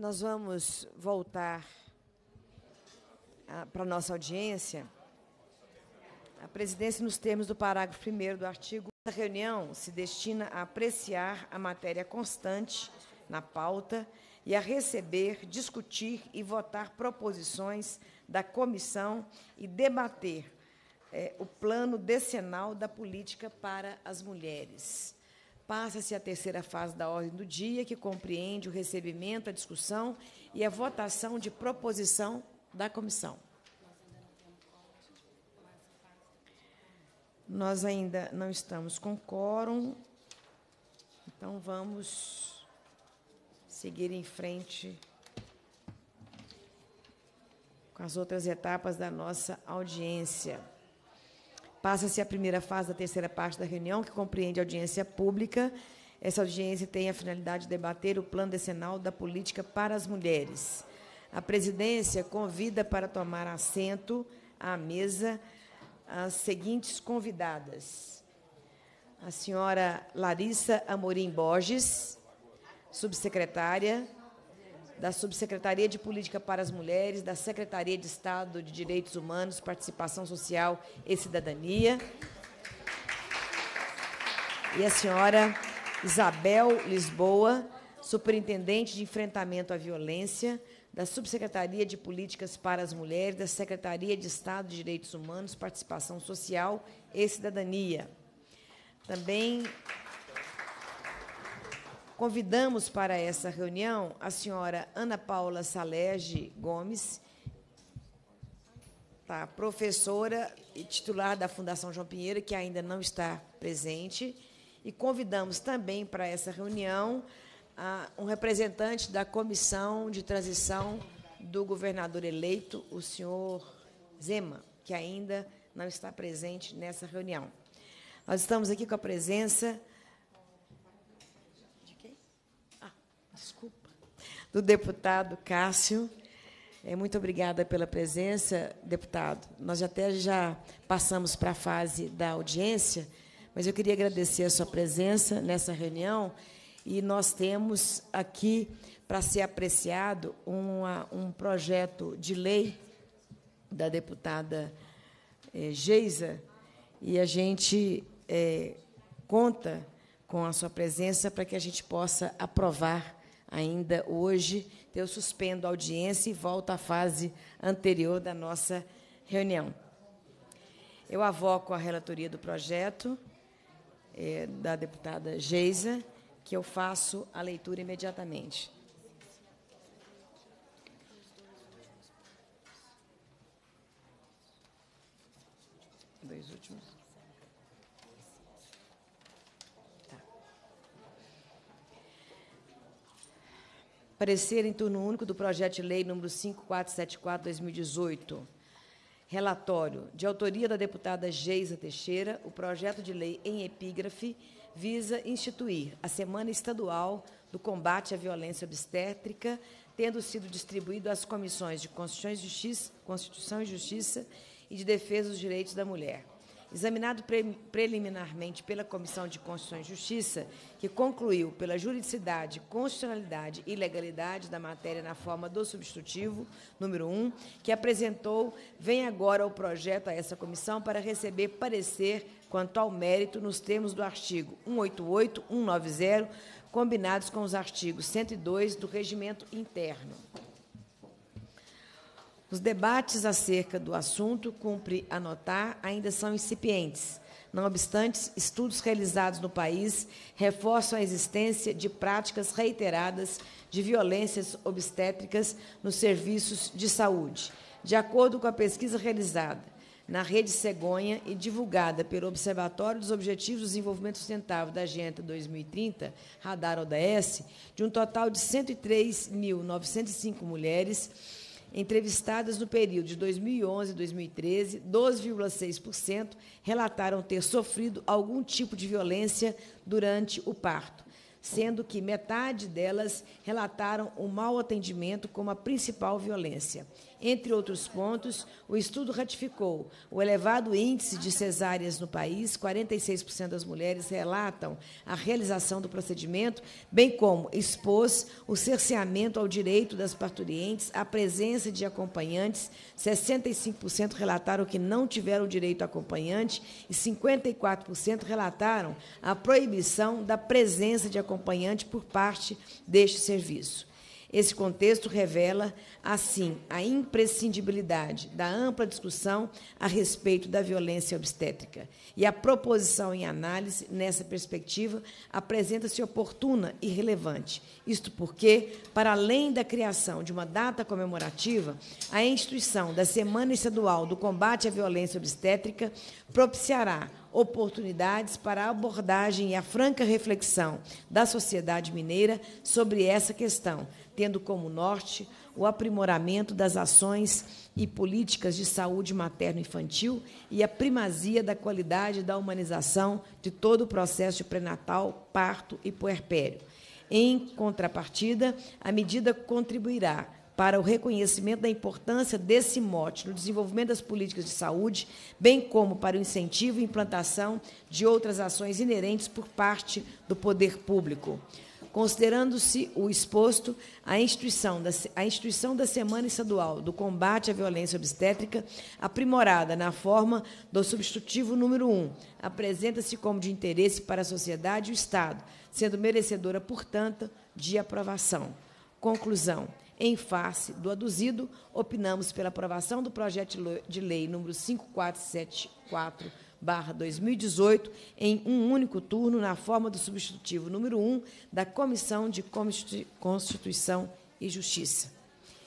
nós vamos voltar para a nossa audiência. A presidência, nos termos do parágrafo 1 do artigo, a reunião se destina a apreciar a matéria constante na pauta e a receber, discutir e votar proposições da comissão e debater é, o plano decenal da política para as mulheres. Passa-se a terceira fase da ordem do dia, que compreende o recebimento, a discussão e a votação de proposição da comissão. Nós ainda não estamos com quórum, então vamos seguir em frente com as outras etapas da nossa audiência. Passa-se a primeira fase da terceira parte da reunião, que compreende audiência pública. Essa audiência tem a finalidade de debater o plano decenal da política para as mulheres. A presidência convida para tomar assento à mesa as seguintes convidadas: a senhora Larissa Amorim Borges, subsecretária da Subsecretaria de Política para as Mulheres, da Secretaria de Estado de Direitos Humanos, Participação Social e Cidadania. E a senhora Isabel Lisboa, Superintendente de Enfrentamento à Violência, da Subsecretaria de Políticas para as Mulheres, da Secretaria de Estado de Direitos Humanos, Participação Social e Cidadania. Também Convidamos para essa reunião a senhora Ana Paula Salege Gomes, tá, professora e titular da Fundação João Pinheiro, que ainda não está presente, e convidamos também para essa reunião um representante da Comissão de Transição do governador eleito, o senhor Zema, que ainda não está presente nessa reunião. Nós estamos aqui com a presença do deputado Cássio. É, muito obrigada pela presença, deputado. Nós até já passamos para a fase da audiência, mas eu queria agradecer a sua presença nessa reunião e nós temos aqui para ser apreciado uma, um projeto de lei da deputada é, Geisa e a gente é, conta com a sua presença para que a gente possa aprovar ainda hoje. Eu suspendo a audiência e volto à fase anterior da nossa reunião. Eu avoco a relatoria do projeto é, da deputada Geisa, que eu faço a leitura imediatamente. Dois últimos. Parecer em turno único do projeto de lei número 5474/2018. Relatório de autoria da deputada Geisa Teixeira, o projeto de lei em epígrafe visa instituir a Semana Estadual do Combate à Violência Obstétrica, tendo sido distribuído às comissões de Constituição e Justiça, Constituição e, Justiça e de Defesa dos Direitos da Mulher examinado pre preliminarmente pela Comissão de Constituição e Justiça, que concluiu pela juridicidade, constitucionalidade e legalidade da matéria na forma do substitutivo número 1, que apresentou, vem agora o projeto a essa comissão para receber parecer quanto ao mérito nos termos do artigo 188, 190, combinados com os artigos 102 do Regimento Interno. Os debates acerca do assunto, cumpre anotar, ainda são incipientes. Não obstante, estudos realizados no país reforçam a existência de práticas reiteradas de violências obstétricas nos serviços de saúde. De acordo com a pesquisa realizada na Rede Cegonha e divulgada pelo Observatório dos Objetivos do Desenvolvimento Sustentável da Agenda 2030, Radar ODS, de um total de 103.905 mulheres, entrevistadas no período de 2011 e 2013, 12,6% relataram ter sofrido algum tipo de violência durante o parto, sendo que metade delas relataram o mau atendimento como a principal violência. Entre outros pontos, o estudo ratificou o elevado índice de cesáreas no país, 46% das mulheres relatam a realização do procedimento, bem como expôs o cerceamento ao direito das parturientes à presença de acompanhantes, 65% relataram que não tiveram direito a acompanhante e 54% relataram a proibição da presença de acompanhante por parte deste serviço. Esse contexto revela, assim, a imprescindibilidade da ampla discussão a respeito da violência obstétrica. E a proposição em análise, nessa perspectiva, apresenta-se oportuna e relevante. Isto porque, para além da criação de uma data comemorativa, a instituição da Semana Estadual do Combate à Violência Obstétrica propiciará oportunidades para a abordagem e a franca reflexão da sociedade mineira sobre essa questão, tendo como norte o aprimoramento das ações e políticas de saúde materno-infantil e a primazia da qualidade da humanização de todo o processo de pré-natal, parto e puerpério. Em contrapartida, a medida contribuirá para o reconhecimento da importância desse mote no desenvolvimento das políticas de saúde, bem como para o incentivo e implantação de outras ações inerentes por parte do poder público considerando-se o exposto, a instituição, da, a instituição da Semana Estadual do Combate à Violência Obstétrica, aprimorada na forma do substitutivo número 1, apresenta-se como de interesse para a sociedade e o Estado, sendo merecedora, portanto, de aprovação. Conclusão. Em face do aduzido, opinamos pela aprovação do projeto de lei número 5474 barra 2018 em um único turno na forma do substitutivo número 1 da Comissão de Constituição e Justiça.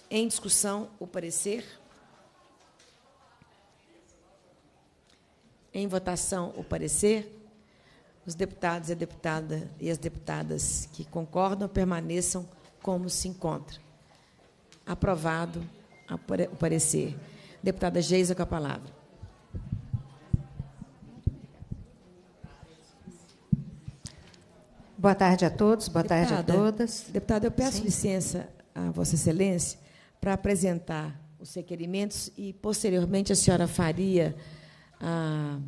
Em discussão, o parecer. Em votação, o parecer. Os deputados e, deputada, e as deputadas que concordam permaneçam como se encontram. Aprovado o parecer. Deputada Geisa com a palavra. Boa tarde a todos, boa deputada, tarde a todas. Deputada, eu peço Sim. licença a Vossa Excelência para apresentar os requerimentos e, posteriormente, a senhora faria a,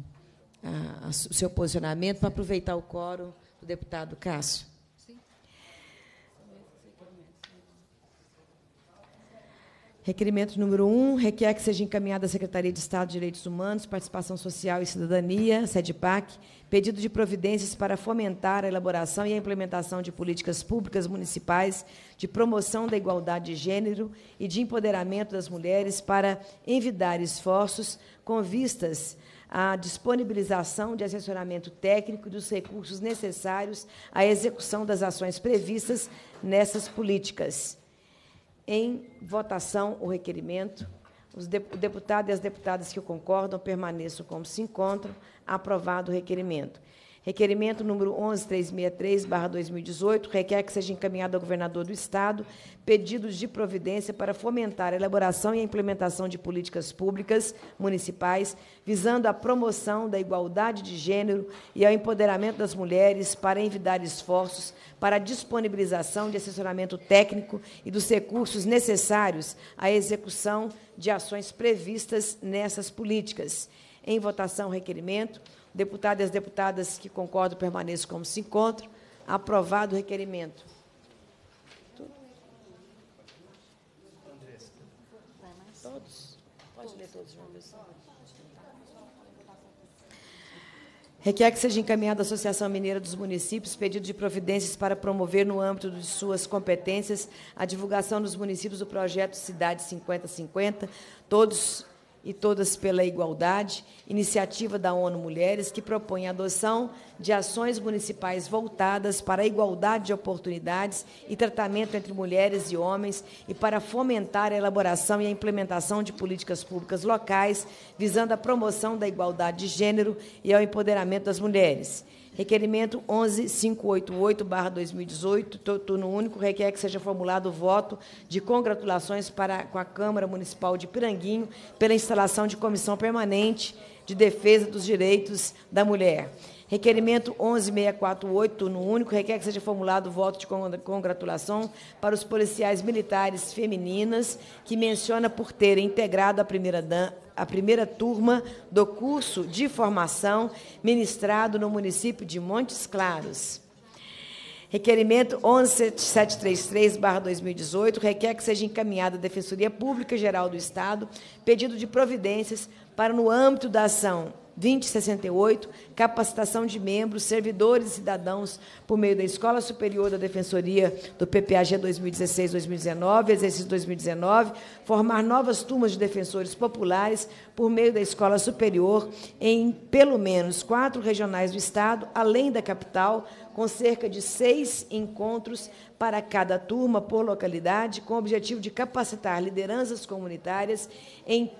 a, a, o seu posicionamento para aproveitar o coro do deputado Cássio. Requerimento número 1, um, requer que seja encaminhada à Secretaria de Estado de Direitos Humanos, Participação Social e Cidadania, SEDPAC, pedido de providências para fomentar a elaboração e a implementação de políticas públicas municipais de promoção da igualdade de gênero e de empoderamento das mulheres para envidar esforços com vistas à disponibilização de assessoramento técnico e dos recursos necessários à execução das ações previstas nessas políticas em votação o requerimento. Os deputados e as deputadas que concordam permaneçam como se encontram. Aprovado o requerimento. Requerimento número 11363-2018 requer que seja encaminhado ao governador do Estado pedidos de providência para fomentar a elaboração e a implementação de políticas públicas municipais visando a promoção da igualdade de gênero e ao empoderamento das mulheres para envidar esforços para a disponibilização de assessoramento técnico e dos recursos necessários à execução de ações previstas nessas políticas. Em votação, requerimento. Deputados e as deputadas que concordam permaneçam como se encontram. Aprovado o requerimento. Todos? Pode ler todos de uma vez Requer que seja encaminhada à Associação Mineira dos Municípios pedido de providências para promover, no âmbito de suas competências, a divulgação nos municípios do projeto Cidade 5050, todos e Todas pela Igualdade, iniciativa da ONU Mulheres, que propõe a adoção de ações municipais voltadas para a igualdade de oportunidades e tratamento entre mulheres e homens e para fomentar a elaboração e a implementação de políticas públicas locais visando a promoção da igualdade de gênero e ao empoderamento das mulheres. Requerimento 11588-2018, turno único, requer que seja formulado o voto de congratulações para, com a Câmara Municipal de Piranguinho pela instalação de comissão permanente de defesa dos direitos da mulher. Requerimento 11648, turno único, requer que seja formulado voto de congratulação para os policiais militares femininas, que menciona por terem integrado a primeira, a primeira turma do curso de formação ministrado no município de Montes Claros. Requerimento 11733-2018 requer que seja encaminhada à Defensoria Pública Geral do Estado pedido de providências para, no âmbito da ação 2068, capacitação de membros, servidores e cidadãos por meio da Escola Superior da Defensoria do PPAG 2016-2019, exercício 2019, formar novas turmas de defensores populares por meio da Escola Superior em pelo menos quatro regionais do Estado, além da capital, com cerca de seis encontros para cada turma por localidade, com o objetivo de capacitar lideranças comunitárias em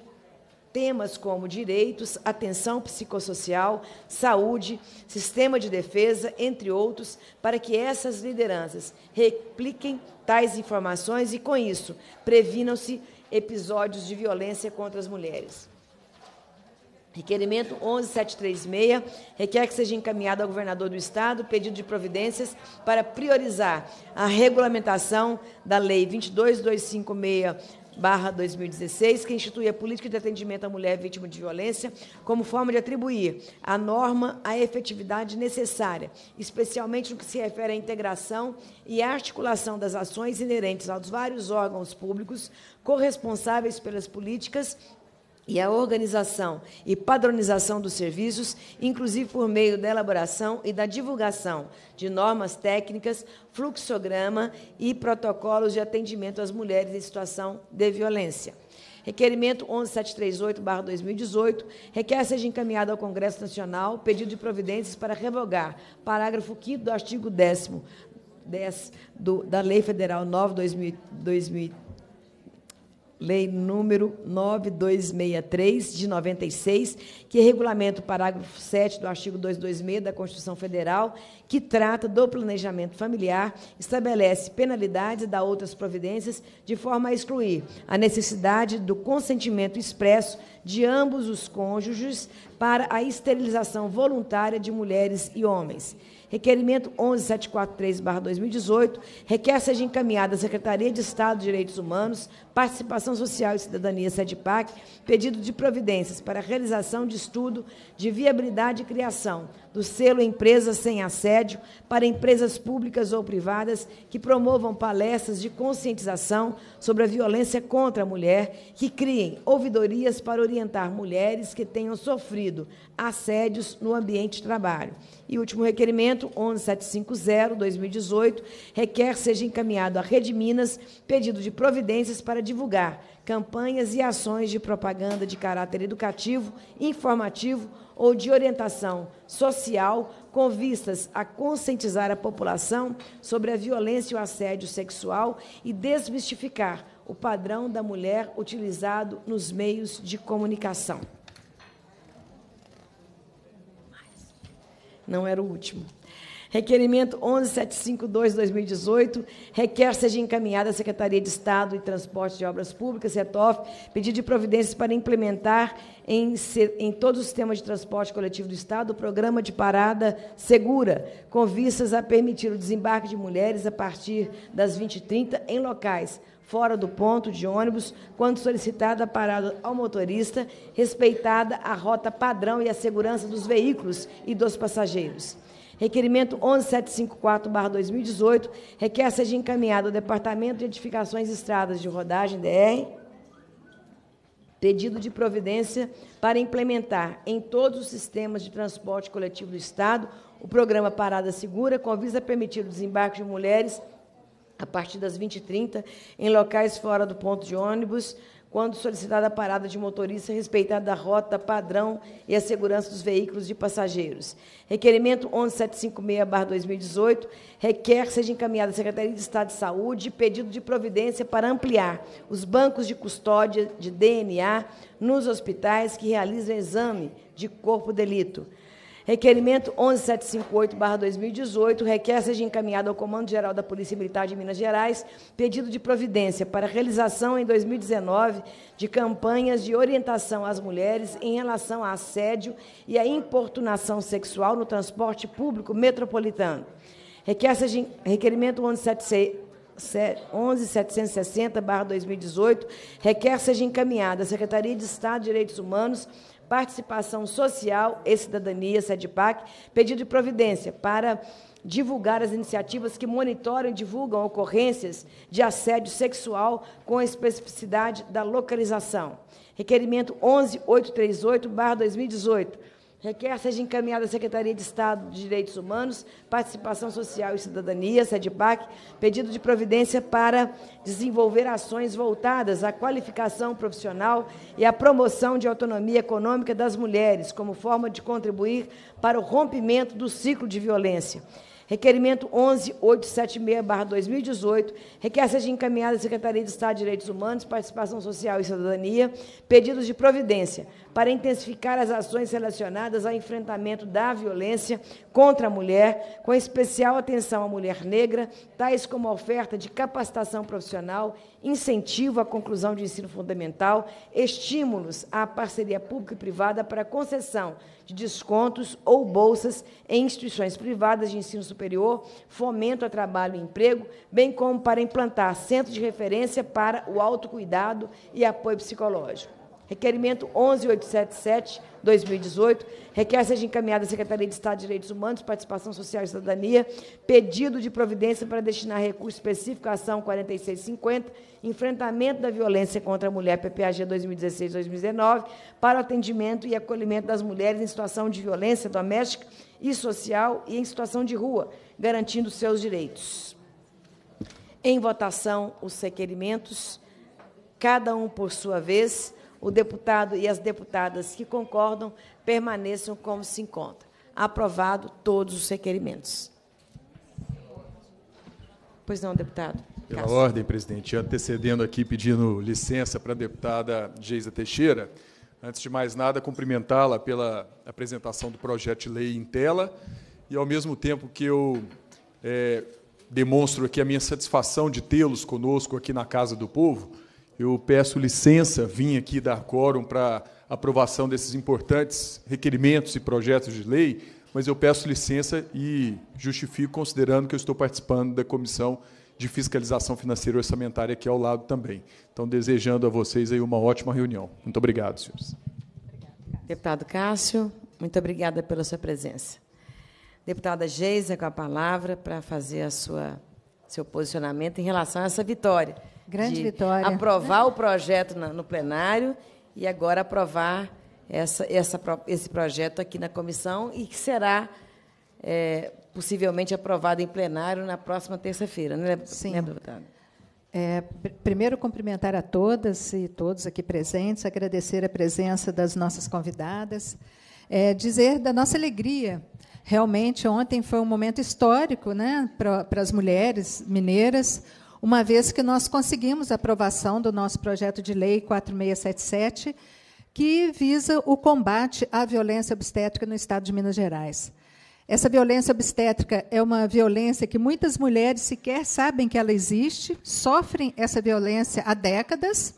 temas como direitos, atenção psicossocial, saúde, sistema de defesa, entre outros, para que essas lideranças repliquem tais informações e, com isso, previnam-se episódios de violência contra as mulheres. Requerimento 11736 requer que seja encaminhado ao governador do Estado pedido de providências para priorizar a regulamentação da Lei 22256 barra 2016, que institui a política de atendimento à mulher vítima de violência como forma de atribuir à norma a efetividade necessária, especialmente no que se refere à integração e articulação das ações inerentes aos vários órgãos públicos corresponsáveis pelas políticas e a organização e padronização dos serviços, inclusive por meio da elaboração e da divulgação de normas técnicas, fluxograma e protocolos de atendimento às mulheres em situação de violência. Requerimento 11738-2018 requer seja encaminhado ao Congresso Nacional pedido de providências para revogar parágrafo 5 do artigo 10, 10 do, da Lei Federal 9/2013 Lei número 9263, de 96, que regulamenta o parágrafo 7 do artigo 226 da Constituição Federal, que trata do planejamento familiar, estabelece penalidades e dá outras providências, de forma a excluir a necessidade do consentimento expresso de ambos os cônjuges para a esterilização voluntária de mulheres e homens Requerimento 11743-2018 requer seja encaminhada à Secretaria de Estado de Direitos Humanos, Participação Social e Cidadania, SEDPAC, pedido de providências para realização de estudo de viabilidade e criação do selo Empresas Sem Assédio para empresas públicas ou privadas que promovam palestras de conscientização sobre a violência contra a mulher, que criem ouvidorias para orientar mulheres que tenham sofrido assédios no ambiente de trabalho. E último requerimento, 11750-2018, requer seja encaminhado à Rede Minas pedido de providências para divulgar campanhas e ações de propaganda de caráter educativo, informativo ou de orientação social com vistas a conscientizar a população sobre a violência e o assédio sexual e desmistificar o padrão da mulher utilizado nos meios de comunicação. Não era o último. Requerimento 11752-2018 requer seja encaminhada à Secretaria de Estado e Transporte de Obras Públicas, SETOF, pedido de providências para implementar em, em todo o sistema de transporte coletivo do Estado o programa de parada segura, com vistas a permitir o desembarque de mulheres a partir das 20h30 em locais fora do ponto de ônibus, quando solicitada a parada ao motorista, respeitada a rota padrão e a segurança dos veículos e dos passageiros. Requerimento 11754-2018 requer seja encaminhado ao Departamento de Edificações e Estradas de Rodagem, DR, pedido de providência para implementar em todos os sistemas de transporte coletivo do Estado o programa Parada Segura, com visa permitir o desembarque de mulheres a partir das 20h30 em locais fora do ponto de ônibus, quando solicitada a parada de motorista respeitada a rota padrão e a segurança dos veículos de passageiros. Requerimento 11756-2018 requer que seja encaminhado à Secretaria de Estado de Saúde pedido de providência para ampliar os bancos de custódia de DNA nos hospitais que realizam exame de corpo delito. Requerimento 11758-2018 requer seja encaminhado ao Comando Geral da Polícia Militar de Minas Gerais pedido de providência para realização em 2019 de campanhas de orientação às mulheres em relação a assédio e a importunação sexual no transporte público metropolitano. Requer seja requerimento 11760-2018 requer seja encaminhada à Secretaria de Estado de Direitos Humanos Participação Social e Cidadania, SEDPAC, pedido de providência para divulgar as iniciativas que monitoram e divulgam ocorrências de assédio sexual com especificidade da localização. Requerimento 11838-2018 requer seja encaminhada à Secretaria de Estado de Direitos Humanos, Participação Social e Cidadania, SEDPAC, pedido de providência para desenvolver ações voltadas à qualificação profissional e à promoção de autonomia econômica das mulheres, como forma de contribuir para o rompimento do ciclo de violência. Requerimento 11876-2018, requer seja encaminhada à Secretaria de Estado de Direitos Humanos, Participação Social e Cidadania, pedidos de providência para intensificar as ações relacionadas ao enfrentamento da violência contra a mulher, com especial atenção à mulher negra, tais como a oferta de capacitação profissional, incentivo à conclusão de ensino fundamental, estímulos à parceria pública e privada para concessão de descontos ou bolsas em instituições privadas de ensino superior, fomento a trabalho e emprego, bem como para implantar centros de referência para o autocuidado e apoio psicológico. Requerimento 11877, 2018, requer seja encaminhada à Secretaria de Estado de Direitos Humanos, Participação Social e Cidadania, pedido de providência para destinar recurso específico à ação 4650, enfrentamento da violência contra a mulher, PPAG 2016-2019, para o atendimento e acolhimento das mulheres em situação de violência doméstica e social e em situação de rua, garantindo seus direitos. Em votação, os requerimentos, cada um por sua vez, o deputado e as deputadas que concordam permaneçam como se encontram. Aprovado todos os requerimentos. Pois não, deputado. Pela Cássio. ordem, presidente, antecedendo aqui, pedindo licença para a deputada Geisa Teixeira. Antes de mais nada, cumprimentá-la pela apresentação do projeto de lei em tela e, ao mesmo tempo que eu é, demonstro aqui a minha satisfação de tê-los conosco aqui na Casa do Povo, eu peço licença, vim aqui dar quórum para aprovação desses importantes requerimentos e projetos de lei, mas eu peço licença e justifico considerando que eu estou participando da Comissão de Fiscalização Financeira e Orçamentária aqui ao lado também. Então, desejando a vocês aí uma ótima reunião. Muito obrigado, senhores. Deputado Cássio, muito obrigada pela sua presença. Deputada Geisa, com a palavra para fazer a sua seu posicionamento em relação a essa vitória Grande vitória. Aprovar o projeto no plenário e agora aprovar essa, essa, esse projeto aqui na comissão e que será é, possivelmente aprovado em plenário na próxima terça-feira, né, Sim. né, deputada? É, primeiro, cumprimentar a todas e todos aqui presentes, agradecer a presença das nossas convidadas, é, dizer da nossa alegria. Realmente, ontem foi um momento histórico né, para as mulheres mineiras, uma vez que nós conseguimos a aprovação do nosso projeto de lei 4677, que visa o combate à violência obstétrica no estado de Minas Gerais. Essa violência obstétrica é uma violência que muitas mulheres sequer sabem que ela existe, sofrem essa violência há décadas.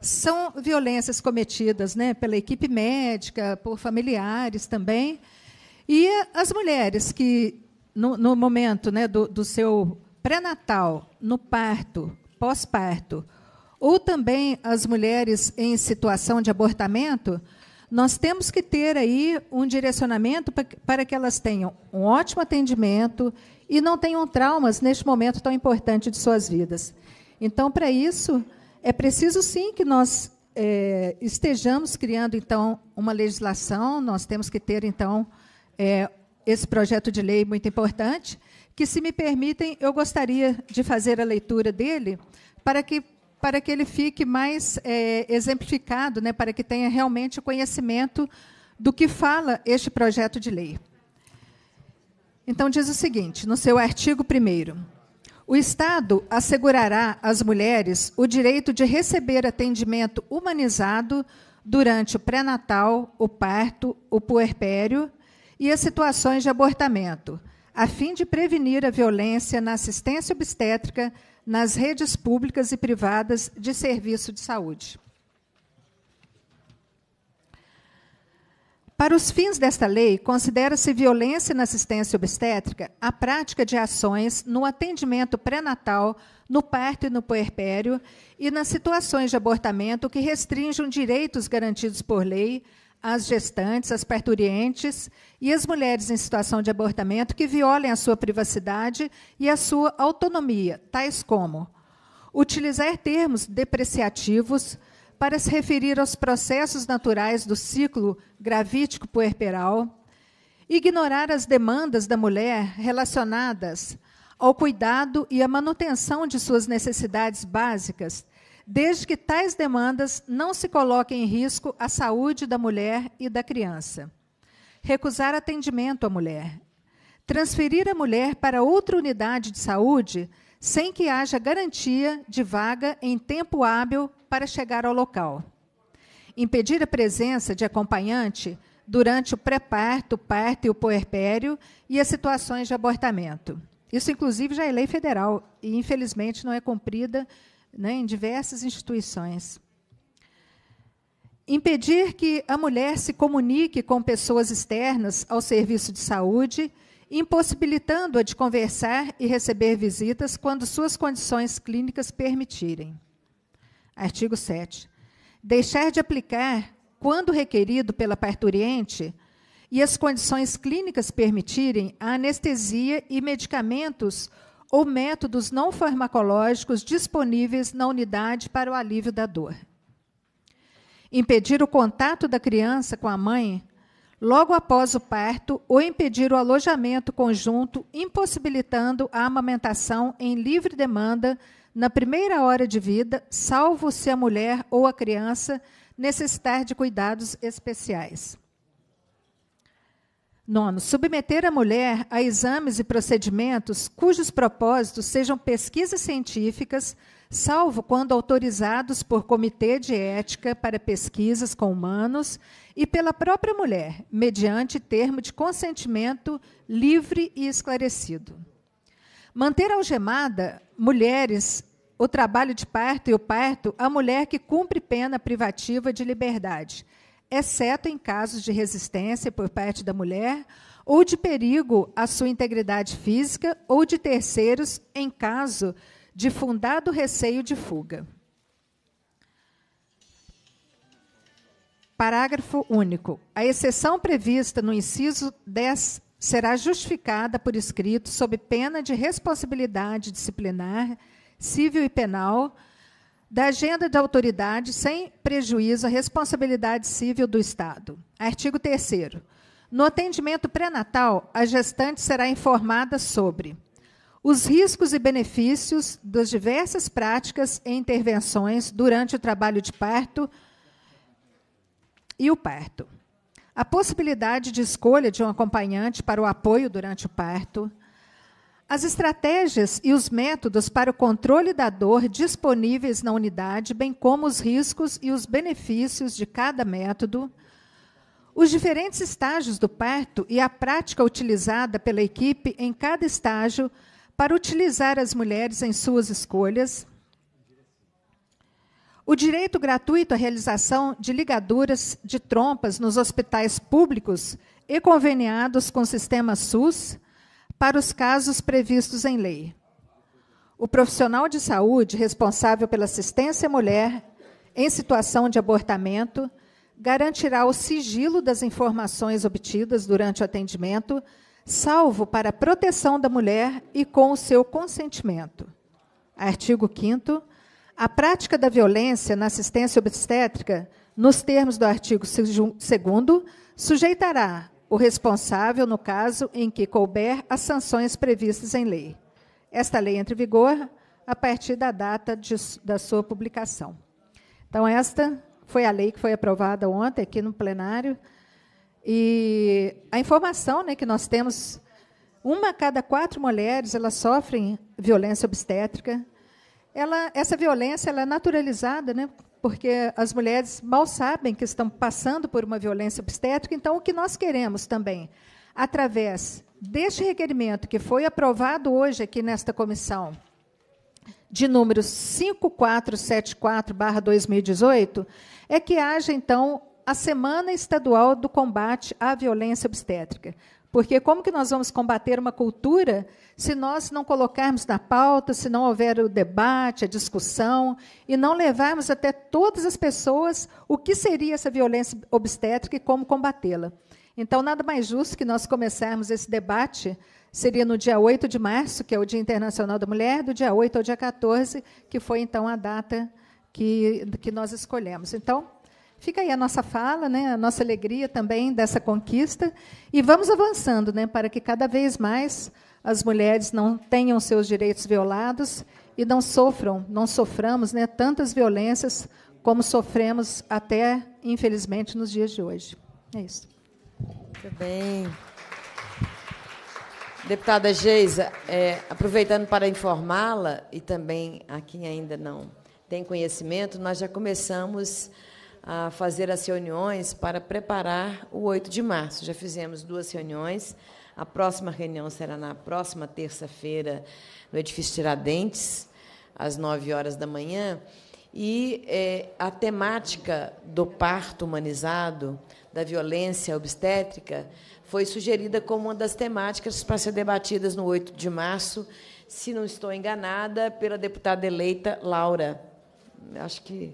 São violências cometidas né, pela equipe médica, por familiares também. E as mulheres que, no, no momento né, do, do seu pré-natal, no parto, pós-parto, ou também as mulheres em situação de abortamento, nós temos que ter aí um direcionamento para que elas tenham um ótimo atendimento e não tenham traumas neste momento tão importante de suas vidas. Então, para isso, é preciso sim que nós é, estejamos criando então uma legislação. Nós temos que ter então é, esse projeto de lei muito importante que, se me permitem, eu gostaria de fazer a leitura dele para que, para que ele fique mais é, exemplificado, né, para que tenha realmente conhecimento do que fala este projeto de lei. Então, diz o seguinte, no seu artigo 1. O Estado assegurará às mulheres o direito de receber atendimento humanizado durante o pré-natal, o parto, o puerpério e as situações de abortamento, a fim de prevenir a violência na assistência obstétrica nas redes públicas e privadas de serviço de saúde. Para os fins desta lei, considera-se violência na assistência obstétrica a prática de ações no atendimento pré-natal, no parto e no puerpério e nas situações de abortamento que restringam direitos garantidos por lei às gestantes, às parturientes e às mulheres em situação de abortamento que violem a sua privacidade e a sua autonomia, tais como utilizar termos depreciativos, para se referir aos processos naturais do ciclo gravítico puerperal, ignorar as demandas da mulher relacionadas ao cuidado e à manutenção de suas necessidades básicas, desde que tais demandas não se coloquem em risco a saúde da mulher e da criança. Recusar atendimento à mulher. Transferir a mulher para outra unidade de saúde sem que haja garantia de vaga em tempo hábil para chegar ao local. Impedir a presença de acompanhante durante o pré-parto, parto e o puerpério e as situações de abortamento. Isso, inclusive, já é lei federal e, infelizmente, não é cumprida né, em diversas instituições. Impedir que a mulher se comunique com pessoas externas ao serviço de saúde impossibilitando-a de conversar e receber visitas quando suas condições clínicas permitirem. Artigo 7. Deixar de aplicar, quando requerido pela parturiente, e as condições clínicas permitirem, a anestesia e medicamentos ou métodos não farmacológicos disponíveis na unidade para o alívio da dor. Impedir o contato da criança com a mãe logo após o parto ou impedir o alojamento conjunto, impossibilitando a amamentação em livre demanda na primeira hora de vida, salvo se a mulher ou a criança necessitar de cuidados especiais. Nono, submeter a mulher a exames e procedimentos cujos propósitos sejam pesquisas científicas, salvo quando autorizados por comitê de ética para pesquisas com humanos e pela própria mulher, mediante termo de consentimento livre e esclarecido. Manter algemada mulheres o trabalho de parto e o parto a mulher que cumpre pena privativa de liberdade, exceto em casos de resistência por parte da mulher ou de perigo à sua integridade física ou de terceiros em caso de fundado receio de fuga. Parágrafo único. A exceção prevista no inciso 10 será justificada por escrito sob pena de responsabilidade disciplinar, civil e penal da agenda da autoridade sem prejuízo à responsabilidade civil do Estado. Artigo 3 No atendimento pré-natal, a gestante será informada sobre os riscos e benefícios das diversas práticas e intervenções durante o trabalho de parto, e o parto. A possibilidade de escolha de um acompanhante para o apoio durante o parto. As estratégias e os métodos para o controle da dor disponíveis na unidade, bem como os riscos e os benefícios de cada método. Os diferentes estágios do parto e a prática utilizada pela equipe em cada estágio para utilizar as mulheres em suas escolhas o direito gratuito à realização de ligaduras de trompas nos hospitais públicos e conveniados com o sistema SUS para os casos previstos em lei. O profissional de saúde responsável pela assistência à mulher em situação de abortamento garantirá o sigilo das informações obtidas durante o atendimento, salvo para a proteção da mulher e com o seu consentimento. Artigo 5 a prática da violência na assistência obstétrica, nos termos do artigo 2, sujeitará o responsável, no caso em que couber, as sanções previstas em lei. Esta lei entra em vigor a partir da data de, da sua publicação. Então, esta foi a lei que foi aprovada ontem aqui no plenário. E a informação né, que nós temos, uma a cada quatro mulheres elas sofrem violência obstétrica ela, essa violência ela é naturalizada, né? Porque as mulheres mal sabem que estão passando por uma violência obstétrica. Então, o que nós queremos também? através deste requerimento que foi aprovado hoje aqui nesta comissão, de número 5474/2018, é que haja então a Semana Estadual do Combate à Violência Obstétrica. Porque como que nós vamos combater uma cultura se nós não colocarmos na pauta, se não houver o debate, a discussão, e não levarmos até todas as pessoas o que seria essa violência obstétrica e como combatê-la? Então, nada mais justo que nós começarmos esse debate seria no dia 8 de março, que é o Dia Internacional da Mulher, do dia 8 ao dia 14, que foi então a data que, que nós escolhemos. Então, fica aí a nossa fala, né, a nossa alegria também dessa conquista, e vamos avançando né, para que cada vez mais as mulheres não tenham seus direitos violados e não sofram, não soframos né, tantas violências como sofremos até, infelizmente, nos dias de hoje. É isso. Muito bem. Deputada Geisa, é, aproveitando para informá-la, e também a quem ainda não tem conhecimento, nós já começamos a fazer as reuniões para preparar o 8 de março. Já fizemos duas reuniões. A próxima reunião será na próxima terça-feira, no edifício Tiradentes, às 9 horas da manhã. E é, a temática do parto humanizado, da violência obstétrica, foi sugerida como uma das temáticas para ser debatidas no 8 de março, se não estou enganada, pela deputada eleita Laura. Acho que,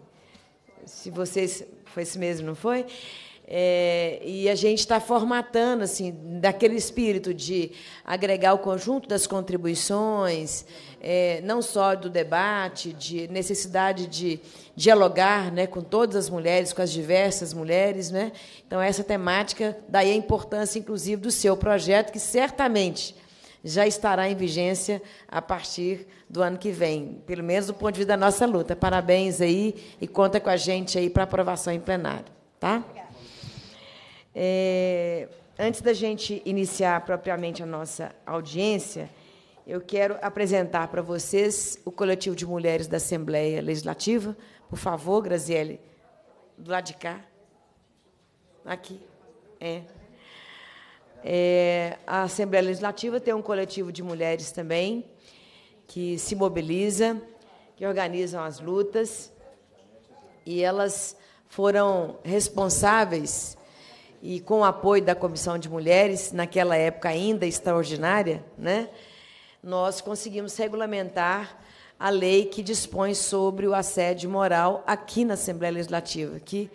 se vocês. Foi esse mesmo, não foi? É, e a gente está formatando assim daquele espírito de agregar o conjunto das contribuições, é, não só do debate, de necessidade de dialogar né, com todas as mulheres, com as diversas mulheres. Né? Então, essa temática, daí a importância, inclusive, do seu projeto, que certamente já estará em vigência a partir do ano que vem, pelo menos do ponto de vista da nossa luta. Parabéns aí e conta com a gente aí para aprovação em plenário. Tá? É, antes da gente iniciar propriamente a nossa audiência, eu quero apresentar para vocês o coletivo de mulheres da Assembleia Legislativa. Por favor, Graziele, do lado de cá. Aqui. É. é. A Assembleia Legislativa tem um coletivo de mulheres também, que se mobiliza, que organizam as lutas, e elas foram responsáveis e com o apoio da Comissão de Mulheres, naquela época ainda extraordinária, né, nós conseguimos regulamentar a lei que dispõe sobre o assédio moral aqui na Assembleia Legislativa, que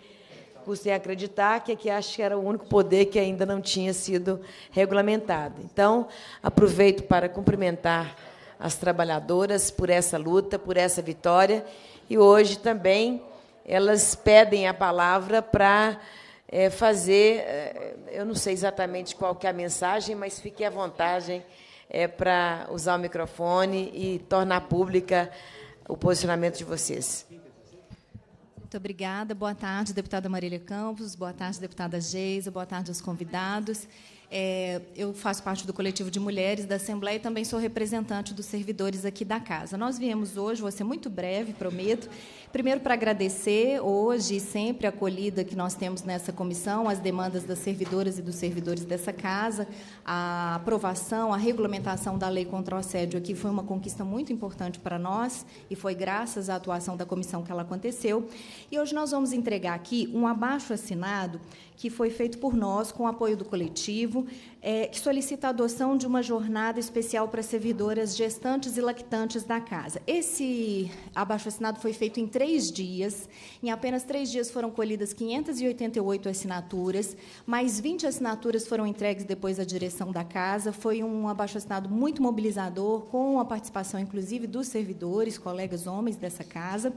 custei acreditar que aqui acho que era o único poder que ainda não tinha sido regulamentado. Então, aproveito para cumprimentar as trabalhadoras por essa luta, por essa vitória, e hoje também elas pedem a palavra para é, fazer, é, eu não sei exatamente qual que é a mensagem, mas fique à vontade é, para usar o microfone e tornar pública o posicionamento de vocês. Muito obrigada. Boa tarde, deputada Marília Campos. Boa tarde, deputada Geisa. Boa tarde aos convidados. É, eu faço parte do coletivo de mulheres da Assembleia e também sou representante dos servidores aqui da casa. Nós viemos hoje, vou ser muito breve, prometo, primeiro para agradecer hoje e sempre a acolhida que nós temos nessa comissão, as demandas das servidoras e dos servidores dessa casa, a aprovação, a regulamentação da lei contra o assédio aqui foi uma conquista muito importante para nós e foi graças à atuação da comissão que ela aconteceu. E hoje nós vamos entregar aqui um abaixo assinado que foi feito por nós, com o apoio do coletivo, é, que solicita a adoção de uma jornada especial para servidoras gestantes e lactantes da casa. Esse abaixo-assinado foi feito em três dias. Em apenas três dias foram colhidas 588 assinaturas, mais 20 assinaturas foram entregues depois à direção da casa. Foi um abaixo-assinado muito mobilizador, com a participação, inclusive, dos servidores, colegas homens dessa casa.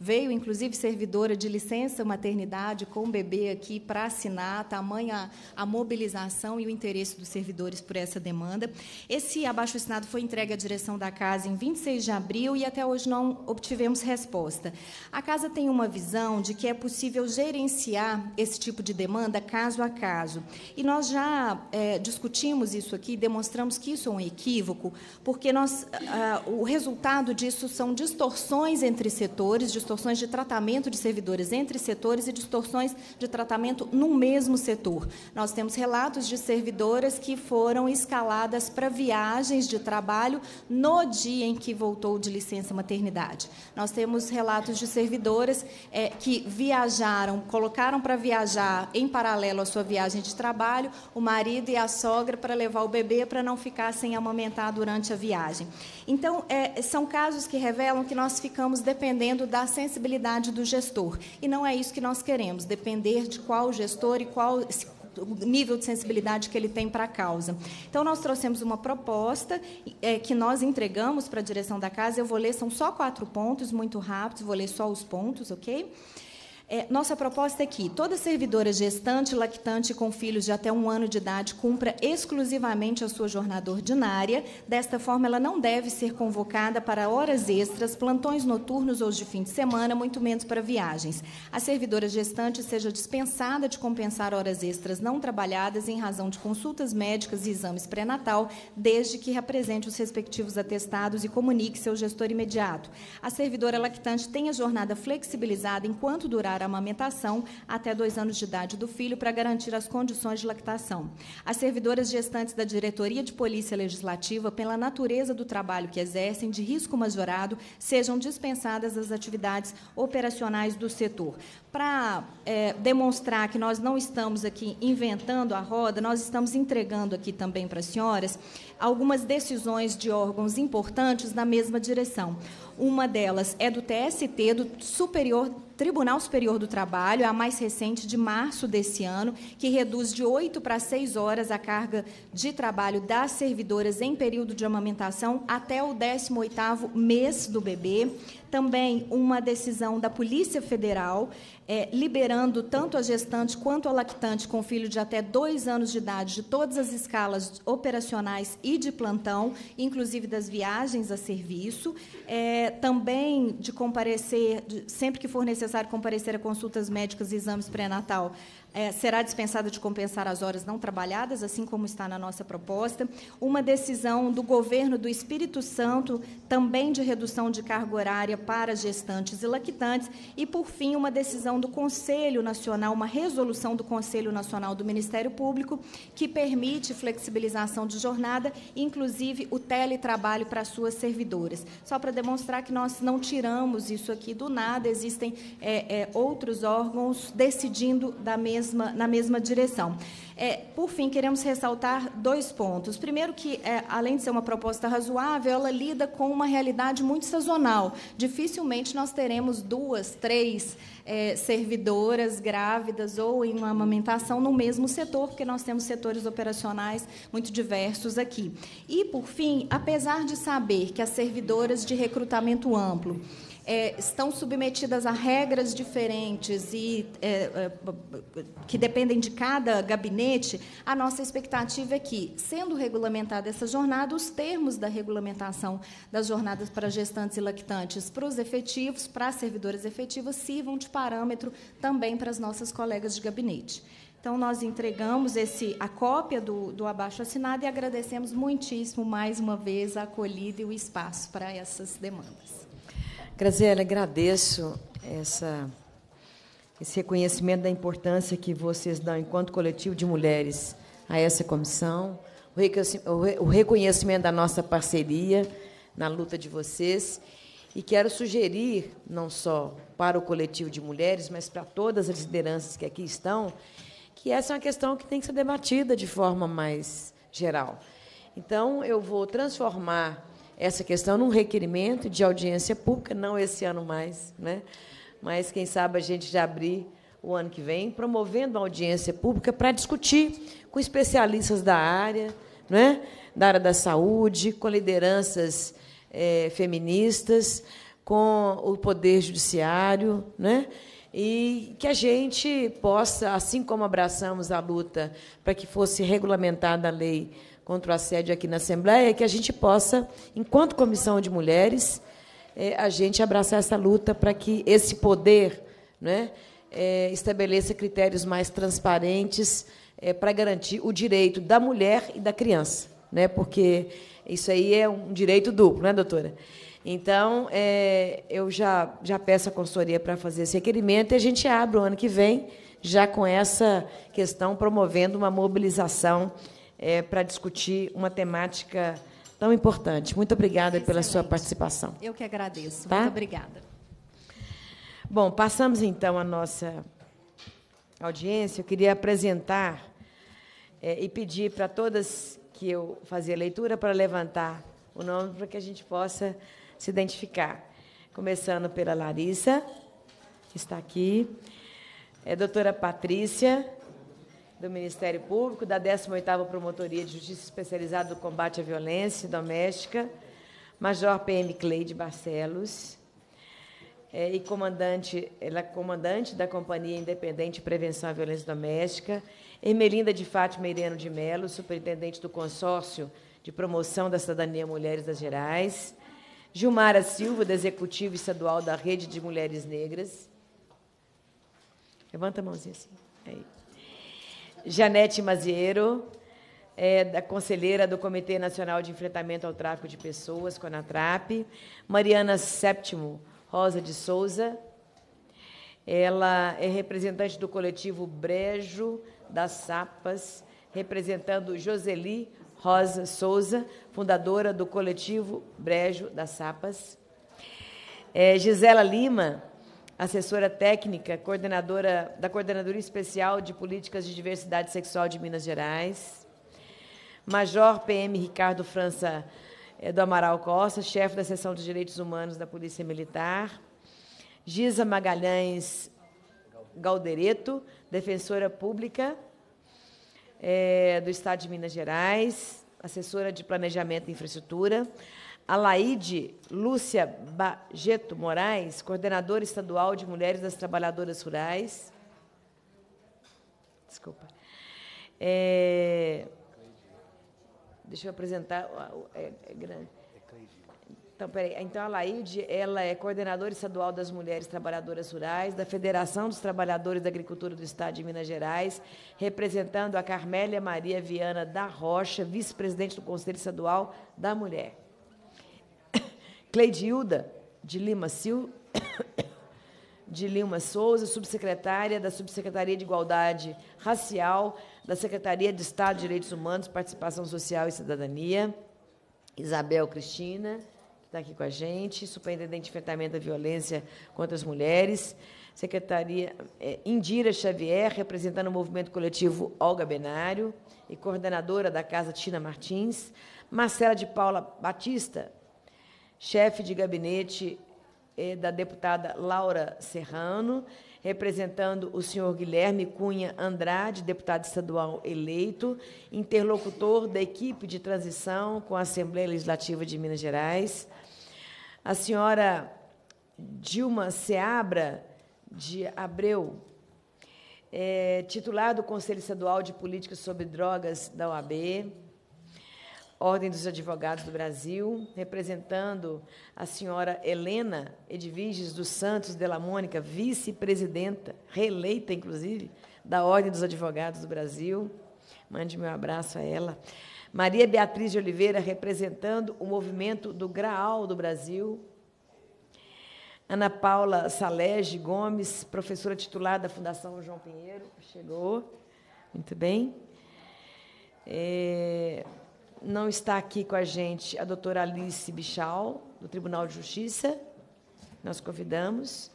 Veio, inclusive, servidora de licença maternidade com o bebê aqui para assinar, tamanha a mobilização e o interesse dos servidores por essa demanda. Esse abaixo-assinado foi entregue à direção da casa em 26 de abril e até hoje não obtivemos resposta. A casa tem uma visão de que é possível gerenciar esse tipo de demanda caso a caso. E nós já é, discutimos isso aqui, demonstramos que isso é um equívoco, porque nós, ah, o resultado disso são distorções entre setores, distorções distorções de tratamento de servidores entre setores e distorções de tratamento no mesmo setor. Nós temos relatos de servidoras que foram escaladas para viagens de trabalho no dia em que voltou de licença maternidade. Nós temos relatos de servidoras é, que viajaram, colocaram para viajar em paralelo à sua viagem de trabalho, o marido e a sogra para levar o bebê para não ficar sem amamentar durante a viagem. Então, é, são casos que revelam que nós ficamos dependendo da sensibilidade do gestor. E não é isso que nós queremos, depender de qual gestor e qual o nível de sensibilidade que ele tem para a causa. Então, nós trouxemos uma proposta é, que nós entregamos para a direção da casa. Eu vou ler, são só quatro pontos, muito rápidos, vou ler só os pontos, ok? É, nossa proposta é que toda servidora gestante, lactante com filhos de até um ano de idade cumpra exclusivamente a sua jornada ordinária. Desta forma, ela não deve ser convocada para horas extras, plantões noturnos ou de fim de semana, muito menos para viagens. A servidora gestante seja dispensada de compensar horas extras não trabalhadas em razão de consultas médicas e exames pré-natal, desde que represente os respectivos atestados e comunique seu gestor imediato. A servidora lactante tenha jornada flexibilizada enquanto durar a amamentação até dois anos de idade do filho para garantir as condições de lactação. As servidoras gestantes da Diretoria de Polícia Legislativa, pela natureza do trabalho que exercem, de risco majorado, sejam dispensadas as atividades operacionais do setor. Para é, demonstrar que nós não estamos aqui inventando a roda, nós estamos entregando aqui também para as senhoras algumas decisões de órgãos importantes na mesma direção. Uma delas é do TST, do Superior Tribunal Superior do Trabalho, a mais recente, de março desse ano, que reduz de 8 para 6 horas a carga de trabalho das servidoras em período de amamentação até o 18º mês do bebê. Também uma decisão da Polícia Federal é, liberando tanto a gestante quanto a lactante com filho de até dois anos de idade de todas as escalas operacionais e de plantão, inclusive das viagens a serviço. É, também de comparecer, de, sempre que for necessário comparecer a consultas médicas e exames pré-natal, é, será dispensada de compensar as horas não trabalhadas, assim como está na nossa proposta. Uma decisão do governo do Espírito Santo, também de redução de carga horária para gestantes e lactantes. E, por fim, uma decisão do Conselho Nacional, uma resolução do Conselho Nacional do Ministério Público, que permite flexibilização de jornada, inclusive o teletrabalho para suas servidoras. Só para demonstrar que nós não tiramos isso aqui do nada, existem é, é, outros órgãos decidindo da mesma mesma, na mesma direção. É, por fim, queremos ressaltar dois pontos. Primeiro, que, é, além de ser uma proposta razoável, ela lida com uma realidade muito sazonal. Dificilmente nós teremos duas, três é, servidoras grávidas ou em uma amamentação no mesmo setor, porque nós temos setores operacionais muito diversos aqui. E, por fim, apesar de saber que as servidoras de recrutamento amplo é, estão submetidas a regras diferentes e é, é, que dependem de cada gabinete, a nossa expectativa é que, sendo regulamentada essa jornada, os termos da regulamentação das jornadas para gestantes e lactantes para os efetivos, para as servidoras efetivas, sirvam de parâmetro também para as nossas colegas de gabinete. Então, nós entregamos esse, a cópia do, do abaixo assinado e agradecemos muitíssimo, mais uma vez, a acolhida e o espaço para essas demandas. Graziela, agradeço essa, esse reconhecimento da importância que vocês dão, enquanto coletivo de mulheres, a essa comissão, o reconhecimento da nossa parceria na luta de vocês. E quero sugerir, não só para o coletivo de mulheres, mas para todas as lideranças que aqui estão, que essa é uma questão que tem que ser debatida de forma mais geral. Então, eu vou transformar essa questão num requerimento de audiência pública, não esse ano mais, né? mas quem sabe a gente já abrir o ano que vem, promovendo uma audiência pública para discutir com especialistas da área, né? da área da saúde, com lideranças é, feministas, com o Poder Judiciário, né? e que a gente possa, assim como abraçamos a luta para que fosse regulamentada a lei contra o assédio aqui na Assembleia, é que a gente possa, enquanto comissão de mulheres, é, a gente abraçar essa luta para que esse poder né, é, estabeleça critérios mais transparentes é, para garantir o direito da mulher e da criança, né, porque isso aí é um direito duplo, né, doutora? Então, é, eu já, já peço a consultoria para fazer esse requerimento e a gente abre o ano que vem já com essa questão, promovendo uma mobilização é, para discutir uma temática tão importante. Muito obrigada Excelente. pela sua participação. Eu que agradeço. Tá? Muito obrigada. Bom, passamos então a nossa audiência. Eu queria apresentar é, e pedir para todas que eu fazia leitura para levantar o nome para que a gente possa se identificar. Começando pela Larissa, que está aqui. É doutora Patrícia, do Ministério Público, da 18ª Promotoria de Justiça Especializada do Combate à Violência Doméstica, Major PM Cleide Barcelos, é, e comandante, ela é comandante da Companhia Independente de Prevenção à Violência Doméstica, Ermelinda de Fátima Ireno de Melo, superintendente do Consórcio de Promoção da Cidadania Mulheres das Gerais, Gilmara Silva, da Executiva Estadual da Rede de Mulheres Negras. Levanta a mãozinha assim. Aí. Janete Maziero, é, da conselheira do Comitê Nacional de Enfrentamento ao Tráfico de Pessoas, CONATRAP. Mariana Séptimo Rosa de Souza. Ela é representante do coletivo Brejo das Sapas, representando Joseli Rosa Souza, fundadora do coletivo Brejo das Sapas. É, Gisela Lima, assessora técnica, coordenadora da Coordenadoria Especial de Políticas de Diversidade Sexual de Minas Gerais. Major PM Ricardo França eh, do Amaral Costa, chefe da Seção de Direitos Humanos da Polícia Militar. Gisa Magalhães Galdereto, defensora pública é, do Estado de Minas Gerais, assessora de Planejamento e Infraestrutura. Alaide Lúcia Bageto Moraes, coordenadora estadual de Mulheres das Trabalhadoras Rurais. Desculpa. É, deixa eu apresentar. É, é grande. Então, peraí. Então, a Laide, ela é coordenadora estadual das Mulheres Trabalhadoras Rurais, da Federação dos Trabalhadores da Agricultura do Estado de Minas Gerais, representando a Carmélia Maria Viana da Rocha, vice-presidente do Conselho Estadual da Mulher. Cleidilda de Lima de Lima Souza, subsecretária da Subsecretaria de Igualdade Racial, da Secretaria de Estado de Direitos Humanos, Participação Social e Cidadania. Isabel Cristina, que está aqui com a gente, Superintendente de Enfrentamento à Violência contra as Mulheres. Secretaria é, Indira Xavier, representando o movimento coletivo Olga Benário e coordenadora da Casa Tina Martins. Marcela de Paula Batista, chefe de gabinete eh, da deputada Laura Serrano, representando o senhor Guilherme Cunha Andrade, deputado estadual eleito, interlocutor da equipe de transição com a Assembleia Legislativa de Minas Gerais, a senhora Dilma Seabra de Abreu, é, titular do Conselho Estadual de Políticas sobre Drogas da OAB, Ordem dos Advogados do Brasil, representando a senhora Helena Edviges dos Santos de la Mônica, vice-presidenta, reeleita, inclusive, da Ordem dos Advogados do Brasil. Mande meu abraço a ela. Maria Beatriz de Oliveira, representando o movimento do Graal do Brasil. Ana Paula Salege Gomes, professora titular da Fundação João Pinheiro, chegou. Muito bem. É, não está aqui com a gente a doutora Alice Bichal, do Tribunal de Justiça. Nós convidamos.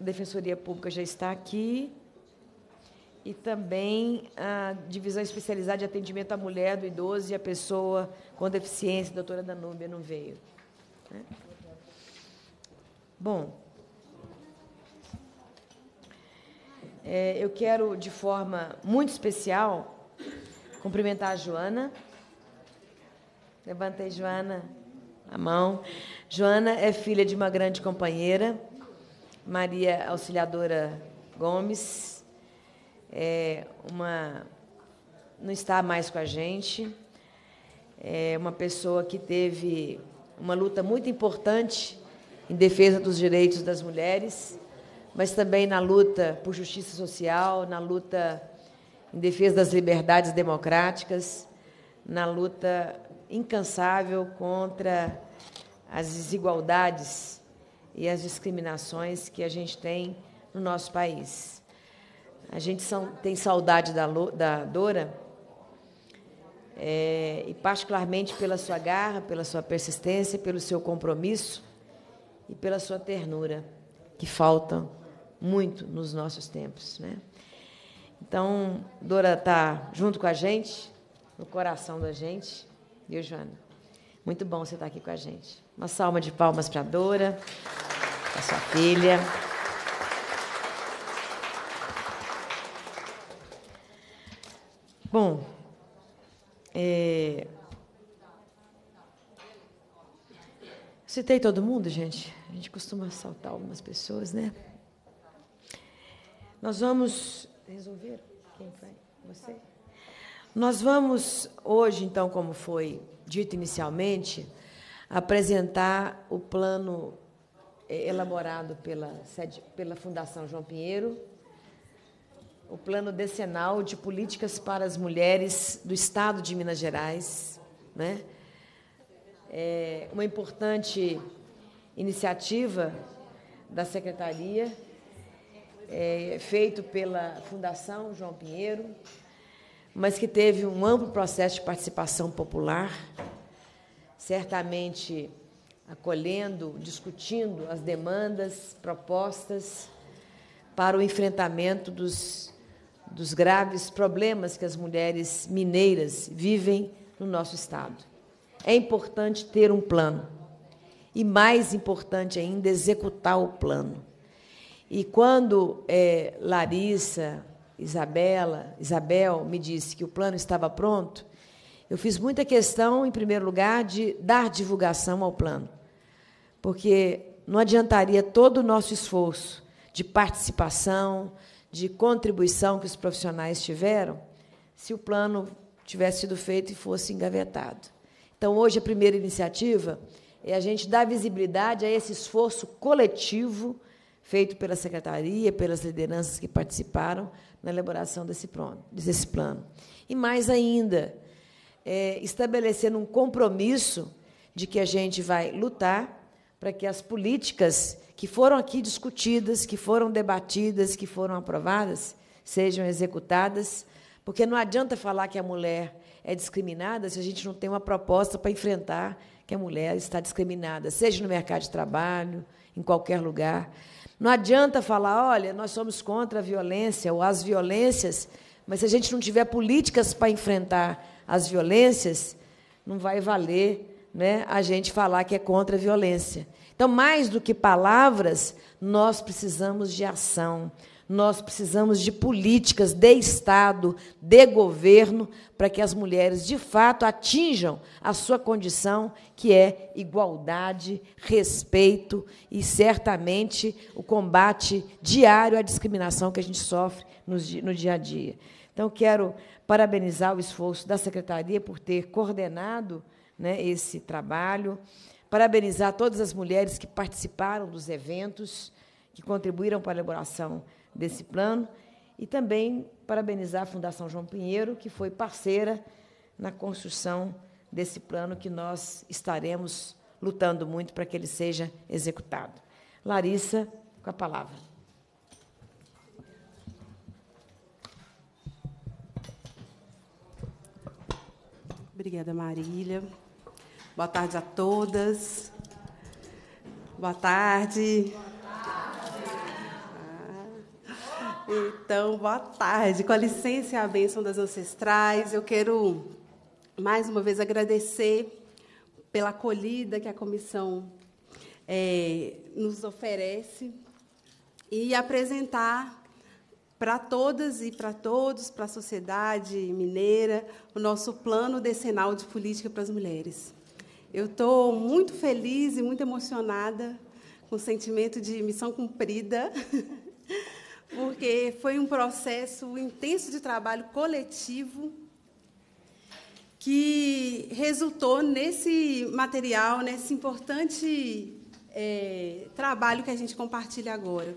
A Defensoria Pública já está aqui. E também a Divisão Especializada de Atendimento à Mulher, do Idoso e à Pessoa com Deficiência, a doutora Danúbia, não veio. Né? Bom, é, eu quero, de forma muito especial, Cumprimentar a Joana. Levantei, Joana, a mão. Joana é filha de uma grande companheira, Maria Auxiliadora Gomes. É uma não está mais com a gente. É uma pessoa que teve uma luta muito importante em defesa dos direitos das mulheres, mas também na luta por justiça social, na luta em defesa das liberdades democráticas, na luta incansável contra as desigualdades e as discriminações que a gente tem no nosso país. A gente são, tem saudade da, da Dora, é, e particularmente pela sua garra, pela sua persistência, pelo seu compromisso e pela sua ternura, que faltam muito nos nossos tempos. Né? Então, Dora está junto com a gente, no coração da gente, viu, Joana? Muito bom você estar aqui com a gente. Uma salva de palmas para Dora, a sua filha. Bom, é... citei todo mundo, gente. A gente costuma saltar algumas pessoas, né? Nós vamos resolver quem vai? Você? Nós vamos hoje, então, como foi dito inicialmente, apresentar o plano eh, elaborado pela, pela Fundação João Pinheiro, o plano decenal de políticas para as mulheres do Estado de Minas Gerais, né? É uma importante iniciativa da Secretaria, é, feito pela Fundação João Pinheiro, mas que teve um amplo processo de participação popular, certamente acolhendo, discutindo as demandas, propostas para o enfrentamento dos, dos graves problemas que as mulheres mineiras vivem no nosso Estado. É importante ter um plano e, mais importante ainda, executar o plano. E quando é, Larissa, Isabela, Isabel me disse que o plano estava pronto, eu fiz muita questão, em primeiro lugar, de dar divulgação ao plano, porque não adiantaria todo o nosso esforço de participação, de contribuição que os profissionais tiveram, se o plano tivesse sido feito e fosse engavetado. Então, hoje, a primeira iniciativa é a gente dar visibilidade a esse esforço coletivo feito pela secretaria, pelas lideranças que participaram na elaboração desse plano. Desse plano. E mais ainda, é, estabelecendo um compromisso de que a gente vai lutar para que as políticas que foram aqui discutidas, que foram debatidas, que foram aprovadas, sejam executadas, porque não adianta falar que a mulher é discriminada se a gente não tem uma proposta para enfrentar que a mulher está discriminada, seja no mercado de trabalho, em qualquer lugar. Não adianta falar, olha, nós somos contra a violência ou as violências, mas se a gente não tiver políticas para enfrentar as violências, não vai valer né, a gente falar que é contra a violência. Então, mais do que palavras, nós precisamos de ação, nós precisamos de políticas de Estado, de governo, para que as mulheres, de fato, atinjam a sua condição, que é igualdade, respeito e, certamente, o combate diário à discriminação que a gente sofre no dia a dia. Então, quero parabenizar o esforço da Secretaria por ter coordenado né, esse trabalho, parabenizar todas as mulheres que participaram dos eventos, que contribuíram para a elaboração desse plano, e também parabenizar a Fundação João Pinheiro, que foi parceira na construção desse plano que nós estaremos lutando muito para que ele seja executado. Larissa, com a palavra. Obrigada, Marília. Boa tarde a todas. Boa tarde. Então, boa tarde. Com a licença e a bênção das ancestrais, eu quero mais uma vez agradecer pela acolhida que a comissão é, nos oferece e apresentar para todas e para todos, para a sociedade mineira, o nosso plano decenal de política para as mulheres. Eu estou muito feliz e muito emocionada, com o sentimento de missão cumprida. porque foi um processo intenso de trabalho coletivo que resultou nesse material, nesse importante é, trabalho que a gente compartilha agora.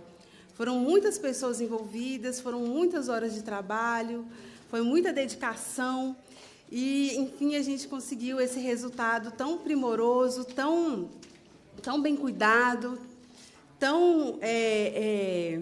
Foram muitas pessoas envolvidas, foram muitas horas de trabalho, foi muita dedicação e, enfim, a gente conseguiu esse resultado tão primoroso, tão tão bem cuidado, tão é, é,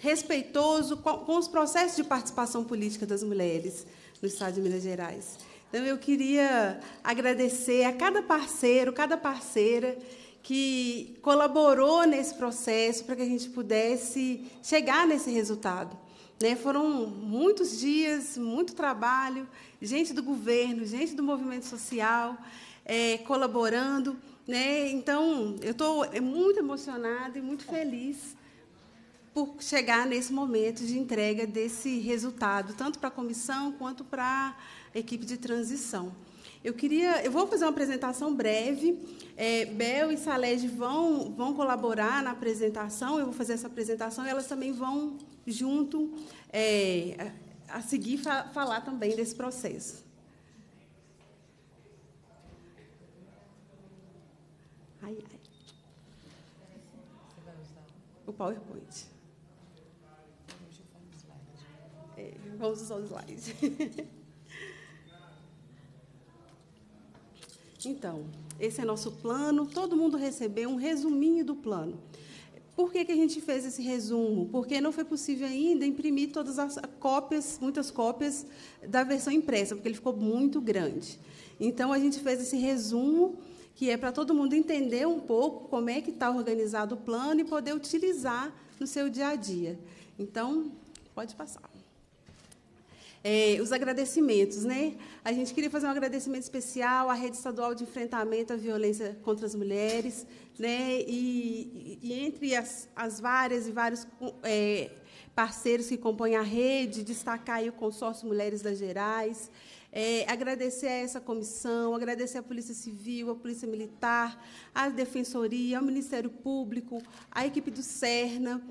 respeitoso com, os processos de participação política das mulheres no Estado de Minas Gerais. Então, eu queria agradecer a cada parceiro, cada parceira que colaborou nesse processo para que a gente pudesse chegar nesse resultado. Né? Foram muitos dias, muito trabalho, gente do governo, gente do movimento social é, colaborando. Né? Então, eu estou muito emocionada e muito feliz por chegar nesse momento de entrega desse resultado, tanto para a comissão quanto para a equipe de transição. Eu queria, eu vou fazer uma apresentação breve. É, Bel e Saled vão vão colaborar na apresentação. Eu vou fazer essa apresentação. E elas também vão junto é, a seguir fa falar também desse processo. Ai, ai. O PowerPoint. É, vamos usar o slide. Então, esse é nosso plano. Todo mundo recebeu um resuminho do plano. Por que, que a gente fez esse resumo? Porque não foi possível ainda imprimir todas as cópias, muitas cópias da versão impressa, porque ele ficou muito grande. Então, a gente fez esse resumo, que é para todo mundo entender um pouco como é que está organizado o plano e poder utilizar no seu dia a dia. Então, pode passar. É, os agradecimentos, né? A gente queria fazer um agradecimento especial à Rede Estadual de Enfrentamento à Violência contra as Mulheres, né? E, e entre as, as, várias e vários é, parceiros que compõem a rede, destacar o consórcio Mulheres das Gerais. É, agradecer a essa comissão, agradecer à Polícia Civil, à Polícia Militar, à Defensoria, ao Ministério Público, à equipe do CERNA,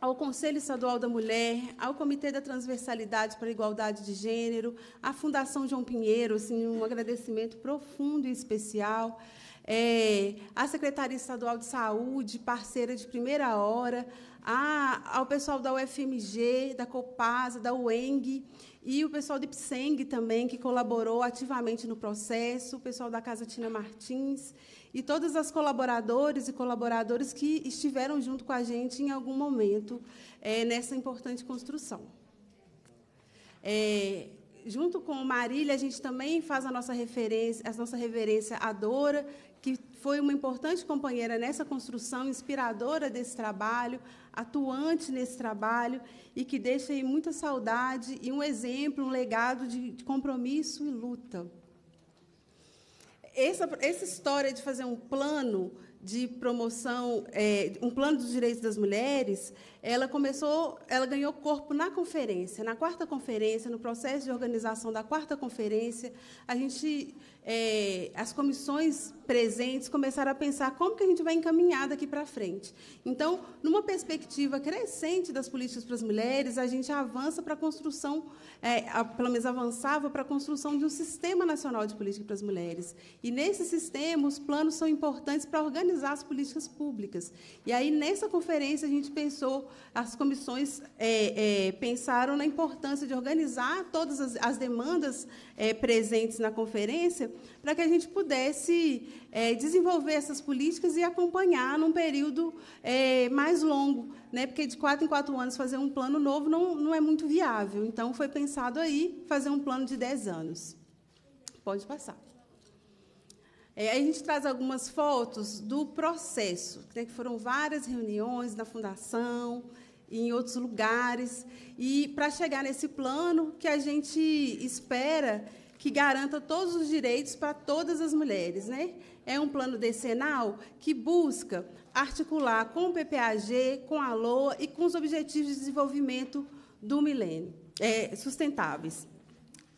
ao Conselho Estadual da Mulher, ao Comitê da Transversalidade para a Igualdade de Gênero, à Fundação João Pinheiro, assim, um agradecimento profundo e especial, é, à Secretaria Estadual de Saúde, parceira de primeira hora, a, ao pessoal da UFMG, da Copasa, da UENG, e o pessoal do IPSENG também, que colaborou ativamente no processo, o pessoal da Casa Tina Martins, e todas as colaboradores e colaboradores que estiveram junto com a gente em algum momento é, nessa importante construção. É, junto com Marília, a gente também faz a nossa referência, a nossa reverência à Dora, que foi uma importante companheira nessa construção, inspiradora desse trabalho, atuante nesse trabalho e que deixa aí muita saudade e um exemplo, um legado de compromisso e luta essa, essa história de fazer um plano de promoção, é, um plano dos direitos das mulheres, ela começou, ela ganhou corpo na conferência, na quarta conferência, no processo de organização da quarta conferência, a gente, é, as comissões presentes começaram a pensar como que a gente vai encaminhar daqui para frente. Então, numa perspectiva crescente das políticas para as mulheres, a gente avança para a construção, é, a, pelo menos avançava para a construção de um sistema nacional de política para as mulheres. E nesse sistema, os planos são importantes para organizar as políticas públicas. E aí, nessa conferência, a gente pensou as comissões é, é, pensaram na importância de organizar todas as, as demandas é, presentes na conferência para que a gente pudesse é, desenvolver essas políticas e acompanhar num período é, mais longo, né? porque de quatro em quatro anos fazer um plano novo não, não é muito viável. Então, foi pensado aí fazer um plano de dez anos. Pode passar. É, a gente traz algumas fotos do processo, né, que foram várias reuniões na fundação, em outros lugares, e para chegar nesse plano que a gente espera que garanta todos os direitos para todas as mulheres. Né? É um plano decenal que busca articular com o PPAG, com a LOA e com os Objetivos de Desenvolvimento do Milênio, é, sustentáveis.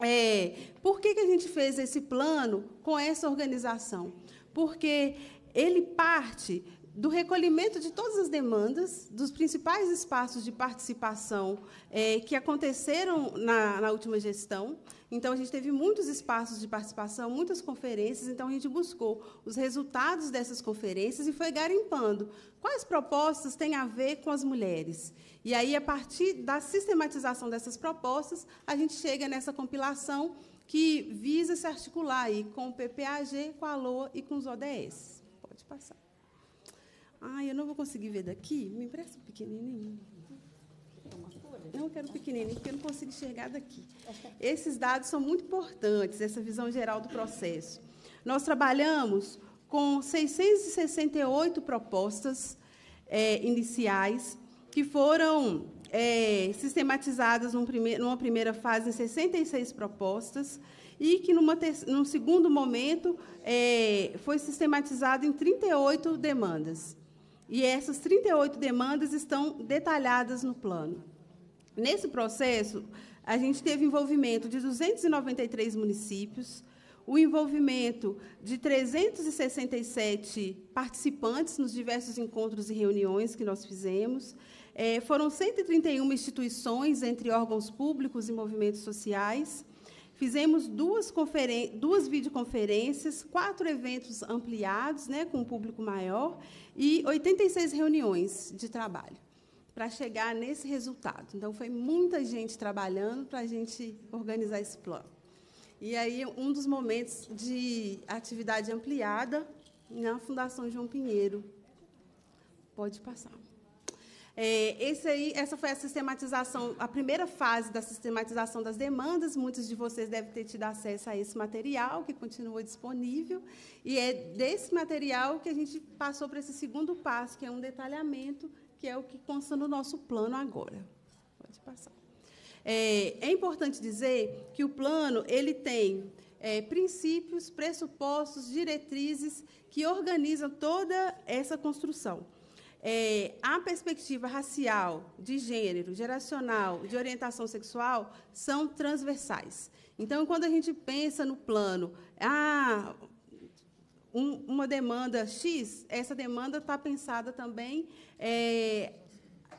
É, por que, que a gente fez esse plano com essa organização? Porque ele parte do recolhimento de todas as demandas dos principais espaços de participação é, que aconteceram na, na, última gestão. Então, a gente teve muitos espaços de participação, muitas conferências, então, a gente buscou os resultados dessas conferências e foi garimpando quais propostas têm a ver com as mulheres. E aí, a partir da sistematização dessas propostas, a gente chega nessa compilação que visa se articular aí com o PPAG, com a LOA e com os ODS. Pode passar. Ah, eu não vou conseguir ver daqui? Me empresta um pequenininho. Não, eu quero pequenininho, porque eu não consigo enxergar daqui. Esses dados são muito importantes, essa visão geral do processo. Nós trabalhamos com 668 propostas é, iniciais, que foram é, sistematizadas num primeir, numa primeira fase em 66 propostas, e que, numa num segundo momento, é, foi sistematizado em 38 demandas. E essas 38 demandas estão detalhadas no plano. Nesse processo, a gente teve envolvimento de 293 municípios, o envolvimento de 367 participantes nos diversos encontros e reuniões que nós fizemos. É, foram 131 instituições, entre órgãos públicos e movimentos sociais. Fizemos duas, duas videoconferências, quatro eventos ampliados, né, com um público maior, e 86 reuniões de trabalho para chegar nesse resultado. Então, foi muita gente trabalhando para a gente organizar esse plano. E aí, um dos momentos de atividade ampliada na Fundação João Pinheiro. Pode passar. É, esse aí, essa foi a sistematização, a primeira fase da sistematização das demandas. Muitos de vocês devem ter tido acesso a esse material, que continua disponível. E é desse material que a gente passou para esse segundo passo, que é um detalhamento, que é o que consta no nosso plano agora. Pode passar. É, é importante dizer que o plano ele tem é, princípios, pressupostos, diretrizes que organizam toda essa construção é, a perspectiva racial, de gênero, geracional, de orientação sexual são transversais. Então, quando a gente pensa no plano, ah, um, uma demanda X, essa demanda está pensada também é,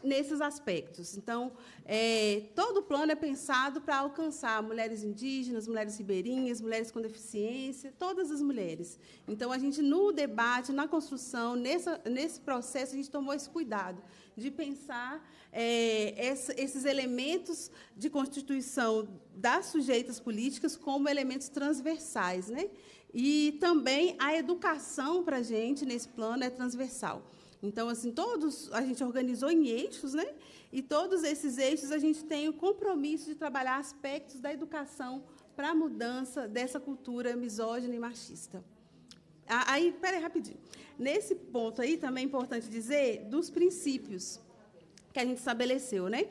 nesses aspectos. Então, é, todo o plano é pensado para alcançar mulheres indígenas, mulheres ribeirinhas, mulheres com deficiência, todas as mulheres. Então, a gente, no debate, na construção, nessa, nesse processo, a gente tomou esse cuidado de pensar é, esses elementos de constituição das sujeitas políticas como elementos transversais. Né? E também a educação, para a gente, nesse plano, é transversal. Então, assim, todos a gente organizou em eixos, né? E todos esses eixos a gente tem o compromisso de trabalhar aspectos da educação para a mudança dessa cultura misógina e machista. Aí, peraí, rapidinho. Nesse ponto aí também é importante dizer dos princípios que a gente estabeleceu, né?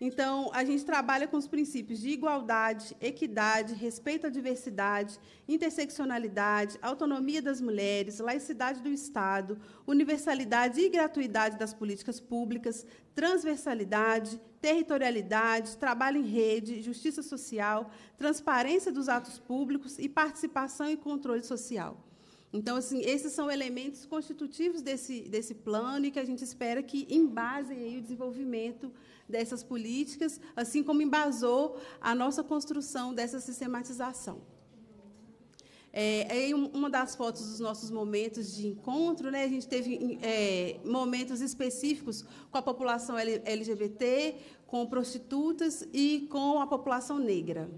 Então, a gente trabalha com os princípios de igualdade, equidade, respeito à diversidade, interseccionalidade, autonomia das mulheres, laicidade do Estado, universalidade e gratuidade das políticas públicas, transversalidade, territorialidade, trabalho em rede, justiça social, transparência dos atos públicos e participação e controle social. Então, assim, esses são elementos constitutivos desse, desse plano e que a gente espera que embasem o desenvolvimento dessas políticas, assim como embasou a nossa construção dessa sistematização. É, uma das fotos dos nossos momentos de encontro, né, a gente teve é, momentos específicos com a população LGBT, com prostitutas e com a população negra.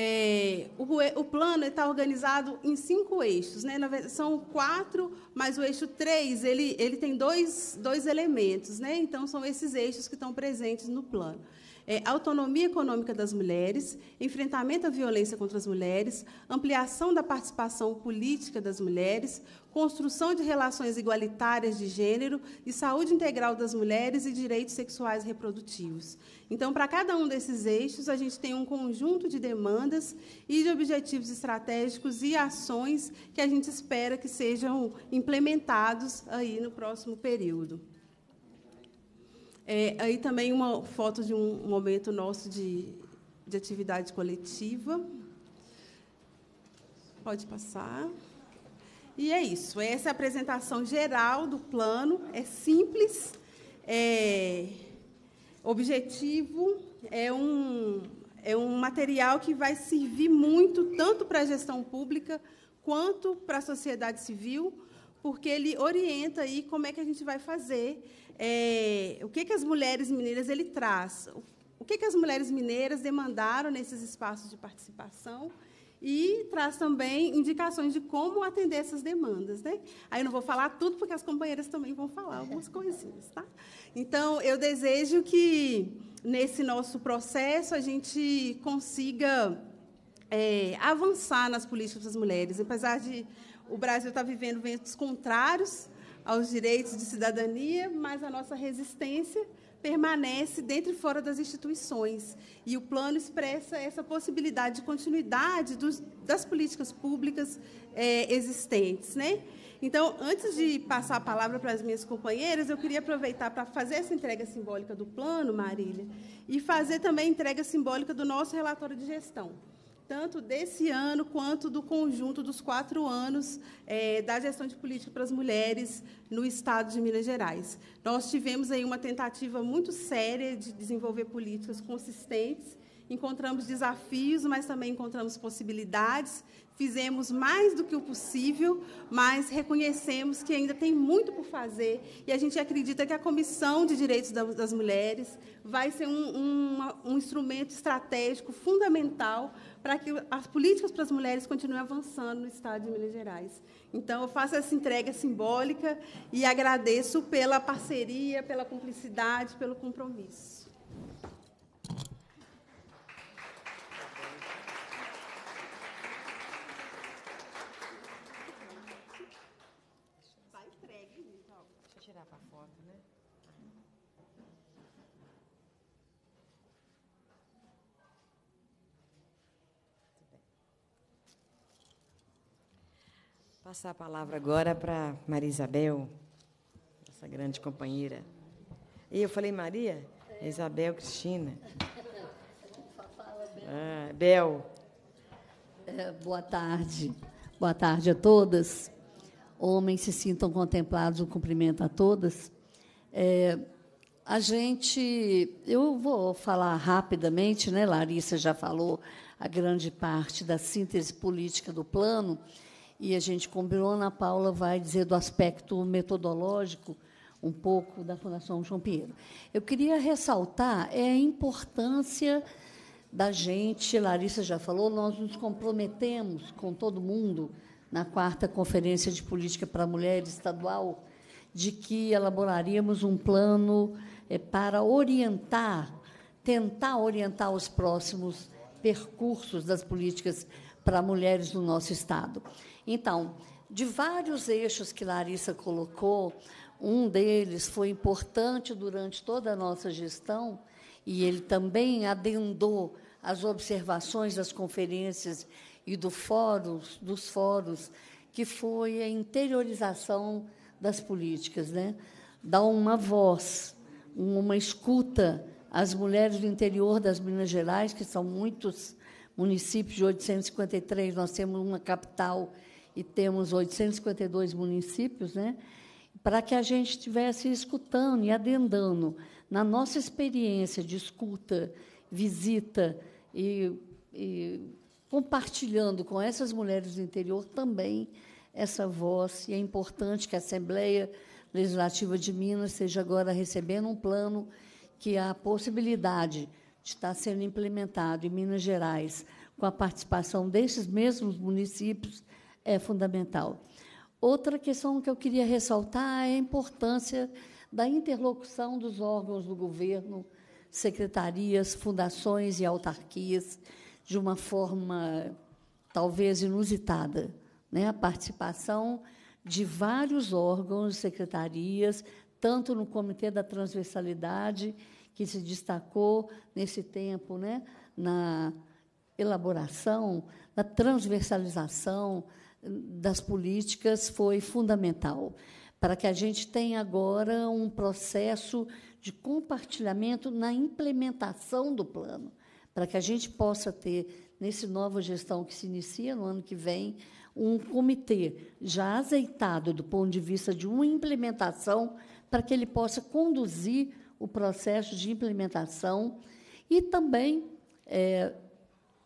É, o, o, plano está organizado em cinco eixos, né? São quatro, mas o eixo três ele, ele tem dois, dois elementos, né? Então são esses eixos que estão presentes no plano é, autonomia econômica das mulheres, enfrentamento à violência contra as mulheres, ampliação da participação política das mulheres, construção de relações igualitárias de gênero e saúde integral das mulheres e direitos sexuais reprodutivos. Então, para cada um desses eixos, a gente tem um conjunto de demandas e de objetivos estratégicos e ações que a gente espera que sejam implementados aí no próximo período. É, aí também uma foto de um momento nosso de, de atividade coletiva. Pode passar. E é isso. Essa é a apresentação geral do plano. É simples, é objetivo, é um, é um material que vai servir muito tanto para a gestão pública quanto para a sociedade civil, porque ele orienta aí como é que a gente vai fazer é, o que, que as mulheres mineiras ele traz, o que, que as mulheres mineiras demandaram nesses espaços de participação e traz também indicações de como atender essas demandas. Né? Aí eu não vou falar tudo, porque as companheiras também vão falar algumas coisinhas. Tá? Então, eu desejo que, nesse nosso processo, a gente consiga é, avançar nas políticas das mulheres. Apesar de o Brasil estar vivendo ventos contrários aos direitos de cidadania, mas a nossa resistência permanece dentro e fora das instituições. E o plano expressa essa possibilidade de continuidade dos, das políticas públicas é, existentes. Né? Então, antes de passar a palavra para as minhas companheiras, eu queria aproveitar para fazer essa entrega simbólica do plano, Marília, e fazer também a entrega simbólica do nosso relatório de gestão tanto desse ano quanto do conjunto dos quatro anos é, da gestão de política para as mulheres no Estado de Minas Gerais. Nós tivemos aí uma tentativa muito séria de desenvolver políticas consistentes, encontramos desafios, mas também encontramos possibilidades, fizemos mais do que o possível, mas reconhecemos que ainda tem muito por fazer e a gente acredita que a Comissão de Direitos das Mulheres vai ser um, um, um instrumento estratégico fundamental para que as políticas para as mulheres continuem avançando no Estado de Minas Gerais. Então, eu faço essa entrega simbólica e agradeço pela parceria, pela cumplicidade, pelo compromisso. Passar a palavra agora para Maria Isabel, nossa grande companheira. E eu falei Maria? É. Isabel Cristina. Ah, Bel. É, boa tarde. Boa tarde a todas. Homens se sintam contemplados, o cumprimento a todas. É, a gente, eu vou falar rapidamente, né? Larissa já falou a grande parte da síntese política do plano e a gente combinou, Ana Paula vai dizer do aspecto metodológico um pouco da Fundação João Pinheiro. Eu queria ressaltar é a importância da gente, Larissa já falou, nós nos comprometemos com todo mundo na quarta Conferência de Política para a Mulher Estadual de que elaboraríamos um plano é, para orientar, tentar orientar os próximos percursos das políticas para mulheres no nosso Estado. Então, de vários eixos que Larissa colocou, um deles foi importante durante toda a nossa gestão, e ele também adendou as observações das conferências e do fóruns, dos fóruns, que foi a interiorização das políticas, né? dar uma voz, uma escuta às mulheres do interior das Minas Gerais, que são muitos municípios de 853, nós temos uma capital e temos 852 municípios, né? para que a gente estivesse escutando e adendando na nossa experiência de escuta, visita e, e compartilhando com essas mulheres do interior também essa voz. E é importante que a Assembleia Legislativa de Minas esteja agora recebendo um plano que a possibilidade de estar sendo implementado em Minas Gerais com a participação desses mesmos municípios é fundamental. Outra questão que eu queria ressaltar é a importância da interlocução dos órgãos do governo, secretarias, fundações e autarquias, de uma forma talvez inusitada. Né? A participação de vários órgãos, secretarias, tanto no Comitê da Transversalidade, que se destacou nesse tempo né? na elaboração, na transversalização, das políticas foi fundamental para que a gente tenha agora um processo de compartilhamento na implementação do plano, para que a gente possa ter, nesse nova gestão que se inicia no ano que vem, um comitê já azeitado do ponto de vista de uma implementação, para que ele possa conduzir o processo de implementação e também, é,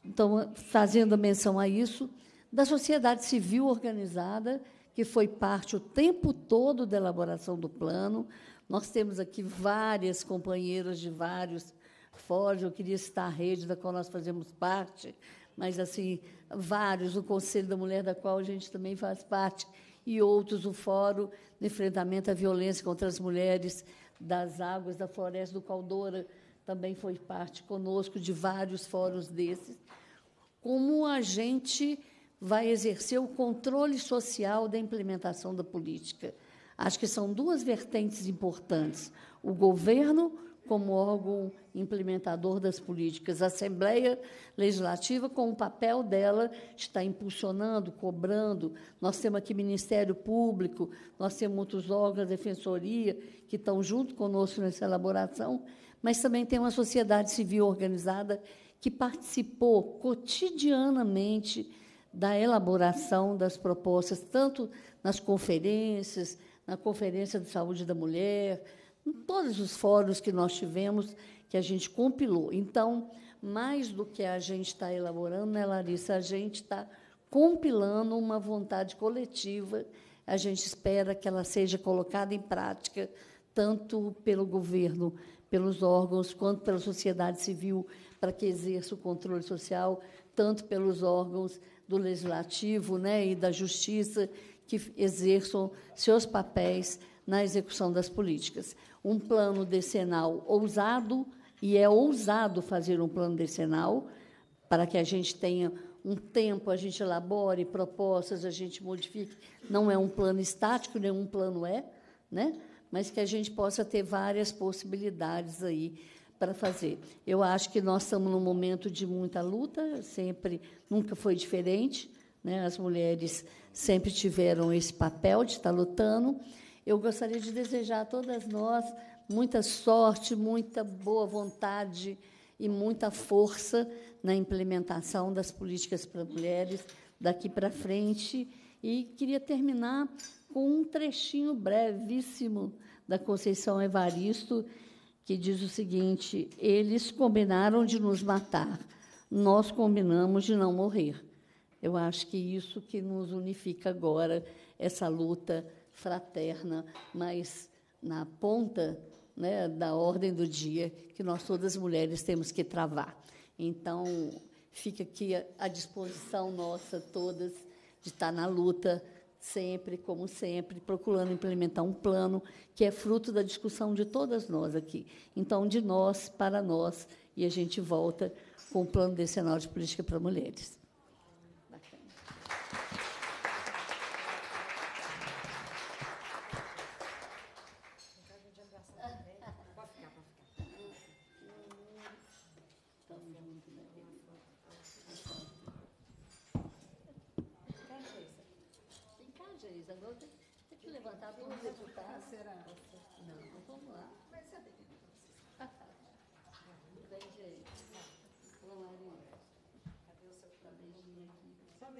então, fazendo menção a isso, da sociedade civil organizada, que foi parte o tempo todo da elaboração do plano. Nós temos aqui várias companheiras de vários fóruns, eu queria citar a rede da qual nós fazemos parte, mas assim vários, o Conselho da Mulher, da qual a gente também faz parte, e outros, o Fórum de Enfrentamento à Violência contra as Mulheres das Águas da Floresta do Caldoura, também foi parte conosco de vários fóruns desses. Como a gente vai exercer o controle social da implementação da política? Acho que são duas vertentes importantes. O governo como órgão implementador das políticas. A Assembleia Legislativa, com o papel dela, está impulsionando, cobrando. Nós temos aqui Ministério Público, nós temos outros órgãos, Defensoria, que estão junto conosco nessa elaboração, mas também tem uma sociedade civil organizada que participou cotidianamente da elaboração das propostas, tanto nas conferências, na Conferência de Saúde da Mulher, em todos os fóruns que nós tivemos, que a gente compilou. Então, mais do que a gente está elaborando, né, Larissa? A gente está compilando uma vontade coletiva. A gente espera que ela seja colocada em prática, tanto pelo governo, pelos órgãos, quanto pela sociedade civil, para que exerça o controle social, tanto pelos órgãos do legislativo né, e da justiça, que exerçam seus papéis na execução das políticas um plano decenal ousado, e é ousado fazer um plano decenal, para que a gente tenha um tempo, a gente elabore propostas, a gente modifique. Não é um plano estático, nenhum plano é, né? mas que a gente possa ter várias possibilidades aí para fazer. Eu acho que nós estamos num momento de muita luta, sempre, nunca foi diferente. Né? As mulheres sempre tiveram esse papel de estar lutando. Eu gostaria de desejar a todas nós muita sorte, muita boa vontade e muita força na implementação das políticas para mulheres daqui para frente. E queria terminar com um trechinho brevíssimo da Conceição Evaristo, que diz o seguinte: Eles combinaram de nos matar, nós combinamos de não morrer. Eu acho que isso que nos unifica agora, essa luta fraterna, mas na ponta né, da ordem do dia que nós todas mulheres temos que travar. Então, fica aqui à disposição nossa todas de estar na luta sempre, como sempre, procurando implementar um plano que é fruto da discussão de todas nós aqui. Então, de nós para nós, e a gente volta com o plano decenal de política para mulheres.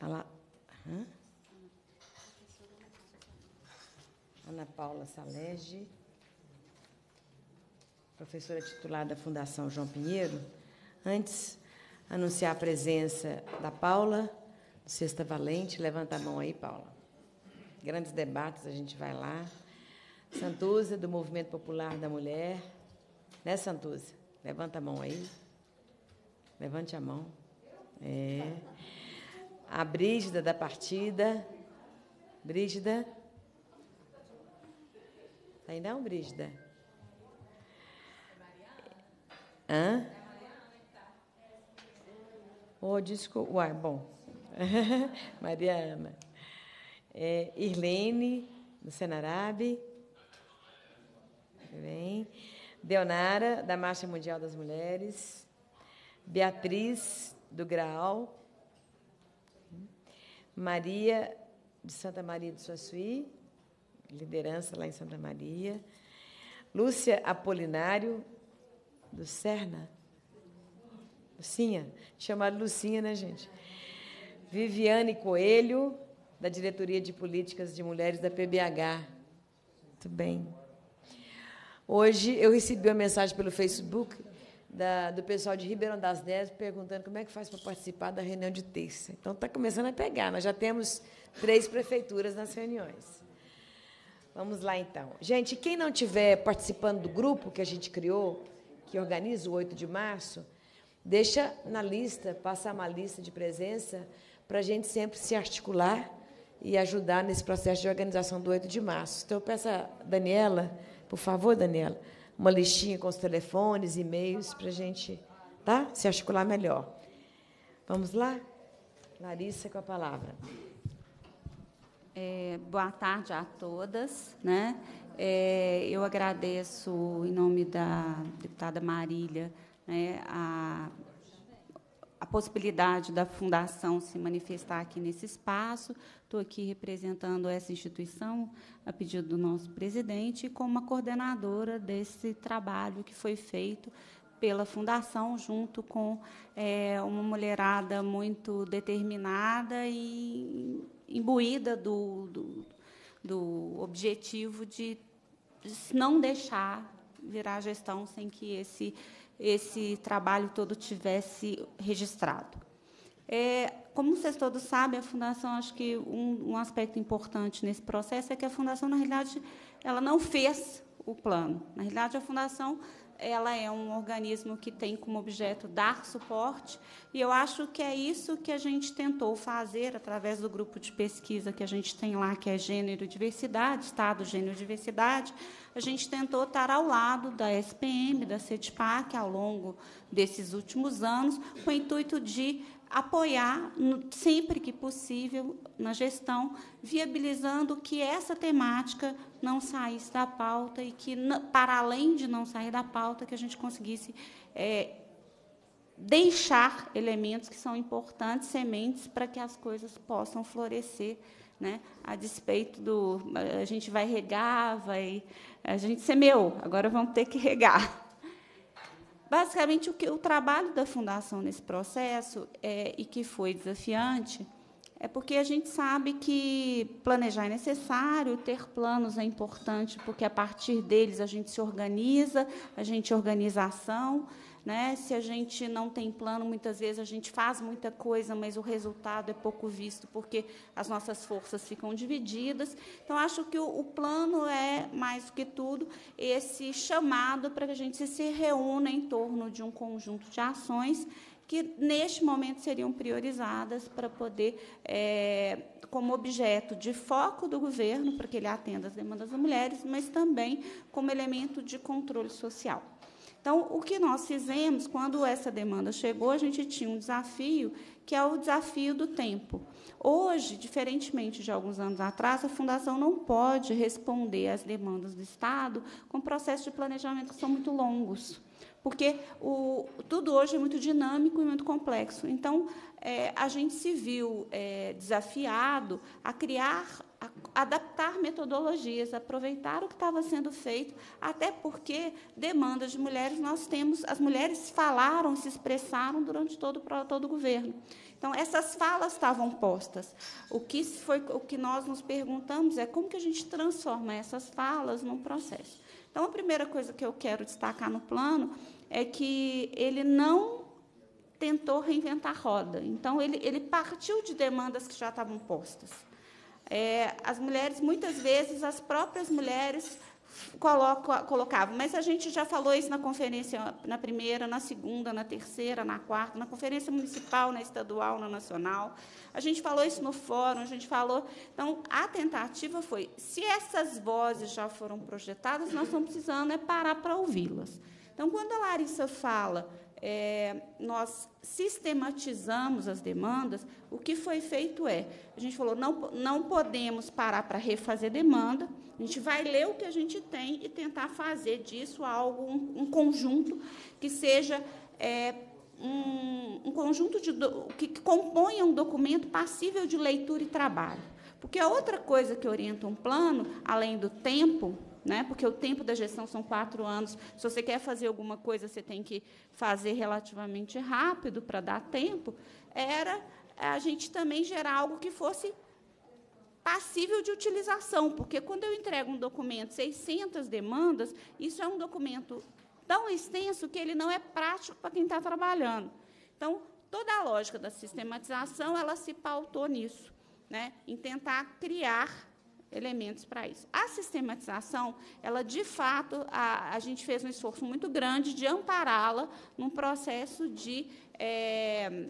a Ana Paula Salege, professora titular da Fundação João Pinheiro. Antes, anunciar a presença da Paula, do Sexta Valente. Levanta a mão aí, Paula. Grandes debates, a gente vai lá. Santuza, do Movimento Popular da Mulher. Né, Santuza? Levanta a mão aí. Levante a mão. É. A Brígida da Partida. Brígida. Tá aí não, Brígida? Hã? Oh, desculpa. Uai, bom. Mariana. É, Irlene, do Senarabe. Bem. Deonara, da Marcha Mundial das Mulheres. Beatriz, do Graal. Maria, de Santa Maria do Suaçuí, liderança lá em Santa Maria. Lúcia Apolinário, do Serna. Lucinha? Chamada Lucinha, né, gente? Viviane Coelho, da Diretoria de Políticas de Mulheres da PBH. Muito bem. Hoje eu recebi uma mensagem pelo Facebook da, do pessoal de Ribeirão das Neves perguntando como é que faz para participar da reunião de terça. Então está começando a pegar. Nós já temos três prefeituras nas reuniões. Vamos lá então. Gente, quem não estiver participando do grupo que a gente criou, que organiza o 8 de março, deixa na lista, passar uma lista de presença para a gente sempre se articular e ajudar nesse processo de organização do 8 de março. Então, eu peço a Daniela, por favor, Daniela, uma listinha com os telefones, e-mails, para a gente tá? se articular melhor. Vamos lá? Larissa, com a palavra. É, boa tarde a todas. Né? É, eu agradeço, em nome da deputada Marília, né, a a possibilidade da Fundação se manifestar aqui nesse espaço. Estou aqui representando essa instituição, a pedido do nosso presidente, e como coordenadora desse trabalho que foi feito pela Fundação, junto com é, uma mulherada muito determinada e imbuída do, do, do objetivo de não deixar virar gestão sem que esse esse trabalho todo tivesse registrado. É, como vocês todos sabem, a Fundação, acho que um, um, aspecto importante nesse processo é que a Fundação, na realidade, ela não fez o plano. Na realidade, a Fundação ela é um organismo que tem como objeto dar suporte, e eu acho que é isso que a gente tentou fazer através do grupo de pesquisa que a gente tem lá, que é Gênero e Diversidade, Estado, Gênero e Diversidade. A gente tentou estar ao lado da SPM, da CETPAC, ao longo desses últimos anos, com o intuito de apoiar, sempre que possível, na gestão, viabilizando que essa temática não saísse da pauta e que, para além de não sair da pauta, que a gente conseguisse é, deixar elementos que são importantes, sementes, para que as coisas possam florescer, né? a despeito do... A gente vai regar, vai... A gente semeou, agora vamos ter que regar. Basicamente, o, que, o trabalho da Fundação nesse processo, é, e que foi desafiante, é porque a gente sabe que planejar é necessário, ter planos é importante, porque a partir deles a gente se organiza, a gente organiza a ação, né? Se a gente não tem plano, muitas vezes a gente faz muita coisa, mas o resultado é pouco visto, porque as nossas forças ficam divididas. Então, acho que o, o plano é, mais do que tudo, esse chamado para que a gente se reúna em torno de um conjunto de ações que, neste momento, seriam priorizadas para poder, é, como objeto de foco do governo, para que ele atenda às demandas das mulheres, mas também como elemento de controle social. Então, o que nós fizemos, quando essa demanda chegou, a gente tinha um desafio, que é o desafio do tempo. Hoje, diferentemente de alguns anos atrás, a Fundação não pode responder às demandas do Estado com processos de planejamento que são muito longos porque o, tudo hoje é muito dinâmico e muito complexo. Então, é, a gente se viu é, desafiado a criar, adaptar metodologias, aproveitar o que estava sendo feito, até porque demandas de mulheres nós temos, as mulheres falaram, se expressaram durante todo, todo o governo. Então, essas falas estavam postas. O que, foi, o que nós nos perguntamos é como que a gente transforma essas falas num processo. Então, a primeira coisa que eu quero destacar no plano é que ele não tentou reinventar roda. Então, ele, ele partiu de demandas que já estavam postas. É, as mulheres, muitas vezes, as próprias mulheres colocavam. Mas a gente já falou isso na conferência, na primeira, na segunda, na terceira, na quarta, na conferência municipal, na estadual, na nacional. A gente falou isso no fórum, a gente falou. Então, a tentativa foi: se essas vozes já foram projetadas, nós estamos precisando é parar para ouvi-las. Então, quando a Larissa fala é, nós sistematizamos as demandas, o que foi feito é, a gente falou, não, não podemos parar para refazer demanda, a gente vai ler o que a gente tem e tentar fazer disso algo, um, um conjunto que seja é, um, um, conjunto de do, que componha um documento passível de leitura e trabalho. Porque a outra coisa que orienta um plano, além do tempo, né? porque o tempo da gestão são quatro anos. Se você quer fazer alguma coisa, você tem que fazer relativamente rápido para dar tempo. Era a gente também gerar algo que fosse passível de utilização, porque quando eu entrego um documento, 600 demandas, isso é um documento tão extenso que ele não é prático para quem está trabalhando. Então, toda a lógica da sistematização ela se pautou nisso, né, em tentar criar elementos para isso. A sistematização, ela de fato, a, a gente fez um esforço muito grande de ampará-la num processo de é,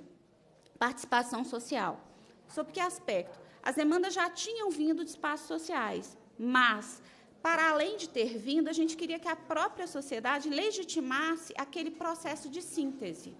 participação social. Sob que aspecto? As demandas já tinham vindo de espaços sociais, mas, para além de ter vindo, a gente queria que a própria sociedade legitimasse aquele processo de síntese.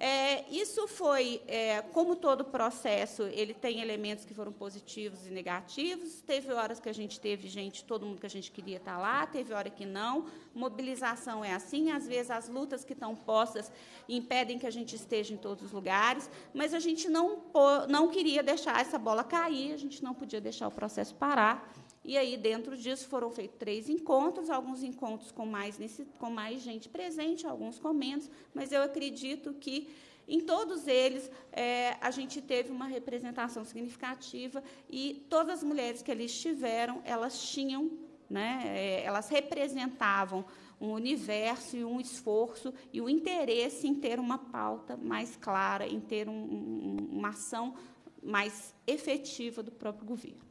É, isso foi, é, como todo processo, ele tem elementos que foram positivos e negativos. Teve horas que a gente teve gente, todo mundo que a gente queria estar lá, teve hora que não. Mobilização é assim, às vezes as lutas que estão postas impedem que a gente esteja em todos os lugares, mas a gente não, não queria deixar essa bola cair, a gente não podia deixar o processo parar. E aí, dentro disso, foram feitos três encontros, alguns encontros com mais, nesse, com mais gente presente, alguns com menos, mas eu acredito que em todos eles é, a gente teve uma representação significativa e todas as mulheres que ali estiveram, elas tinham, né, é, elas representavam um universo e um esforço e o interesse em ter uma pauta mais clara, em ter um, um, uma ação mais efetiva do próprio governo.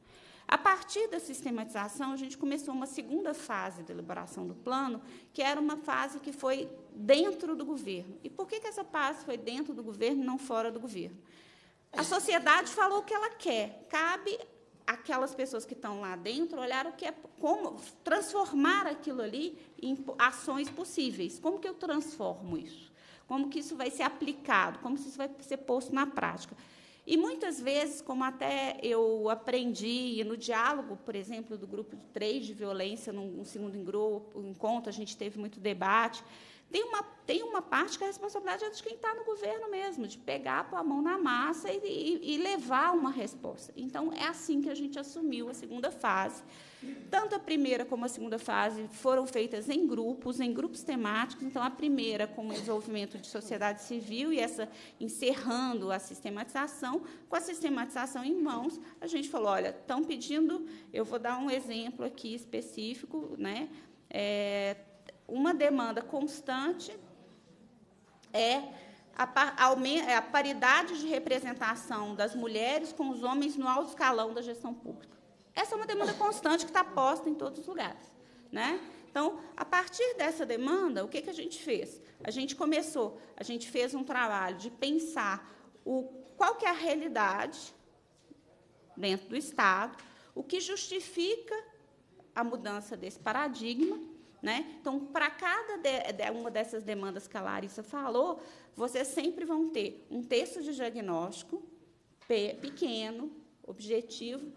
A partir da sistematização, a gente começou uma segunda fase de elaboração do plano, que era uma fase que foi dentro do governo. E por que, que essa fase foi dentro do governo e não fora do governo? A sociedade falou o que ela quer. Cabe aquelas pessoas que estão lá dentro olhar o que é como transformar aquilo ali em ações possíveis. Como que eu transformo isso? Como que isso vai ser aplicado? Como que isso vai ser posto na prática? E muitas vezes, como até eu aprendi no diálogo, por exemplo, do grupo de três de violência, num, segundo encontro, a gente teve muito debate. Tem uma, tem uma parte que a responsabilidade é de quem está no governo mesmo, de pegar a mão na massa e, e, e levar uma resposta. Então, é assim que a gente assumiu a segunda fase. Tanto a primeira como a segunda fase foram feitas em grupos, em grupos temáticos. Então, a primeira com o desenvolvimento de sociedade civil e essa encerrando a sistematização. Com a sistematização em mãos, a gente falou: olha, estão pedindo. Eu vou dar um exemplo aqui específico, né? É, uma demanda constante é é a paridade de representação das mulheres com os homens no alto escalão da gestão pública. Essa é uma demanda constante que está posta em todos os lugares. Né? Então, a partir dessa demanda, o que, que a gente fez? A gente começou, a gente fez um trabalho de pensar o, qual que é a realidade dentro do Estado, o que justifica a mudança desse paradigma né? Então, para cada de, de, uma dessas demandas que a Larissa falou, vocês sempre vão ter um texto de diagnóstico pequeno, objetivo.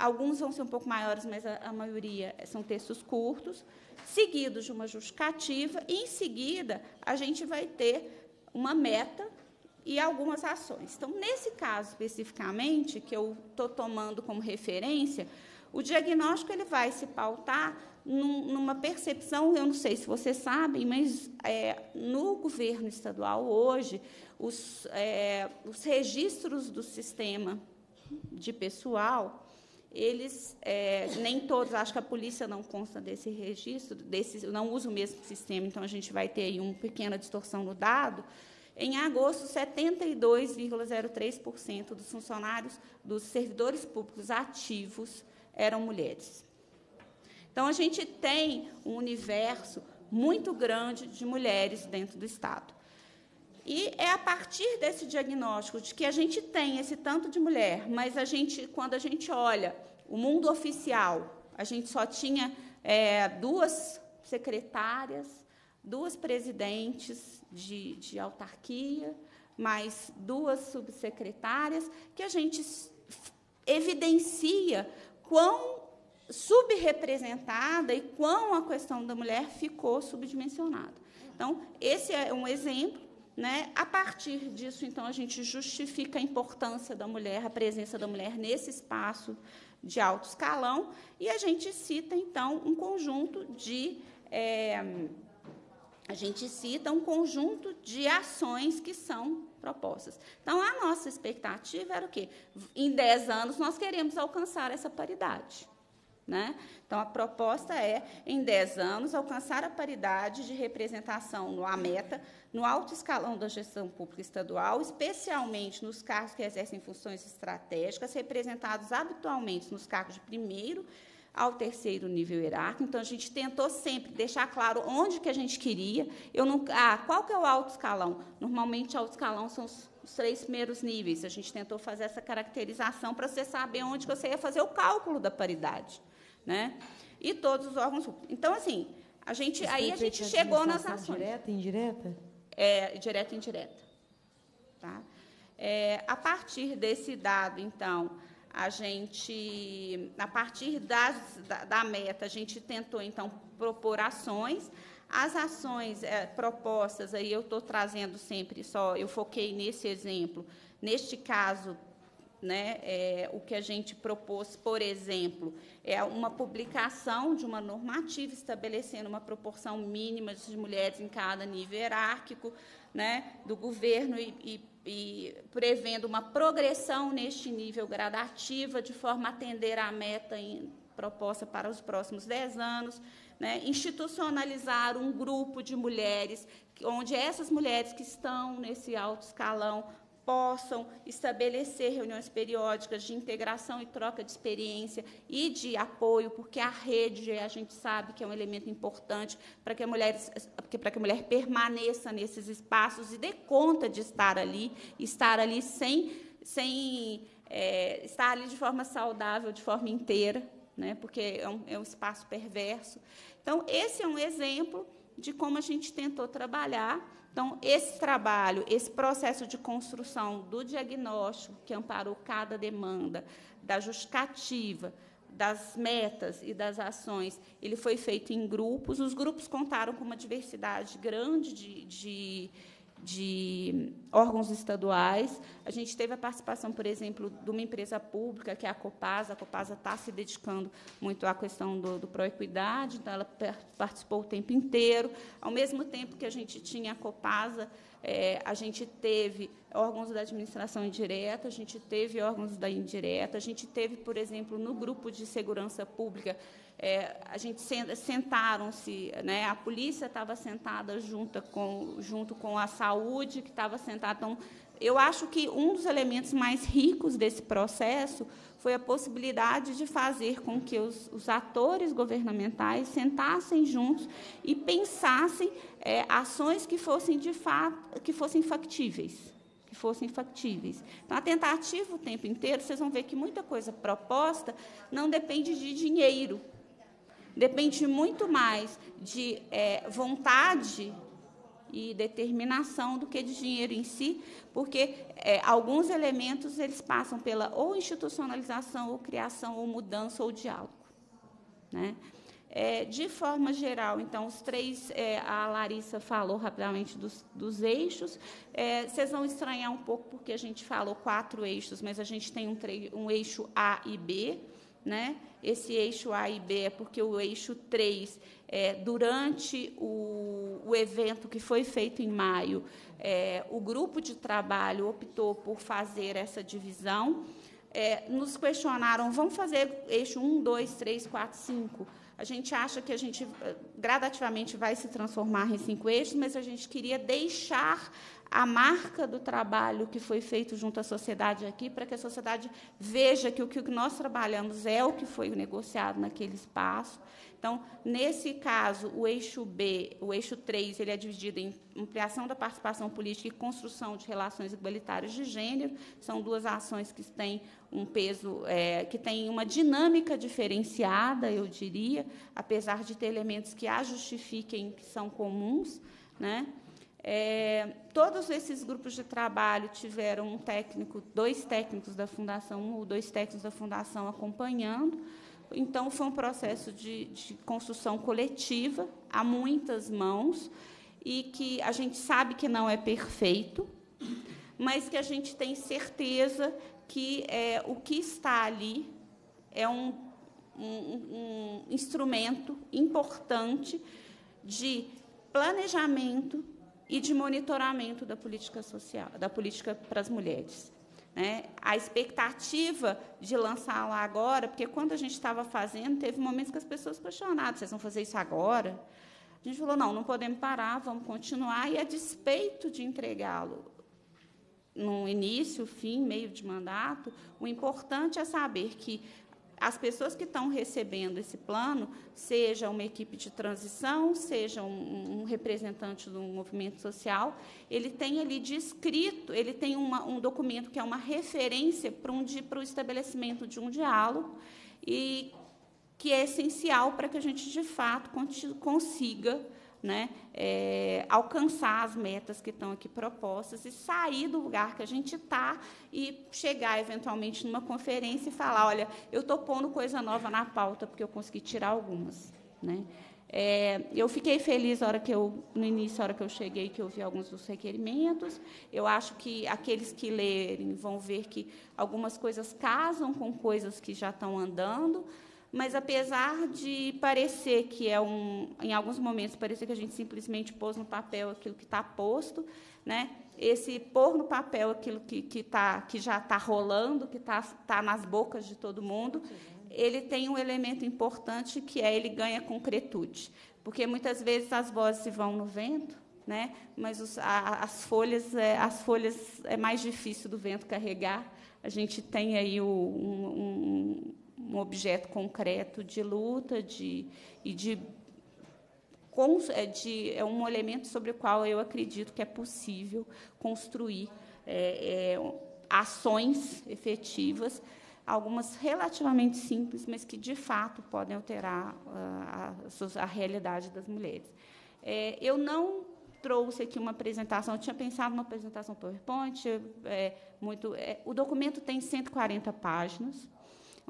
Alguns vão ser um pouco maiores, mas a, a maioria são textos curtos, seguidos de uma justificativa, e, em seguida, a gente vai ter uma meta e algumas ações. Então, nesse caso especificamente, que eu estou tomando como referência, o diagnóstico ele vai se pautar num, numa percepção, eu não sei se vocês sabem, mas é, no governo estadual hoje, os, é, os registros do sistema de pessoal, eles é, nem todos, acho que a polícia não consta desse registro, desse, não usa o mesmo sistema, então a gente vai ter aí uma pequena distorção no dado. Em agosto, 72,03% dos funcionários, dos servidores públicos ativos eram mulheres. Então, a gente tem um universo muito grande de mulheres dentro do Estado. E é a partir desse diagnóstico de que a gente tem esse tanto de mulher, mas a gente, quando a gente olha o mundo oficial, a gente só tinha é, duas secretárias, duas presidentes de, de autarquia, mais duas subsecretárias, que a gente evidencia quão subrepresentada e quão a questão da mulher ficou subdimensionada. Então, esse é um exemplo Né? A partir disso, então, a gente justifica a importância da mulher, a presença da mulher nesse espaço de alto escalão, e a gente cita, então, um conjunto de. É, a gente cita um conjunto de ações que são propostas. Então, a nossa expectativa era o quê? Em 10 anos, nós queremos alcançar essa paridade. Né? Então, a proposta é, em 10 anos, alcançar a paridade de representação no AMETA, no alto escalão da gestão pública estadual, especialmente nos cargos que exercem funções estratégicas, representados habitualmente nos cargos de primeiro ao terceiro nível hierárquico. Então, a gente tentou sempre deixar claro onde que a gente queria. Eu não, ah, qual que é o alto escalão? Normalmente, alto escalão são os, os três primeiros níveis. A gente tentou fazer essa caracterização para você saber onde você ia fazer o cálculo da paridade. Né? E todos os órgãos Então, assim, a gente, aí a gente chegou nas ações. Direta e indireta? É, direta e indireta. Tá? É, a partir desse dado, então, a gente, a partir das, da, da, meta, a gente tentou, então, propor ações. As ações é, propostas, aí eu estou trazendo sempre só, eu foquei nesse exemplo. Neste caso, né, é, o que a gente propôs, por exemplo, é uma publicação de uma normativa estabelecendo uma proporção mínima de mulheres em cada nível hierárquico né, do governo e, e e prevendo uma progressão neste nível gradativa, de forma a atender à meta em, proposta para os próximos dez anos, né, institucionalizar um grupo de mulheres, onde essas mulheres que estão nesse alto escalão possam estabelecer reuniões periódicas de integração e troca de experiência e de apoio, porque a rede, a gente sabe que é um elemento importante para que a mulher, para que a mulher permaneça nesses espaços e dê conta de estar ali, estar ali sem, sem é, estar ali de forma saudável, de forma inteira, né, porque é um, é um espaço perverso. Então, esse é um exemplo de como a gente tentou trabalhar então, esse trabalho, esse processo de construção do diagnóstico, que amparou cada demanda, da justificativa, das metas e das ações, ele foi feito em grupos. Os grupos contaram com uma diversidade grande de, de de órgãos estaduais. A gente teve a participação, por exemplo, de uma empresa pública, que é a Copasa. A Copasa está se dedicando muito à questão do, do Proequidade, então ela participou o tempo inteiro. Ao mesmo tempo que a gente tinha a Copasa, é, a gente teve órgãos da administração indireta, a gente teve órgãos da indireta, a gente teve, por exemplo, no grupo de segurança pública, é, a gente sentaram-se, né, a polícia estava sentada junto com, junto com a saúde, que estava sentada. Então, eu acho que um dos elementos mais ricos desse processo foi a possibilidade de fazer com que os, os atores governamentais sentassem juntos e pensassem é, ações que fossem de fato, que fossem factíveis que fossem factíveis. Então, a tentativa o tempo inteiro, vocês vão ver que muita coisa proposta não depende de dinheiro, depende muito mais de é, vontade e determinação do que de dinheiro em si, porque é, alguns elementos eles passam pela ou institucionalização, ou criação, ou mudança, ou diálogo. Né? É, de forma geral, então, os três, é, a Larissa falou rapidamente dos, dos eixos. É, vocês vão estranhar um pouco porque a gente falou quatro eixos, mas a gente tem um, um eixo A e B. Né? Esse eixo A e B é porque o eixo 3, é, durante o, o, evento que foi feito em maio, é, o grupo de trabalho optou por fazer essa divisão. É, nos questionaram, vamos fazer eixo 1, 2, 3, 4, 5? A gente acha que a gente eh, gradativamente vai se transformar em cinco eixos, mas a gente queria deixar a marca do trabalho que foi feito junto à sociedade aqui, para que a sociedade veja que o que nós trabalhamos é o que foi negociado naquele espaço. Então, nesse caso, o eixo B, o eixo 3, ele é dividido em ampliação da participação política e construção de relações igualitárias de gênero. São duas ações que têm um peso, é, que têm uma dinâmica diferenciada, eu diria, apesar de ter elementos que a justifiquem, que são comuns. Né? É, todos esses grupos de trabalho tiveram um técnico, dois técnicos da fundação, um ou dois técnicos da fundação acompanhando. Então, foi um processo de, de construção coletiva, a muitas mãos. e que a gente sabe que não é perfeito, mas que a gente tem certeza que é, o que está ali é um, um, um instrumento importante de planejamento e de monitoramento da política social, da política para as mulheres. Né? A expectativa de lançar lá agora, porque quando a gente estava fazendo, teve momentos que as pessoas questionaram: vocês vão fazer isso agora? A gente falou: não, não podemos parar, vamos continuar, e a despeito de entregá-lo no início, fim, meio de mandato, o importante é saber que as pessoas que estão recebendo esse plano, seja uma equipe de transição, seja um, um representante do movimento social, ele tem ali descrito, ele tem uma, um documento que é uma referência para, um, para o estabelecimento de um diálogo e que é essencial para que a gente, de fato, consiga né, é, alcançar as metas que estão aqui propostas e sair do lugar que a gente está e chegar eventualmente numa conferência e falar, olha, eu estou pondo coisa nova na pauta porque eu consegui tirar algumas, né? É, eu fiquei feliz hora que eu, no início, hora que eu cheguei, que eu vi alguns dos requerimentos. Eu acho que aqueles que lerem vão ver que algumas coisas casam com coisas que já estão andando mas apesar de parecer que é um, em alguns momentos parecer que a gente simplesmente pôs no papel aquilo que está posto, né? Esse pôr no papel aquilo que, que, tá, que já está rolando, que está tá nas bocas de todo mundo, ele tem um elemento importante que é ele ganha concretude, porque muitas vezes as vozes se vão no vento, né? Mas os, a, as folhas, é, as folhas é mais difícil do vento carregar. A gente tem aí o, um, um objeto concreto de luta de, e de, é, de é um elemento sobre o qual eu acredito que é possível construir é, é, ações efetivas, algumas relativamente simples, mas que de fato podem alterar a, a, a realidade das mulheres. É, eu não trouxe aqui uma apresentação, eu tinha pensado numa apresentação PowerPoint, é, muito, é, o documento tem 140 páginas,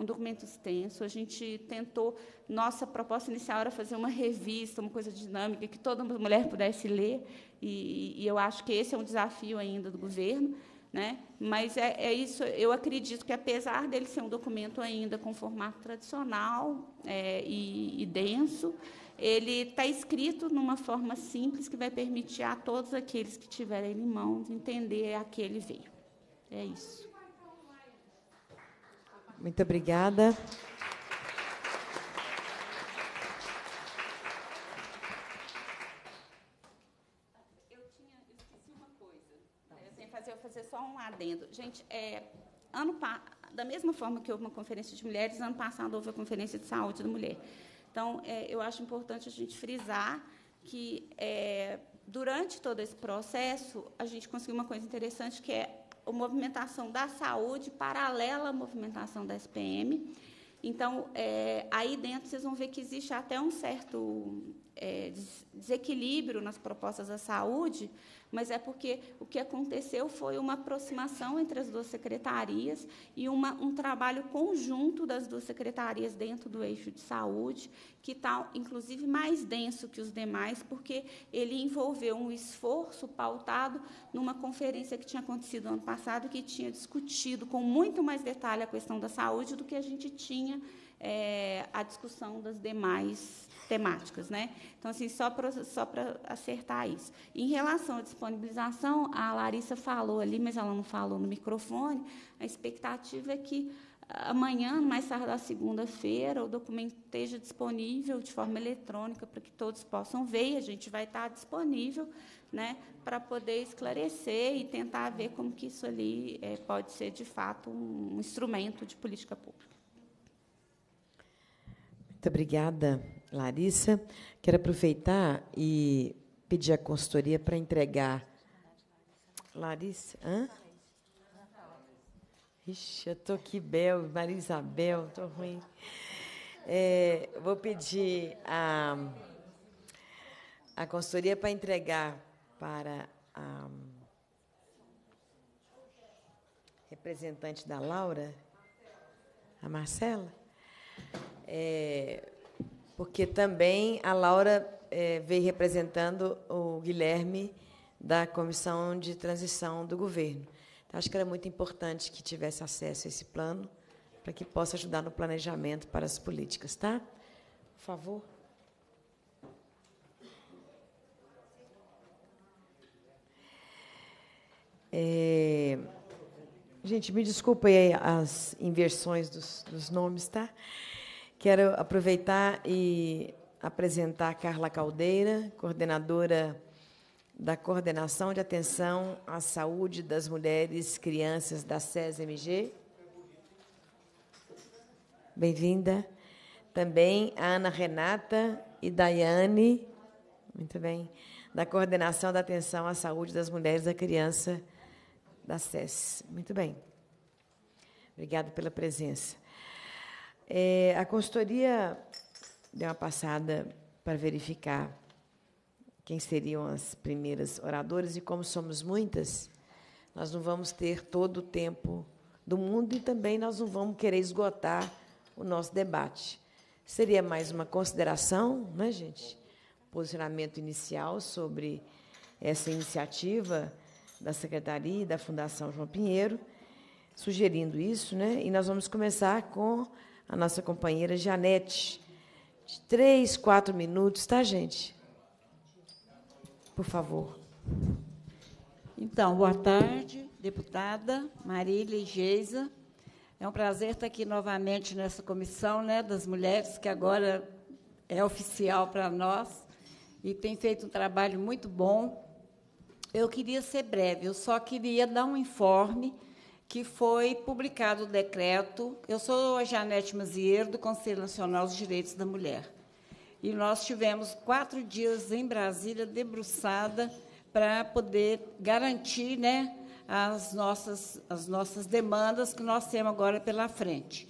um documento extenso. A gente tentou, nossa proposta inicial era fazer uma revista, uma coisa dinâmica, que toda mulher pudesse ler, e, e eu acho que esse é um desafio ainda do governo. Né? Mas é, é, isso. Eu acredito que, apesar dele ser um documento ainda com formato tradicional é, e, e, denso, ele está escrito numa forma simples que vai permitir a todos aqueles que tiverem em mãos entender a que ele veio. É isso. Muito obrigada. Eu tinha esqueci uma coisa. Eu tenho que fazer, fazer só um adendo. Gente, é, ano da mesma forma que houve uma conferência de mulheres, ano passado houve a conferência de saúde da mulher. Então, é, eu acho importante a gente frisar que é, durante todo esse processo a gente conseguiu uma coisa interessante que é a movimentação da saúde paralela à movimentação da SPM. Então, é, aí dentro vocês vão ver que existe até um certo é, desequilíbrio nas propostas da saúde, mas é porque o que aconteceu foi uma aproximação entre as duas secretarias e uma, um trabalho conjunto das duas secretarias dentro do eixo de saúde, que está, inclusive, mais denso que os demais, porque ele envolveu um esforço pautado numa conferência que tinha acontecido ano passado, que tinha discutido com muito mais detalhe a questão da saúde do que a gente tinha é, a discussão das demais temáticas. Né? Então, assim, só para só acertar isso. Em relação à disponibilização, a Larissa falou ali, mas ela não falou no microfone, a expectativa é que amanhã, mais tarde da segunda-feira, o documento esteja disponível de forma eletrônica para que todos possam ver, a gente vai estar disponível né, para poder esclarecer e tentar ver como que isso ali é, pode ser, de fato, um instrumento de política pública. Muito obrigada, Larissa. Quero aproveitar e pedir a consultoria para entregar. Larissa, hã? Ixi, eu estou aqui, Bel, Maria Isabel, estou ruim. É, vou pedir a, a consultoria para entregar para a representante da Laura, a Marcela, é, porque também a Laura é, veio representando o Guilherme, da Comissão de Transição do Governo. Então, acho que era muito importante que tivesse acesso a esse plano, para que possa ajudar no planejamento para as políticas. Tá? Por favor. É... Gente, me desculpe aí as inversões dos, dos nomes, tá? Quero aproveitar e apresentar a Carla Caldeira, coordenadora da Coordenação de Atenção à Saúde das Mulheres e Crianças da SESMG. Bem-vinda. Também a Ana Renata e Daiane, muito bem, da Coordenação da Atenção à Saúde das Mulheres e da Criança da SES. Muito bem. Obrigada pela presença. É, a consultoria deu uma passada para verificar quem seriam as primeiras oradoras e como somos muitas, nós não vamos ter todo o tempo do mundo e também nós não vamos querer esgotar o nosso debate. Seria mais uma consideração, né, gente? Posicionamento inicial sobre essa iniciativa da Secretaria e da Fundação João Pinheiro, sugerindo isso, né? E nós vamos começar com a nossa companheira Janete, de três, quatro minutos, tá, gente? Por favor. Então, boa tarde, deputada Marília e Geisa. É um prazer estar aqui novamente nessa comissão né, das mulheres, que agora é oficial para nós e tem feito um trabalho muito bom. Eu queria ser breve, eu só queria dar um informe que foi publicado o decreto. Eu sou a Janete Mazieiro, do Conselho Nacional dos Direitos da Mulher. E nós tivemos quatro dias em Brasília, debruçada, para poder garantir né, as, nossas, as nossas demandas que nós temos agora pela frente.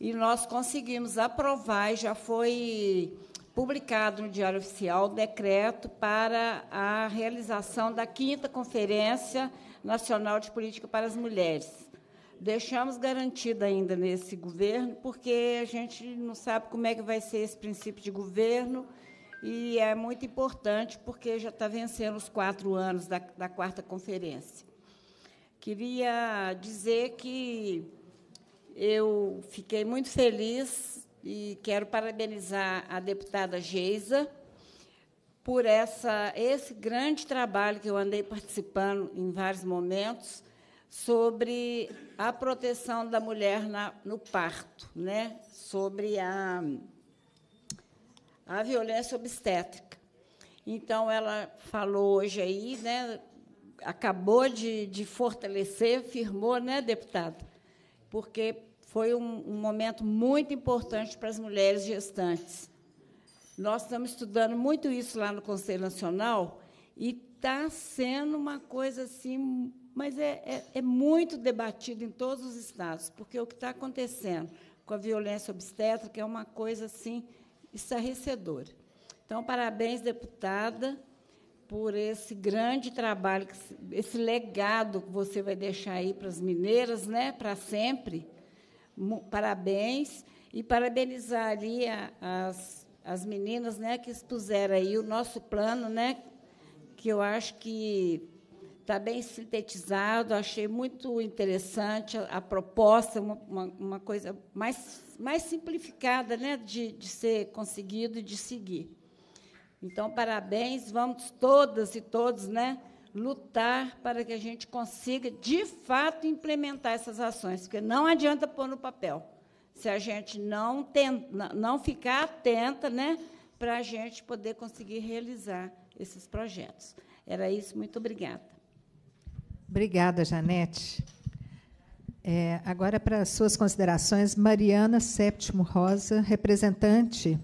E nós conseguimos aprovar, e já foi publicado no Diário Oficial o decreto para a realização da quinta Conferência Nacional de Política para as Mulheres. Deixamos garantido ainda nesse governo, porque a gente não sabe como é que vai ser esse princípio de governo, e é muito importante, porque já está vencendo os quatro anos da, da quarta conferência. Queria dizer que eu fiquei muito feliz e quero parabenizar a deputada Geisa, por essa, esse grande trabalho que eu andei participando em vários momentos sobre a proteção da mulher na, no parto, né? sobre a, a violência obstétrica. Então, ela falou hoje aí, né? acabou de, de fortalecer, firmou, né, deputada? Porque foi um, um momento muito importante para as mulheres gestantes nós estamos estudando muito isso lá no Conselho Nacional e está sendo uma coisa assim, mas é, é, é muito debatido em todos os estados, porque o que está acontecendo com a violência obstétrica é uma coisa assim estarrecedora. Então, parabéns, deputada, por esse grande trabalho, esse legado que você vai deixar aí para as mineiras, né, para sempre. Parabéns e parabenizar ali as as meninas né, que expuseram aí o nosso plano, né, que eu acho que está bem sintetizado, achei muito interessante a, a proposta, uma, uma, coisa mais, mais simplificada né, de, de ser conseguido e de seguir. Então, parabéns, vamos todas e todos né, lutar para que a gente consiga, de fato, implementar essas ações, porque não adianta pôr no papel se a gente não, tem, não ficar atenta né, para a gente poder conseguir realizar esses projetos. Era isso, muito obrigada. Obrigada, Janete. É, agora, para as suas considerações, Mariana Séptimo Rosa, representante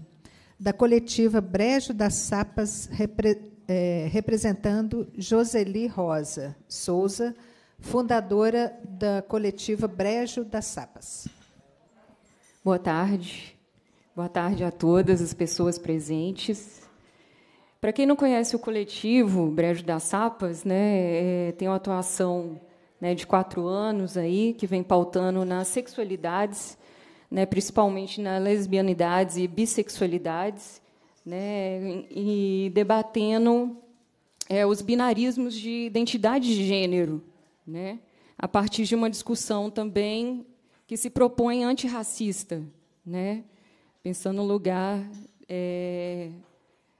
da coletiva Brejo das Sapas, repre, é, representando Joseli Rosa Souza, fundadora da coletiva Brejo das Sapas. Boa tarde. Boa tarde a todas as pessoas presentes. Para quem não conhece o coletivo Brejo das Sapas, né, é, tem uma atuação né, de quatro anos aí que vem pautando nas sexualidades, né, principalmente nas lesbianidades e bissexualidades, né, e debatendo é, os binarismos de identidade de gênero, né? a partir de uma discussão também que se propõe antirracista, né? pensando no lugar é,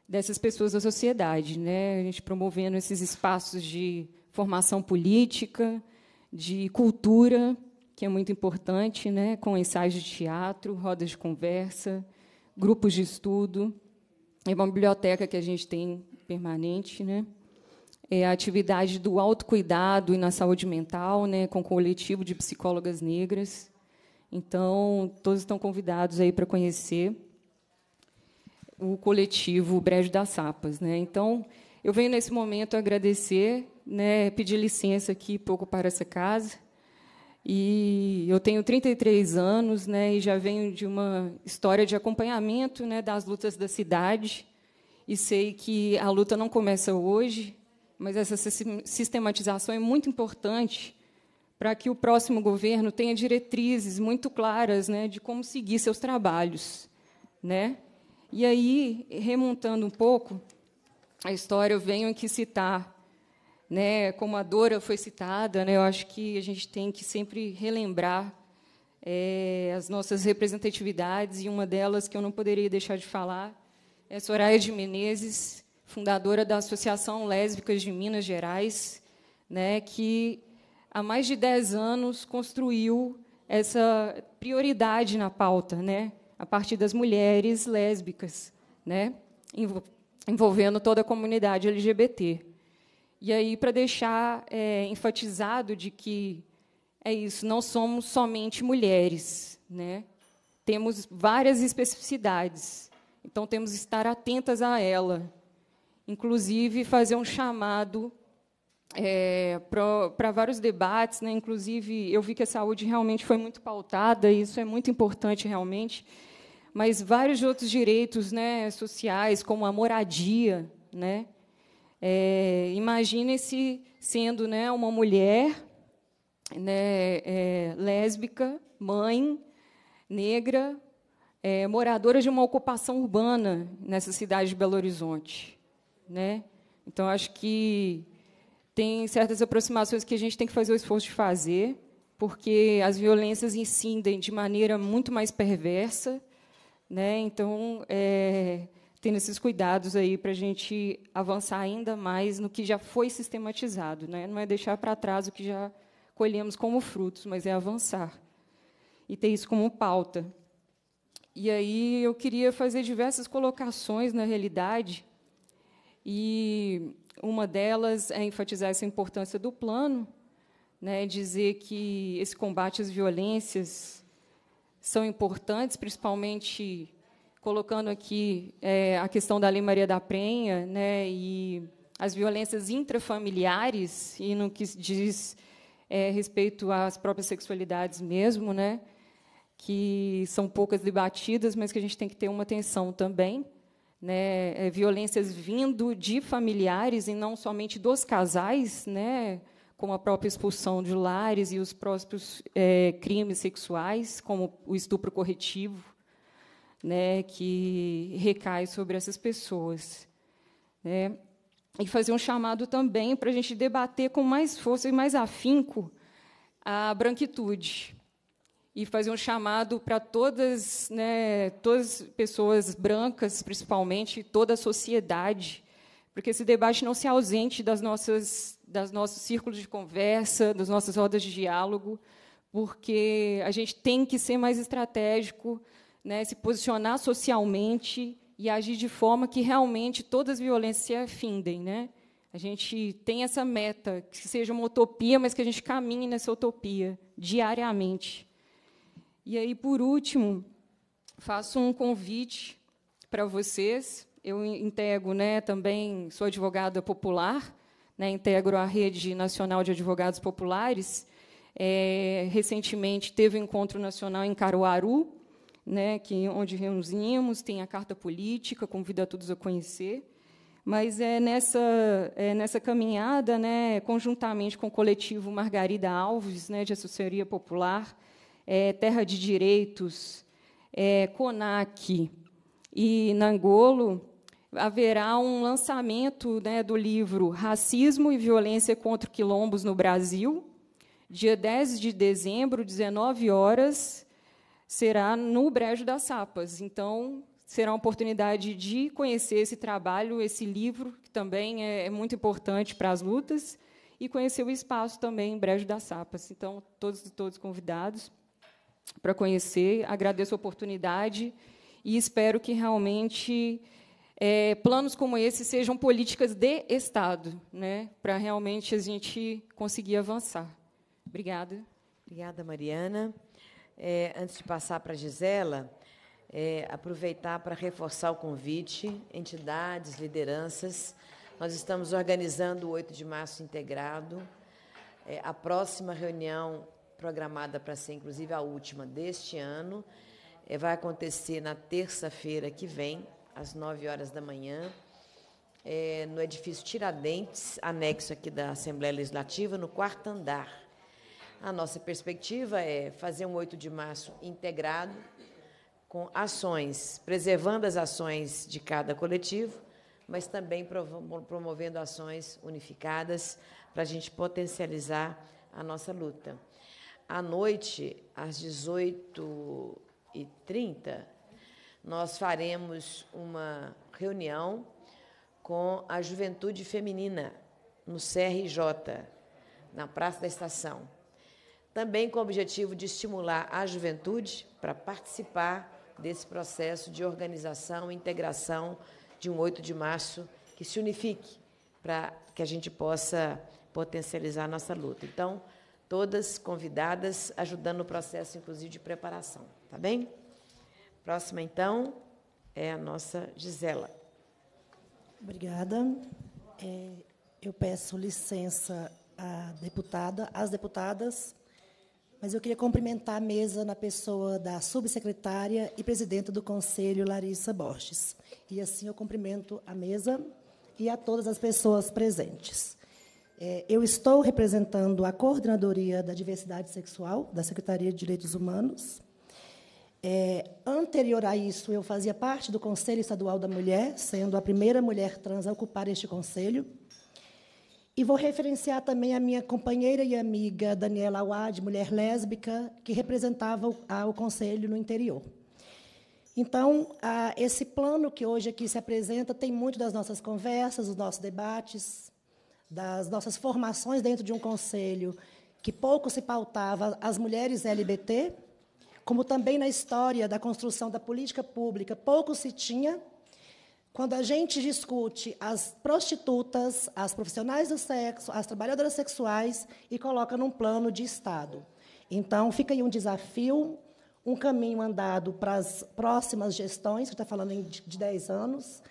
dessas pessoas da sociedade, né? a gente promovendo esses espaços de formação política, de cultura, que é muito importante, né? com ensaios de teatro, rodas de conversa, grupos de estudo, é uma biblioteca que a gente tem permanente, né? É a atividade do autocuidado e na saúde mental, né, com o coletivo de psicólogas negras. Então, todos estão convidados aí para conhecer o coletivo Brejo das Sapas, né? Então, eu venho nesse momento agradecer, né, pedir licença aqui para ocupar essa casa. E eu tenho 33 anos, né, e já venho de uma história de acompanhamento, né, das lutas da cidade e sei que a luta não começa hoje, mas essa sistematização é muito importante para que o próximo governo tenha diretrizes muito claras né, de como seguir seus trabalhos. Né? E aí, remontando um pouco a história, eu venho aqui citar, né, como a Dora foi citada, né, eu acho que a gente tem que sempre relembrar é, as nossas representatividades, e uma delas que eu não poderia deixar de falar é Soraya de Menezes, fundadora da Associação Lésbicas de Minas Gerais, né, que há mais de 10 anos construiu essa prioridade na pauta, né, a partir das mulheres lésbicas, né, envolvendo toda a comunidade LGBT. E aí, para deixar é, enfatizado de que é isso, não somos somente mulheres, né? temos várias especificidades. Então, temos que estar atentas a ela. Inclusive, fazer um chamado é, para vários debates. Né? Inclusive, eu vi que a saúde realmente foi muito pautada, e isso é muito importante, realmente. Mas vários outros direitos né, sociais, como a moradia. Né? É, Imagine-se sendo né, uma mulher né, é, lésbica, mãe, negra, é, moradoras de uma ocupação urbana nessa cidade de Belo Horizonte. Né? Então, acho que tem certas aproximações que a gente tem que fazer o esforço de fazer, porque as violências incidem de maneira muito mais perversa. Né? Então, é, tendo esses cuidados aí para a gente avançar ainda mais no que já foi sistematizado. Né? Não é deixar para trás o que já colhemos como frutos, mas é avançar. E ter isso como pauta. E aí eu queria fazer diversas colocações na realidade, e uma delas é enfatizar essa importância do plano, né, dizer que esse combate às violências são importantes, principalmente colocando aqui é, a questão da Lei Maria da Penha, né, e as violências intrafamiliares e no que diz é, respeito às próprias sexualidades mesmo, né, que são poucas debatidas, mas que a gente tem que ter uma atenção também. Né, é, violências vindo de familiares e não somente dos casais, né, como a própria expulsão de lares e os próprios é, crimes sexuais, como o estupro corretivo, né, que recai sobre essas pessoas. Né, e fazer um chamado também para a gente debater com mais força e mais afinco a branquitude e fazer um chamado para todas, né, todas as pessoas brancas, principalmente, toda a sociedade, porque esse debate não se ausente das nossas, das nossos círculos de conversa, das nossas rodas de diálogo, porque a gente tem que ser mais estratégico, né, se posicionar socialmente e agir de forma que realmente todas as violências se afindem, né? A gente tem essa meta, que seja uma utopia, mas que a gente caminhe nessa utopia diariamente. E aí, por último, faço um convite para vocês. Eu integro né, também, sou advogada popular, né, integro a Rede Nacional de Advogados Populares. É, recentemente teve um encontro nacional em Caruaru, né, que onde reunimos, tem a carta política, convido a todos a conhecer. Mas é nessa, é nessa caminhada, né, conjuntamente com o coletivo Margarida Alves, né, de assessoria popular, é, Terra de Direitos, é, CONAC e Nangolo, haverá um lançamento né, do livro Racismo e Violência contra Quilombos no Brasil, dia 10 de dezembro, 19 horas, será no Brejo das Sapas. Então, será uma oportunidade de conhecer esse trabalho, esse livro, que também é, é muito importante para as lutas, e conhecer o espaço também Brejo das Sapas. Então, todos todos convidados para conhecer. Agradeço a oportunidade e espero que realmente é, planos como esse sejam políticas de Estado, né, para realmente a gente conseguir avançar. Obrigada. Obrigada, Mariana. É, antes de passar para a Gisela, é, aproveitar para reforçar o convite, entidades, lideranças. Nós estamos organizando o 8 de março integrado. É, a próxima reunião, programada para ser, inclusive, a última deste ano, é, vai acontecer na terça-feira que vem, às 9 horas da manhã, é, no edifício Tiradentes, anexo aqui da Assembleia Legislativa, no quarto andar. A nossa perspectiva é fazer um 8 de março integrado, com ações, preservando as ações de cada coletivo, mas também promovendo ações unificadas para a gente potencializar a nossa luta. À noite, às 18h30, nós faremos uma reunião com a juventude feminina no CRJ, na Praça da Estação. Também com o objetivo de estimular a juventude para participar desse processo de organização e integração de um 8 de março que se unifique para que a gente possa potencializar a nossa luta. Então, todas convidadas, ajudando no processo, inclusive, de preparação. Tá bem? Próxima, então, é a nossa Gisela. Obrigada. É, eu peço licença à deputada, às deputadas, mas eu queria cumprimentar a mesa na pessoa da subsecretária e presidenta do Conselho, Larissa Borges. E assim eu cumprimento a mesa e a todas as pessoas presentes. É, eu estou representando a Coordenadoria da Diversidade Sexual da Secretaria de Direitos Humanos é, anterior a isso, eu fazia parte do Conselho Estadual da Mulher, sendo a primeira mulher trans a ocupar este conselho. E vou referenciar também a minha companheira e amiga Daniela Awad, mulher lésbica, que representava o, a, o conselho no interior. Então, a, esse plano que hoje aqui se apresenta tem muito das nossas conversas, dos nossos debates, das nossas formações dentro de um conselho que pouco se pautava as mulheres LGBT, como também na história da construção da política pública, pouco se tinha. Quando a gente discute as prostitutas, as profissionais do sexo, as trabalhadoras sexuais e coloca num plano de Estado. Então, fica aí um desafio, um caminho andado para as próximas gestões, que está falando de 10 anos.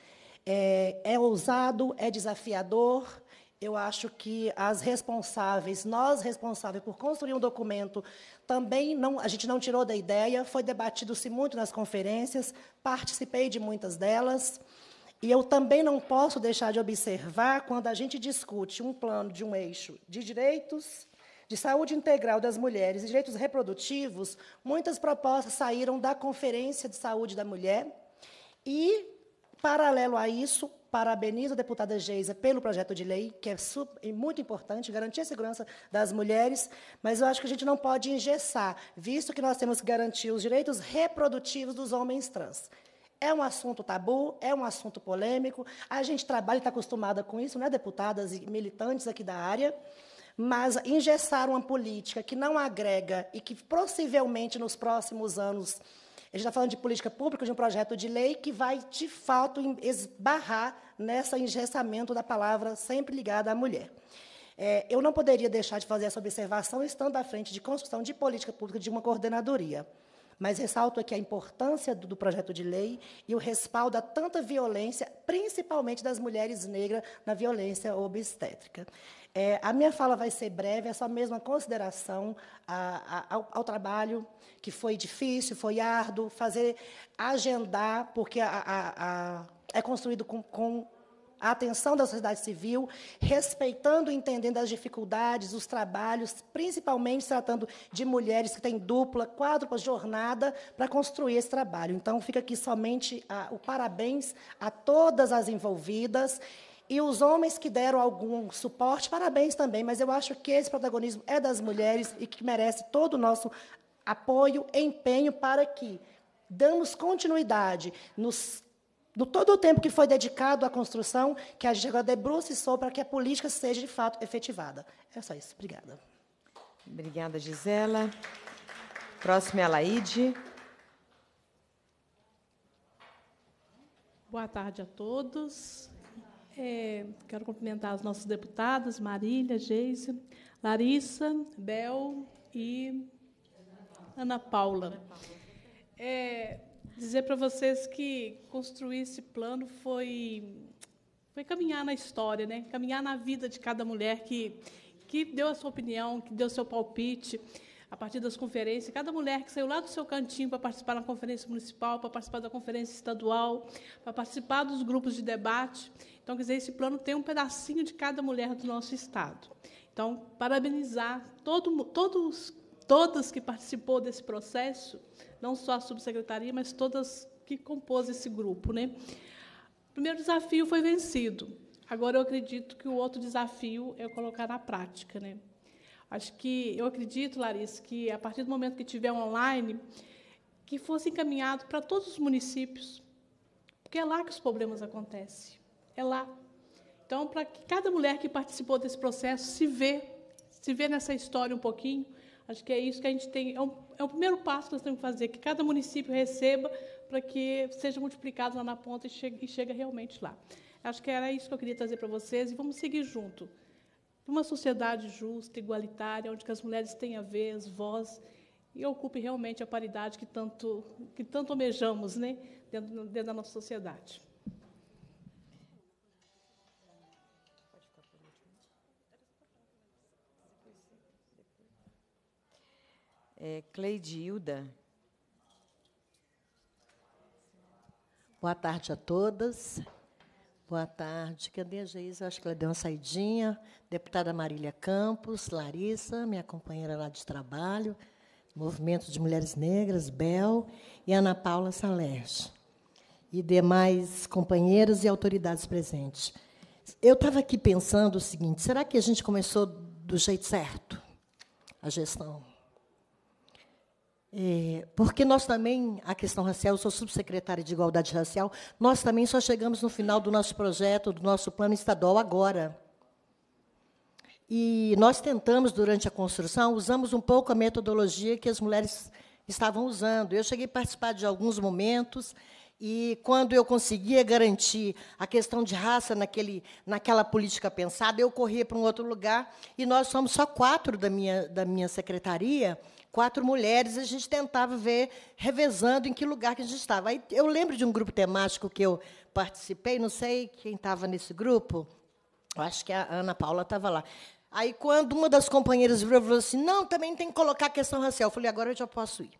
É, é ousado, é desafiador, eu acho que as responsáveis, nós responsáveis por construir um documento, também não, a gente não tirou da ideia, foi debatido-se muito nas conferências, participei de muitas delas, e eu também não posso deixar de observar quando a gente discute um plano de um eixo de direitos, de saúde integral das mulheres e direitos reprodutivos, muitas propostas saíram da Conferência de Saúde da Mulher e, paralelo a isso, Parabenizo a deputada Geisa pelo projeto de lei, que é muito importante, garantir a segurança das mulheres, mas eu acho que a gente não pode engessar, visto que nós temos que garantir os direitos reprodutivos dos homens trans. É um assunto tabu, é um assunto polêmico, a gente trabalha e está acostumada com isso, né, deputadas e militantes aqui da área, mas engessar uma política que não agrega e que possivelmente nos próximos anos a gente está falando de política pública, de um projeto de lei que vai, de fato, esbarrar nesse engessamento da palavra sempre ligada à mulher. É, eu não poderia deixar de fazer essa observação estando à frente de construção de política pública de uma coordenadoria. Mas ressalto aqui a importância do, do projeto de lei e o respaldo a tanta violência, principalmente das mulheres negras na violência obstétrica. É, a minha fala vai ser breve, é só mesmo uma consideração a, a, ao, ao, trabalho que foi difícil, foi árduo, fazer, agendar, porque a, é construído com, com a atenção da sociedade civil, respeitando e entendendo as dificuldades, os trabalhos, principalmente tratando de mulheres que têm dupla, quádrupla jornada para construir esse trabalho. Então, fica aqui somente a, o parabéns a todas as envolvidas. E os homens que deram algum suporte, parabéns também, mas eu acho que esse protagonismo é das mulheres e que merece todo o nosso apoio, empenho para que damos continuidade nos no todo o tempo que foi dedicado à construção, que a gente agora debruce só para que a política seja, de fato, efetivada. É só isso. Obrigada. Obrigada, Gisela. Próxima é a Laide. Boa tarde a todos. É, quero cumprimentar as nossas deputadas, Marília, Geise, Larissa, Bel e Ana Paula. É, dizer para vocês que construir esse plano foi foi caminhar na história, né? Caminhar na vida de cada mulher que que deu a sua opinião, que deu seu palpite a partir das conferências. Cada mulher que saiu lá do seu cantinho para participar da conferência municipal, para participar da conferência estadual, para participar dos grupos de debate. Então, quer dizer, esse plano tem um pedacinho de cada mulher do nosso estado. Então, parabenizar todo, todos, todas que participou desse processo, não só a subsecretaria, mas todas que compôs esse grupo. Né? O primeiro desafio foi vencido. Agora, eu acredito que o outro desafio é colocar na prática. Né? Acho que, eu acredito, Larissa, que a partir do momento que tiver online, que fosse encaminhado para todos os municípios, porque é lá que os problemas acontecem. É lá. Então, para que cada mulher que participou desse processo se vê, se vê nessa história um pouquinho, acho que é isso que a gente tem. É, um, é o primeiro passo que nós temos que fazer, que cada município receba para que seja multiplicado lá na ponta e chegue, e chegue realmente lá. Acho que era isso que eu queria trazer para vocês e vamos seguir junto. Uma sociedade justa, igualitária, onde as mulheres tenham vez, voz e ocupe realmente a paridade que tanto, que tanto almejamos né, dentro, dentro da nossa sociedade. É, Cleidilda. Boa tarde a todas. Boa tarde. Cadê a Geisa? Acho que ela deu uma saidinha. Deputada Marília Campos, Larissa, minha companheira lá de trabalho, Movimento de Mulheres Negras, Bel, e Ana Paula Salerge. E demais companheiros e autoridades presentes. Eu estava aqui pensando o seguinte: será que a gente começou do jeito certo? A gestão. É, porque nós também, a questão racial, eu sou subsecretária de Igualdade Racial, nós também só chegamos no final do nosso projeto, do nosso plano estadual agora. E nós tentamos, durante a construção, usamos um pouco a metodologia que as mulheres estavam usando. Eu cheguei a participar de alguns momentos, e quando eu conseguia garantir a questão de raça naquele, naquela política pensada, eu corria para um outro lugar, e nós somos só quatro da minha, da minha secretaria, quatro mulheres, a gente tentava ver, revezando em que lugar que a gente estava. Aí, eu lembro de um grupo temático que eu participei, não sei quem estava nesse grupo, acho que a Ana Paula estava lá. Aí, quando uma das companheiras virou e falou assim, não, também tem que colocar a questão racial, eu falei, agora eu já posso ir.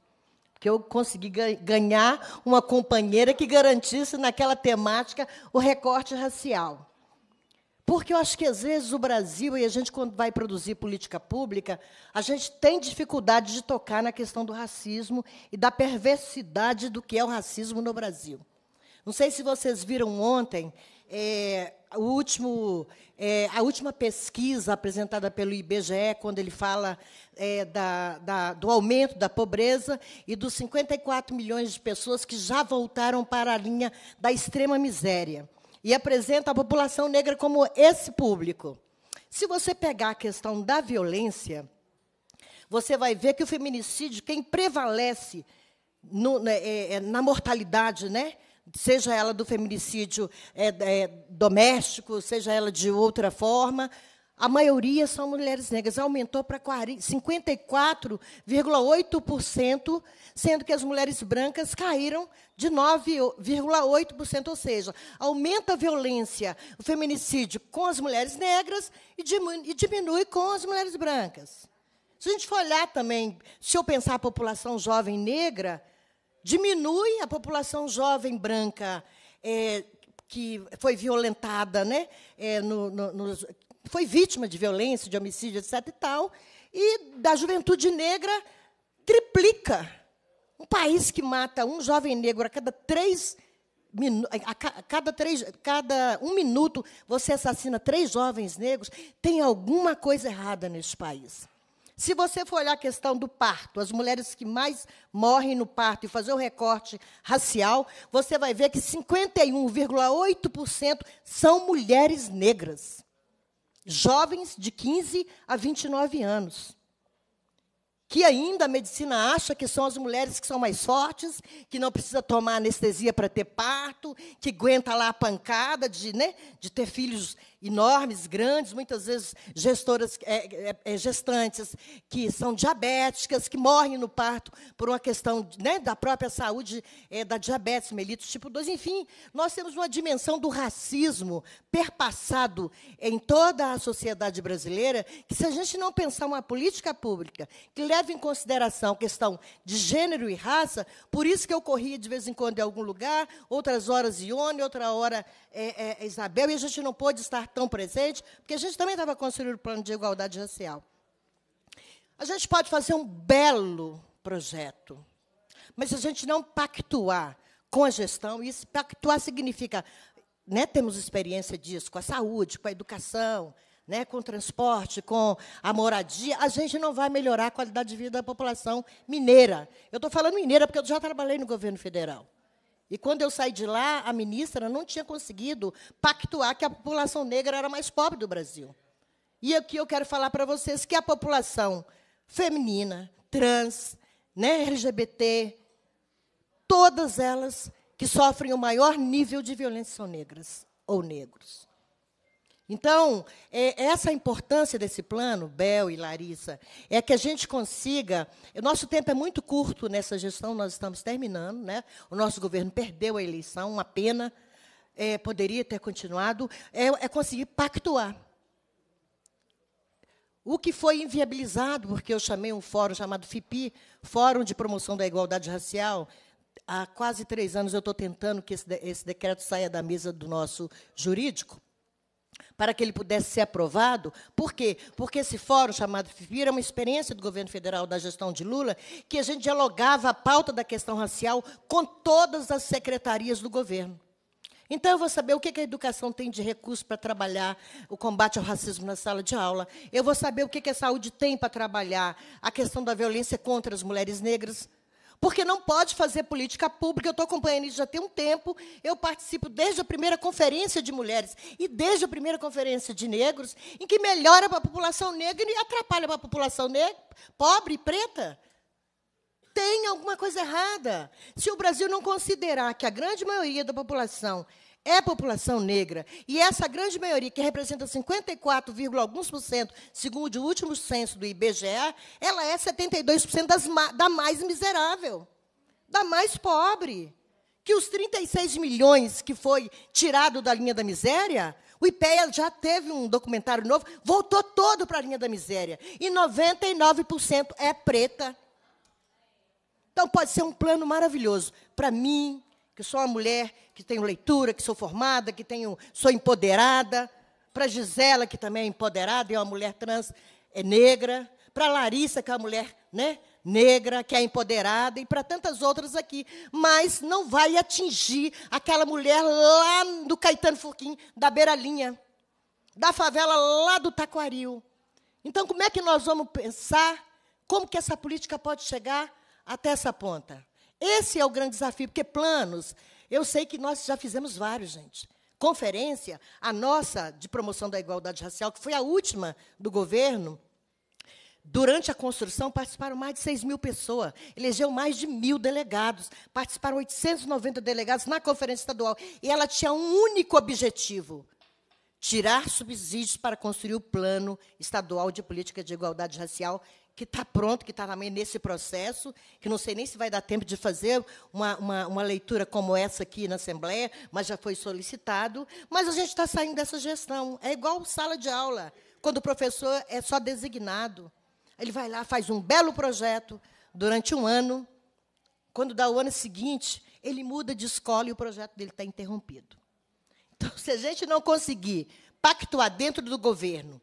Porque eu consegui ganhar uma companheira que garantisse naquela temática o recorte racial. Porque eu acho que, às vezes, o Brasil, e a gente, quando vai produzir política pública, a gente tem dificuldade de tocar na questão do racismo e da perversidade do que é o racismo no Brasil. Não sei se vocês viram ontem é, último, é, a última pesquisa apresentada pelo IBGE, quando ele fala é, da, da, do aumento da pobreza e dos 54 milhões de pessoas que já voltaram para a linha da extrema miséria e apresenta a população negra como esse público. Se você pegar a questão da violência, você vai ver que o feminicídio, quem prevalece no, né, é, é, na mortalidade, né? seja ela do feminicídio é, é, doméstico, seja ela de outra forma, a maioria são mulheres negras. Aumentou para 54,8%, sendo que as mulheres brancas caíram de 9,8%, ou seja, aumenta a violência, o feminicídio com as mulheres negras e diminui com as mulheres brancas. Se a gente for olhar também, se eu pensar a população jovem negra, diminui a população jovem branca, é, que foi violentada, né? É, no, no, no, foi vítima de violência, de homicídio, etc. e tal, e da juventude negra triplica. Um país que mata um jovem negro a cada três a cada, três, cada um minuto você assassina três jovens negros, tem alguma coisa errada nesse país. Se você for olhar a questão do parto, as mulheres que mais morrem no parto e fazer o recorte racial, você vai ver que 51,8% são mulheres negras, jovens de 15 a 29 anos que ainda a medicina acha que são as mulheres que são mais fortes, que não precisa tomar anestesia para ter parto, que aguenta lá a pancada de, né, de ter filhos enormes, grandes, muitas vezes gestoras, é, é, é, gestantes que são diabéticas, que morrem no parto por uma questão né, da própria saúde é, da diabetes mellitus tipo 2. Enfim, nós temos uma dimensão do racismo perpassado em toda a sociedade brasileira, que se a gente não pensar uma política pública que leve em consideração a questão de gênero e raça, por isso que eu corria de vez em quando em algum lugar, outras horas Ione, outra hora é, é, Isabel, e a gente não pôde estar tão presente, porque a gente também estava construindo o plano de igualdade racial. A gente pode fazer um belo projeto, mas se a gente não pactuar com a gestão, isso pactuar significa, né, temos experiência disso com a saúde, com a educação, né, com o transporte, com a moradia, a gente não vai melhorar a qualidade de vida da população mineira. Eu estou falando mineira porque eu já trabalhei no governo federal. E quando eu saí de lá, a ministra não tinha conseguido pactuar que a população negra era mais pobre do Brasil. E aqui eu quero falar para vocês que a população feminina, trans, né, LGBT, todas elas que sofrem o maior nível de violência são negras ou negros. Então, é, essa importância desse plano, Bel e Larissa, é que a gente consiga. O nosso tempo é muito curto nessa gestão, nós estamos terminando, né? O nosso governo perdeu a eleição, uma pena, é, poderia ter continuado, é, é conseguir pactuar. O que foi inviabilizado, porque eu chamei um fórum chamado FIPI, Fórum de Promoção da Igualdade Racial, há quase três anos eu estou tentando que esse, esse decreto saia da mesa do nosso jurídico para que ele pudesse ser aprovado. Por quê? Porque esse fórum chamado FIFIR é uma experiência do governo federal da gestão de Lula, que a gente dialogava a pauta da questão racial com todas as secretarias do governo. Então, eu vou saber o que a educação tem de recurso para trabalhar o combate ao racismo na sala de aula. Eu vou saber o que a saúde tem para trabalhar a questão da violência contra as mulheres negras porque não pode fazer política pública. Eu estou acompanhando isso já tem um tempo. Eu participo desde a primeira conferência de mulheres e desde a primeira conferência de negros, em que melhora para a população negra e atrapalha para a população negra, pobre e preta. Tem alguma coisa errada. Se o Brasil não considerar que a grande maioria da população é população negra, e essa grande maioria, que representa 54, alguns por cento, segundo o último censo do IBGE, ela é 72% das, da mais miserável, da mais pobre. Que os 36 milhões que foi tirado da linha da miséria, o IPEA já teve um documentário novo, voltou todo para a linha da miséria. E 99% é preta. Então, pode ser um plano maravilhoso para mim, que sou uma mulher que tenho leitura, que sou formada, que tenho, sou empoderada. Para Gisela, que também é empoderada, é uma mulher trans, é negra. Para Larissa, que é uma mulher né, negra, que é empoderada, e para tantas outras aqui. Mas não vai atingir aquela mulher lá do Caetano Furquim, da Beiralinha, da favela lá do Taquaril. Então, como é que nós vamos pensar como que essa política pode chegar até essa ponta? Esse é o grande desafio, porque planos, eu sei que nós já fizemos vários, gente. Conferência, a nossa de promoção da igualdade racial, que foi a última do governo, Durante a construção, participaram mais de 6 mil pessoas, elegeu mais de mil delegados, participaram 890 delegados na conferência estadual. E ela tinha um único objetivo: tirar subsídios para construir o plano estadual de política de igualdade racial, que está pronto, que está também nesse processo, que não sei nem se vai dar tempo de fazer uma, uma, uma, leitura como essa aqui na Assembleia, mas já foi solicitado. Mas a gente está saindo dessa gestão. É igual sala de aula, quando o professor é só designado. Ele vai lá, faz um belo projeto durante um ano. Quando dá o ano seguinte, ele muda de escola e o projeto dele está interrompido. Se a gente não conseguir pactuar dentro do governo,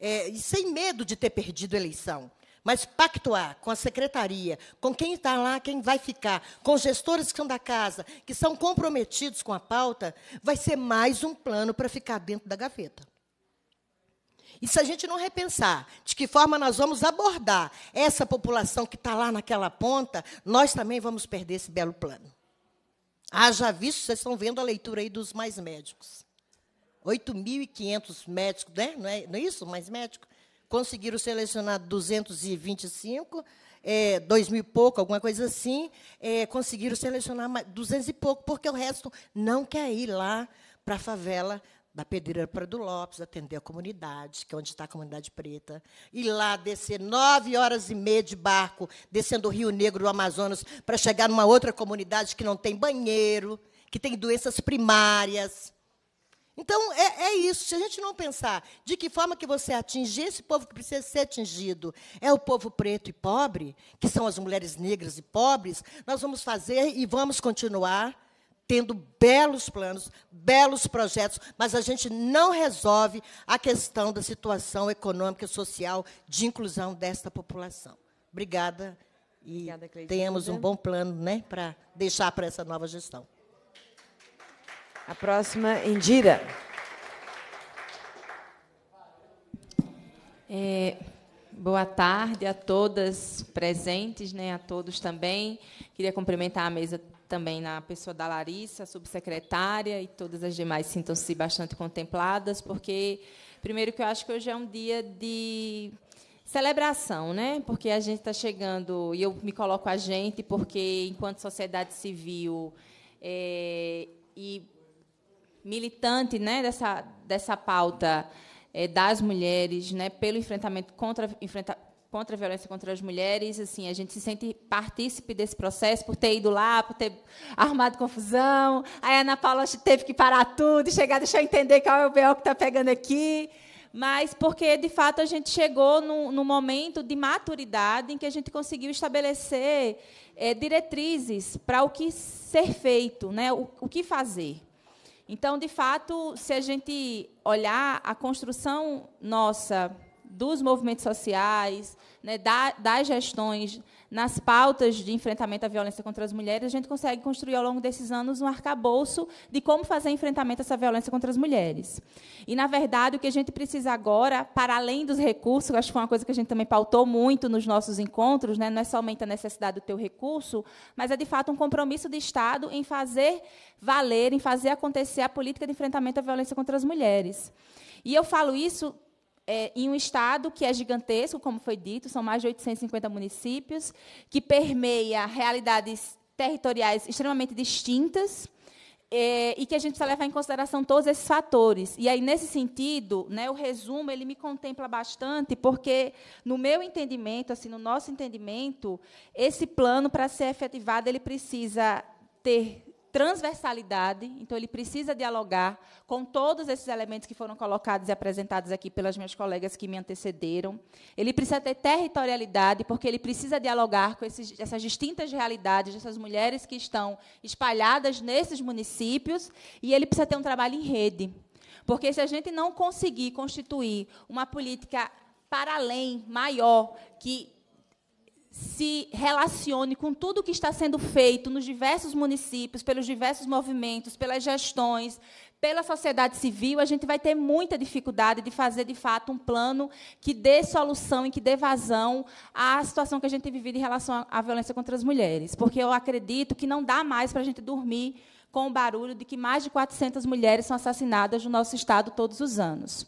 é, e sem medo de ter perdido a eleição, mas pactuar com a secretaria, com quem está lá, quem vai ficar, com os gestores que são da casa, que são comprometidos com a pauta, vai ser mais um plano para ficar dentro da gaveta. E se a gente não repensar de que forma nós vamos abordar essa população que está lá naquela ponta, nós também vamos perder esse belo plano. Haja visto, vocês estão vendo a leitura aí dos mais médicos. 8.500 médicos, né? não, é, não é isso? Mais médicos? Conseguiram selecionar 225, é, dois mil e pouco, alguma coisa assim, é, conseguiram selecionar mais, 200 e pouco, porque o resto não quer ir lá para a favela da Pedreira para do Lopes, atender a comunidade, que é onde está a comunidade preta, ir lá descer nove horas e meia de barco, descendo o Rio Negro do Amazonas, para chegar numa outra comunidade que não tem banheiro, que tem doenças primárias, então, é, é, isso. Se a gente não pensar de que forma que você atinge esse povo que precisa ser atingido, é o povo preto e pobre, que são as mulheres negras e pobres, nós vamos fazer e vamos continuar tendo belos planos, belos projetos, mas a gente não resolve a questão da situação econômica e social de inclusão desta população. Obrigada e Obrigada, tenhamos um bom plano né, para deixar para essa nova gestão. A próxima, Indira. É, boa tarde a todas presentes, né, a todos também. Queria cumprimentar a mesa também na pessoa da Larissa, subsecretária, e todas as demais sintam-se bastante contempladas, porque, primeiro, que eu acho que hoje é um dia de celebração, né? Porque a gente está chegando, e eu me coloco a gente, porque, enquanto sociedade civil, é, e militante né, dessa, dessa pauta é, das mulheres, né, pelo enfrentamento contra, enfrenta, contra a violência contra as mulheres, assim, a gente se sente partícipe desse processo por ter ido lá, por ter arrumado confusão. Aí a Ana Paula teve que parar tudo e chegar, deixa eu entender qual é o BO que está pegando aqui. Mas porque, de fato, a gente chegou no momento de maturidade em que a gente conseguiu estabelecer é, diretrizes para o que ser feito, né, o, o que fazer. Então, de fato, se a gente olhar a construção nossa dos movimentos sociais, né, das gestões, nas pautas de enfrentamento à violência contra as mulheres, a gente consegue construir, ao longo desses anos, um arcabouço de como fazer enfrentamento a essa violência contra as mulheres. E, na verdade, o que a gente precisa agora, para além dos recursos, acho que foi uma coisa que a gente também pautou muito nos nossos encontros, né, não é somente a necessidade do teu recurso, mas é, de fato, um compromisso de Estado em fazer valer, em fazer acontecer a política de enfrentamento à violência contra as mulheres. E eu falo isso é, em um estado que é gigantesco, como foi dito, são mais de 850 municípios, que permeia realidades territoriais extremamente distintas, é, e que a gente precisa levar em consideração todos esses fatores. E aí, nesse sentido, né, o resumo ele me contempla bastante, porque, no meu entendimento, assim, no nosso entendimento, esse plano, para ser efetivado, ele precisa ter transversalidade, então ele precisa dialogar com todos esses elementos que foram colocados e apresentados aqui pelas minhas colegas que me antecederam. Ele precisa ter territorialidade, porque ele precisa dialogar com esses, essas distintas realidades dessas mulheres que estão espalhadas nesses municípios, e ele precisa ter um trabalho em rede. Porque se a gente não conseguir constituir uma política para além, maior, que se relacione com tudo o que está sendo feito nos diversos municípios, pelos diversos movimentos, pelas gestões, pela sociedade civil, a gente vai ter muita dificuldade de fazer, de fato, um plano que dê solução e que dê vazão à situação que a gente tem vivido em relação à violência contra as mulheres. Porque eu acredito que não dá mais para a gente dormir com o barulho de que mais de 400 mulheres são assassinadas no nosso Estado todos os anos.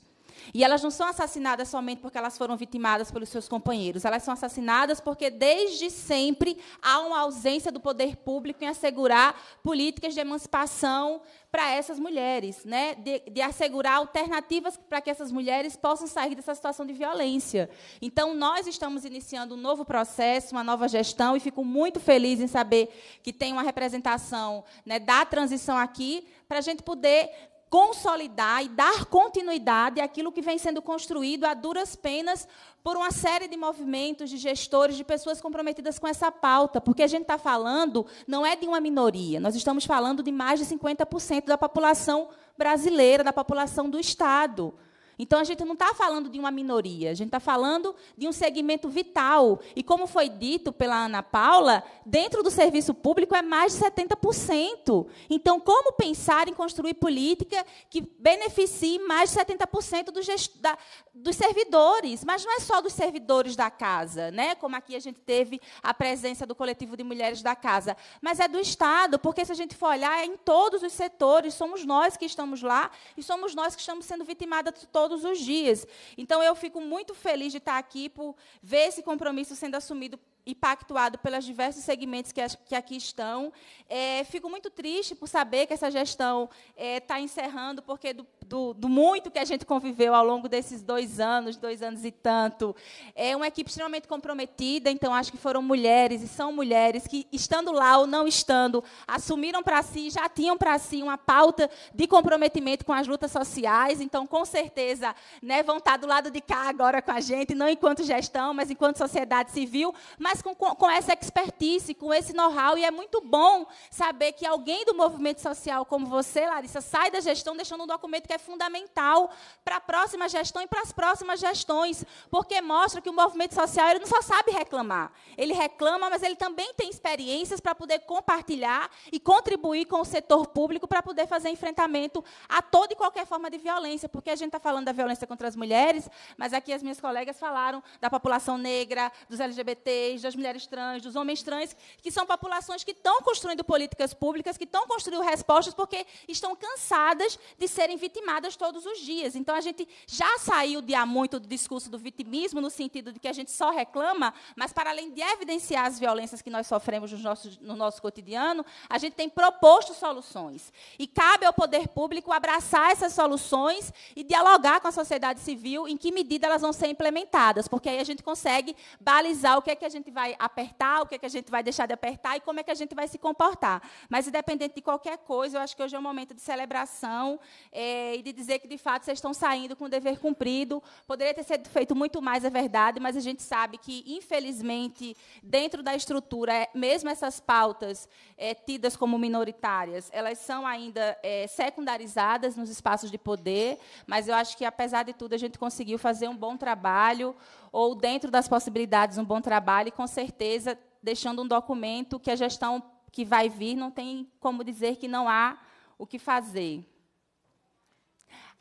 E elas não são assassinadas somente porque elas foram vitimadas pelos seus companheiros. Elas são assassinadas porque, desde sempre, há uma ausência do poder público em assegurar políticas de emancipação para essas mulheres, né? de, de assegurar alternativas para que essas mulheres possam sair dessa situação de violência. Então, nós estamos iniciando um novo processo, uma nova gestão, e fico muito feliz em saber que tem uma representação né, da transição aqui, para a gente poder consolidar e dar continuidade àquilo que vem sendo construído a duras penas por uma série de movimentos, de gestores, de pessoas comprometidas com essa pauta, porque a gente está falando não é de uma minoria, nós estamos falando de mais de 50% da população brasileira, da população do Estado. Então, a gente não está falando de uma minoria, a gente está falando de um segmento vital. E, como foi dito pela Ana Paula, dentro do serviço público é mais de 70%. Então, como pensar em construir política que beneficie mais de 70% do da... dos servidores? Mas não é só dos servidores da casa, né? como aqui a gente teve a presença do coletivo de mulheres da casa, mas é do Estado, porque, se a gente for olhar, é em todos os setores, somos nós que estamos lá e somos nós que estamos sendo vitimadas de todos todos os dias. Então, eu fico muito feliz de estar aqui por ver esse compromisso sendo assumido e pactuado pelos diversos segmentos que, que aqui estão. É, fico muito triste por saber que essa gestão está é, encerrando, porque do, do, do, muito que a gente conviveu ao longo desses dois anos, dois anos e tanto, é uma equipe extremamente comprometida. Então, acho que foram mulheres e são mulheres que, estando lá ou não estando, assumiram para si, já tinham para si uma pauta de comprometimento com as lutas sociais. Então, com certeza, né, vão estar do lado de cá agora com a gente, não enquanto gestão, mas enquanto sociedade civil. Mas com, com essa expertise, com esse know-how. E é muito bom saber que alguém do movimento social como você, Larissa, sai da gestão deixando um documento que é fundamental para a próxima gestão e para as próximas gestões, porque mostra que o movimento social ele não só sabe reclamar. Ele reclama, mas ele também tem experiências para poder compartilhar e contribuir com o setor público para poder fazer enfrentamento a toda e qualquer forma de violência, porque a gente está falando da violência contra as mulheres, mas aqui as minhas colegas falaram da população negra, dos LGBTs, das mulheres trans, dos homens trans, que são populações que estão construindo políticas públicas, que estão construindo respostas porque estão cansadas de serem vitimadas todos os dias. Então, a gente já saiu de há muito do discurso do vitimismo, no sentido de que a gente só reclama, mas, para além de evidenciar as violências que nós sofremos no nosso, no nosso cotidiano, a gente tem proposto soluções. E cabe ao poder público abraçar essas soluções e dialogar com a sociedade civil em que medida elas vão ser implementadas, porque aí a gente consegue balizar o que é que a gente vai apertar, o que, é que a gente vai deixar de apertar e como é que a gente vai se comportar. Mas, independente de qualquer coisa, eu acho que hoje é um momento de celebração é, e de dizer que, de fato, vocês estão saindo com o dever cumprido. Poderia ter sido feito muito mais, é verdade, mas a gente sabe que, infelizmente, dentro da estrutura, é, mesmo essas pautas é, tidas como minoritárias, elas são ainda secundarizadas nos espaços de poder, mas eu acho que, apesar de tudo, a gente conseguiu fazer um bom trabalho ou, dentro das possibilidades, um bom trabalho, e, com certeza, deixando um documento que a gestão que vai vir não tem como dizer que não há o que fazer.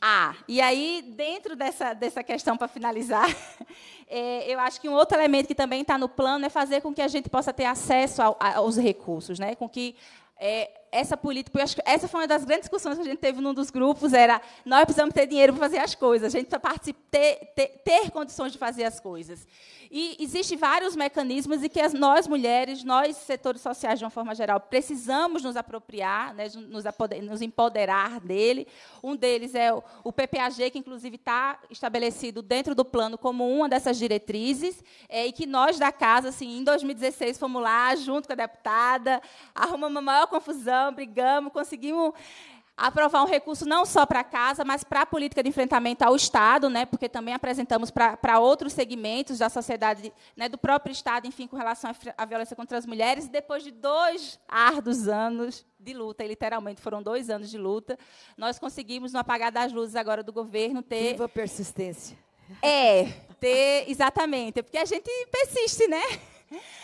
Ah, e aí, dentro dessa, dessa questão, para finalizar, é, eu acho que um outro elemento que também está no plano é fazer com que a gente possa ter acesso ao, aos recursos, né? com que é, essa política, acho que essa foi uma das grandes discussões que a gente teve num dos grupos, era nós precisamos ter dinheiro para fazer as coisas, a gente precisa ter, ter, ter, condições de fazer as coisas. E existem vários mecanismos e que as, nós, mulheres, nós, setores sociais, de uma forma geral, precisamos nos apropriar, né, nos, nos, empoderar dele. Um deles é o, o PPAG, que, inclusive, está estabelecido dentro do plano como uma dessas diretrizes, é, e que nós, da Casa, assim, em 2016, fomos lá, junto com a deputada, arrumamos uma maior confusão, brigamos, conseguimos aprovar um recurso não só para casa, mas para a política de enfrentamento ao Estado, né, porque também apresentamos para outros segmentos da sociedade, né, do próprio Estado, enfim, com relação à violência contra as mulheres. E depois de dois árduos anos de luta, e literalmente foram dois anos de luta, nós conseguimos, no apagar das luzes agora do governo, ter... Viva persistência. É, ter, exatamente, porque a gente persiste, né?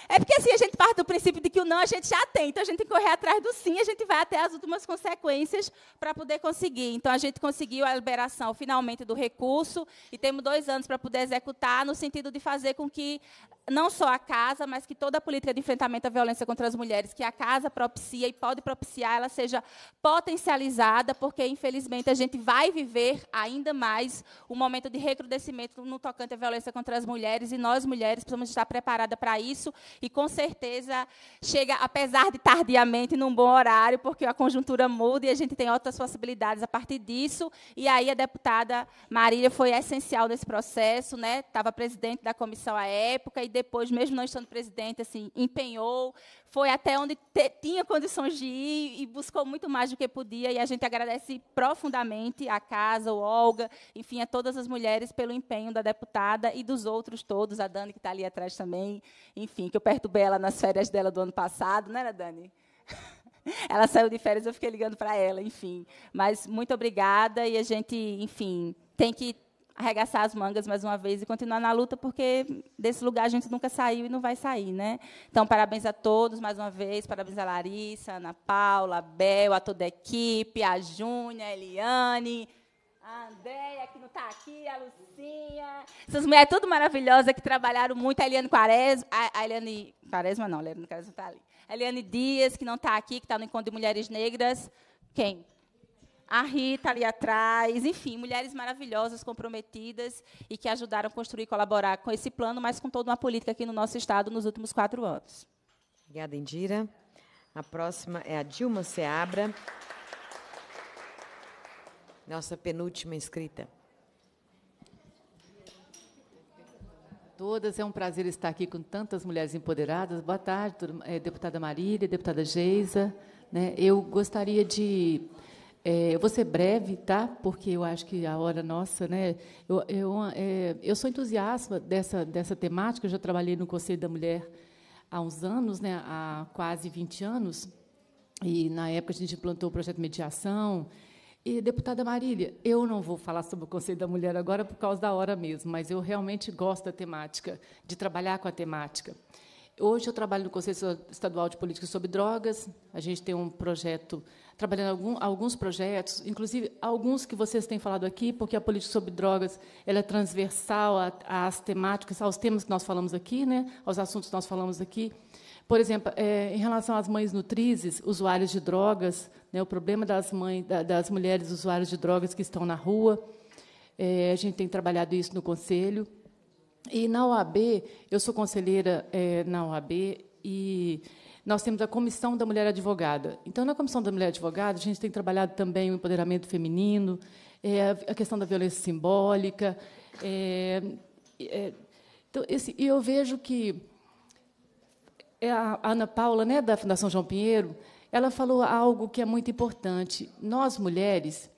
É porque assim, a gente parte do princípio de que o não a gente já tem, então a gente tem que correr atrás do sim, a gente vai até as últimas consequências para poder conseguir. Então a gente conseguiu a liberação finalmente do recurso e temos dois anos para poder executar, no sentido de fazer com que não só a casa, mas que toda a política de enfrentamento à violência contra as mulheres, que a casa propicia e pode propiciar, ela seja potencializada, porque, infelizmente, a gente vai viver ainda mais um momento de recrudescimento no tocante à violência contra as mulheres, e nós, mulheres, precisamos estar preparadas para isso isso e, com certeza, chega, apesar de tardiamente, num bom horário, porque a conjuntura muda e a gente tem outras possibilidades a partir disso. E aí a deputada Marília foi essencial nesse processo, né? Estava presidente da comissão à época e depois, mesmo não estando presidente, assim, empenhou, foi até onde te, tinha condições de ir e buscou muito mais do que podia. E a gente agradece profundamente a casa, o Olga, enfim, a todas as mulheres pelo empenho da deputada e dos outros todos, a Dani que está ali atrás também, enfim, que eu perturbei ela nas férias dela do ano passado, não era, Dani? Ela saiu de férias, eu fiquei ligando para ela, enfim. Mas muito obrigada e a gente, enfim, tem que arregaçar as mangas mais uma vez e continuar na luta, porque desse lugar a gente nunca saiu e não vai sair. Né? Então, parabéns a todos mais uma vez, parabéns a Larissa, a Ana Paula, a Bel, a toda a equipe, a Júnia, a Eliane, a Andréia, que não está aqui, a Lucinha. Essas mulheres tudo maravilhosas que trabalharam muito, a Eliane Quaresma, a, Eliane Quaresma não, a Eliane Quaresma está ali. A Eliane Dias, que não está aqui, que está no Encontro de Mulheres Negras. Quem? a Rita ali atrás, enfim, mulheres maravilhosas, comprometidas e que ajudaram a construir e colaborar com esse plano, mas com toda uma política aqui no nosso Estado nos últimos quatro anos. Obrigada, Indira. A próxima é a Dilma Seabra, nossa penúltima inscrita. Todas, é um prazer estar aqui com tantas mulheres empoderadas. Boa tarde, eh, deputada Marília, deputada Geisa. Né? Eu gostaria de é, eu vou ser breve, tá? Porque eu acho que a hora nossa, né? Eu, eu, é, eu sou entusiasta dessa dessa temática. Eu já trabalhei no Conselho da Mulher há uns anos, né? Há quase 20 anos. E na época a gente implantou o projeto de mediação. E deputada Marília, eu não vou falar sobre o Conselho da Mulher agora por causa da hora mesmo, mas eu realmente gosto da temática, de trabalhar com a temática. Hoje eu trabalho no Conselho Estadual de Política sobre Drogas. A gente tem um projeto trabalhando alguns projetos, inclusive alguns que vocês têm falado aqui, porque a política sobre drogas ela é transversal às temáticas, aos temas que nós falamos aqui, né, aos assuntos que nós falamos aqui. Por exemplo, é, em relação às mães nutrizes, usuárias de drogas, né, o problema das, mães, das mulheres usuárias de drogas que estão na rua, é, a gente tem trabalhado isso no Conselho. E na OAB, eu sou conselheira é, na OAB e nós temos a Comissão da Mulher Advogada. Então, na Comissão da Mulher Advogada, a gente tem trabalhado também o empoderamento feminino, é, a questão da violência simbólica. É, é, então, esse, e eu vejo que a Ana Paula, né, da Fundação João Pinheiro, ela falou algo que é muito importante. Nós, mulheres,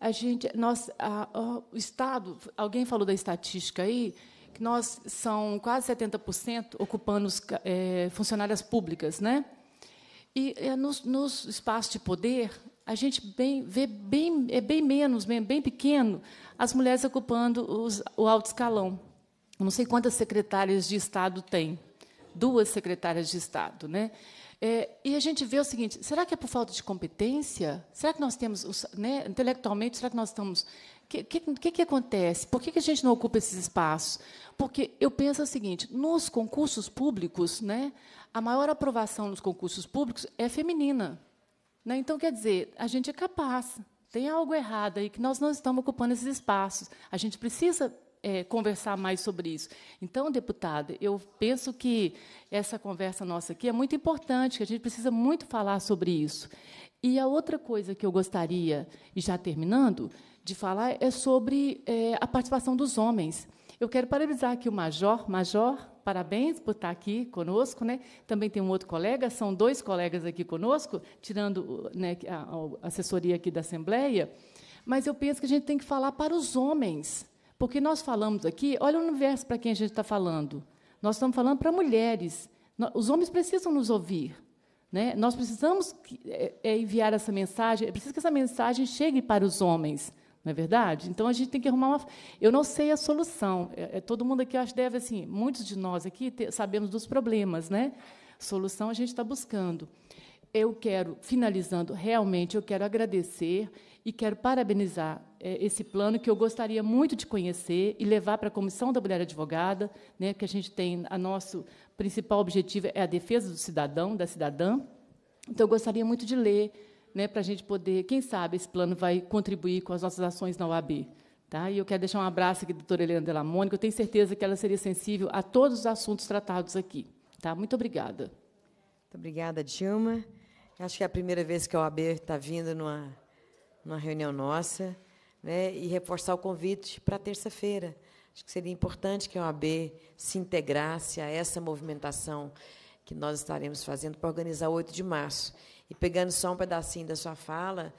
a gente, nós, a, a, o Estado, alguém falou da estatística aí, que nós são quase 70% ocupando os, é, funcionárias públicas, né? E é, nos, nos, espaços de poder a gente bem, vê bem é bem menos, bem, bem pequeno as mulheres ocupando os, o alto escalão. Não sei quantas secretárias de Estado tem, duas secretárias de Estado, né? É, e a gente vê o seguinte: será que é por falta de competência? Será que nós temos, né, intelectualmente, será que nós estamos. O que, que, que, acontece? Por que, que a gente não ocupa esses espaços? Porque eu penso o seguinte: nos concursos públicos, né, a maior aprovação nos concursos públicos é feminina. Né? Então, quer dizer, a gente é capaz. Tem algo errado aí que nós não estamos ocupando esses espaços. A gente precisa é, conversar mais sobre isso. Então, deputada, eu penso que essa conversa nossa aqui é muito importante, que a gente precisa muito falar sobre isso. E a outra coisa que eu gostaria, e já terminando, de falar é sobre é, a participação dos homens. Eu quero parabenizar aqui o Major. Major, parabéns por estar aqui conosco. Né? Também tem um outro colega, são dois colegas aqui conosco, tirando né, a, a assessoria aqui da Assembleia. Mas eu penso que a gente tem que falar para os homens, porque nós falamos aqui, olha o universo para quem a gente está falando. Nós estamos falando para mulheres. Os homens precisam nos ouvir. Né? Nós precisamos é, é, enviar essa mensagem, é preciso que essa mensagem chegue para os homens. Não é verdade? Então a gente tem que arrumar uma. Eu não sei a solução. É, é todo mundo aqui acho deve assim. Muitos de nós aqui te, sabemos dos problemas, né? Solução a gente está buscando. Eu quero, finalizando, realmente eu quero agradecer e quero parabenizar esse plano que eu gostaria muito de conhecer e levar para a comissão da mulher advogada, né? Que a gente tem a nosso principal objetivo é a defesa do cidadão, da cidadã. Então eu gostaria muito de ler né, para a gente poder, quem sabe, esse plano vai contribuir com as nossas ações na UAB. Tá? E eu quero deixar um abraço aqui doutora Helena Della Mônica, eu tenho certeza que ela seria sensível a todos os assuntos tratados aqui. Tá? Muito obrigada. Muito obrigada, Dilma. Acho que é a primeira vez que a OAB está vindo numa, numa reunião nossa, né, e reforçar o convite para terça-feira. Acho que seria importante que a OAB se integrasse a essa movimentação que nós estaremos fazendo para organizar o 8 de março. E pegando só um pedacinho da sua fala,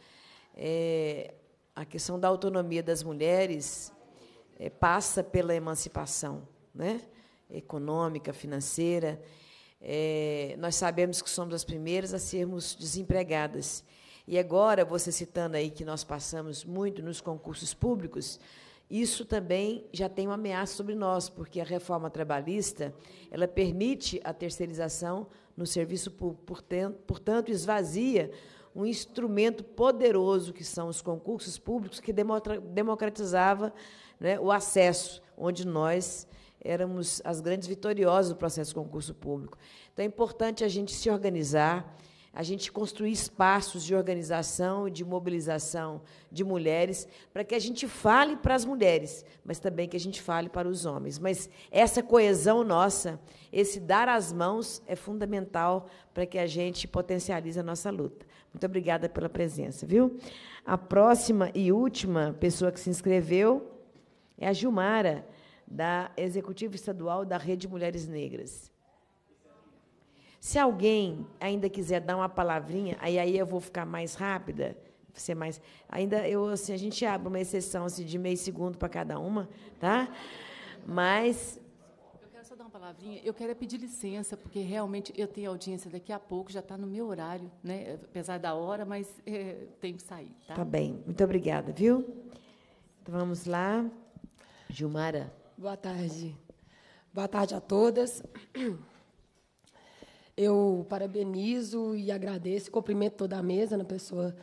é, a questão da autonomia das mulheres é, passa pela emancipação né? econômica, financeira. É, nós sabemos que somos as primeiras a sermos desempregadas. E agora, você citando aí que nós passamos muito nos concursos públicos, isso também já tem uma ameaça sobre nós, porque a reforma trabalhista ela permite a terceirização no serviço público, portanto, esvazia um instrumento poderoso que são os concursos públicos, que democratizava né, o acesso, onde nós éramos as grandes vitoriosas do processo de concurso público. Então, é importante a gente se organizar, a gente construir espaços de organização e de mobilização de mulheres, para que a gente fale para as mulheres, mas também que a gente fale para os homens. Mas essa coesão nossa, esse dar as mãos, é fundamental para que a gente potencialize a nossa luta. Muito obrigada pela presença, viu? A próxima e última pessoa que se inscreveu é a Gilmara, da Executiva Estadual da Rede Mulheres Negras. Se alguém ainda quiser dar uma palavrinha, aí, aí eu vou ficar mais rápida, ser mais. Ainda eu assim, a gente abre uma exceção assim, de meio segundo para cada uma, tá? Mas eu quero só dar uma palavrinha. Eu quero é pedir licença, porque realmente eu tenho audiência daqui a pouco, já está no meu horário, né? apesar da hora, mas é, tenho que sair. Tá? tá bem. Muito obrigada, viu? Então vamos lá. Gilmara. Boa tarde. Boa tarde a todas. Eu parabenizo e agradeço cumprimento toda a mesa na pessoa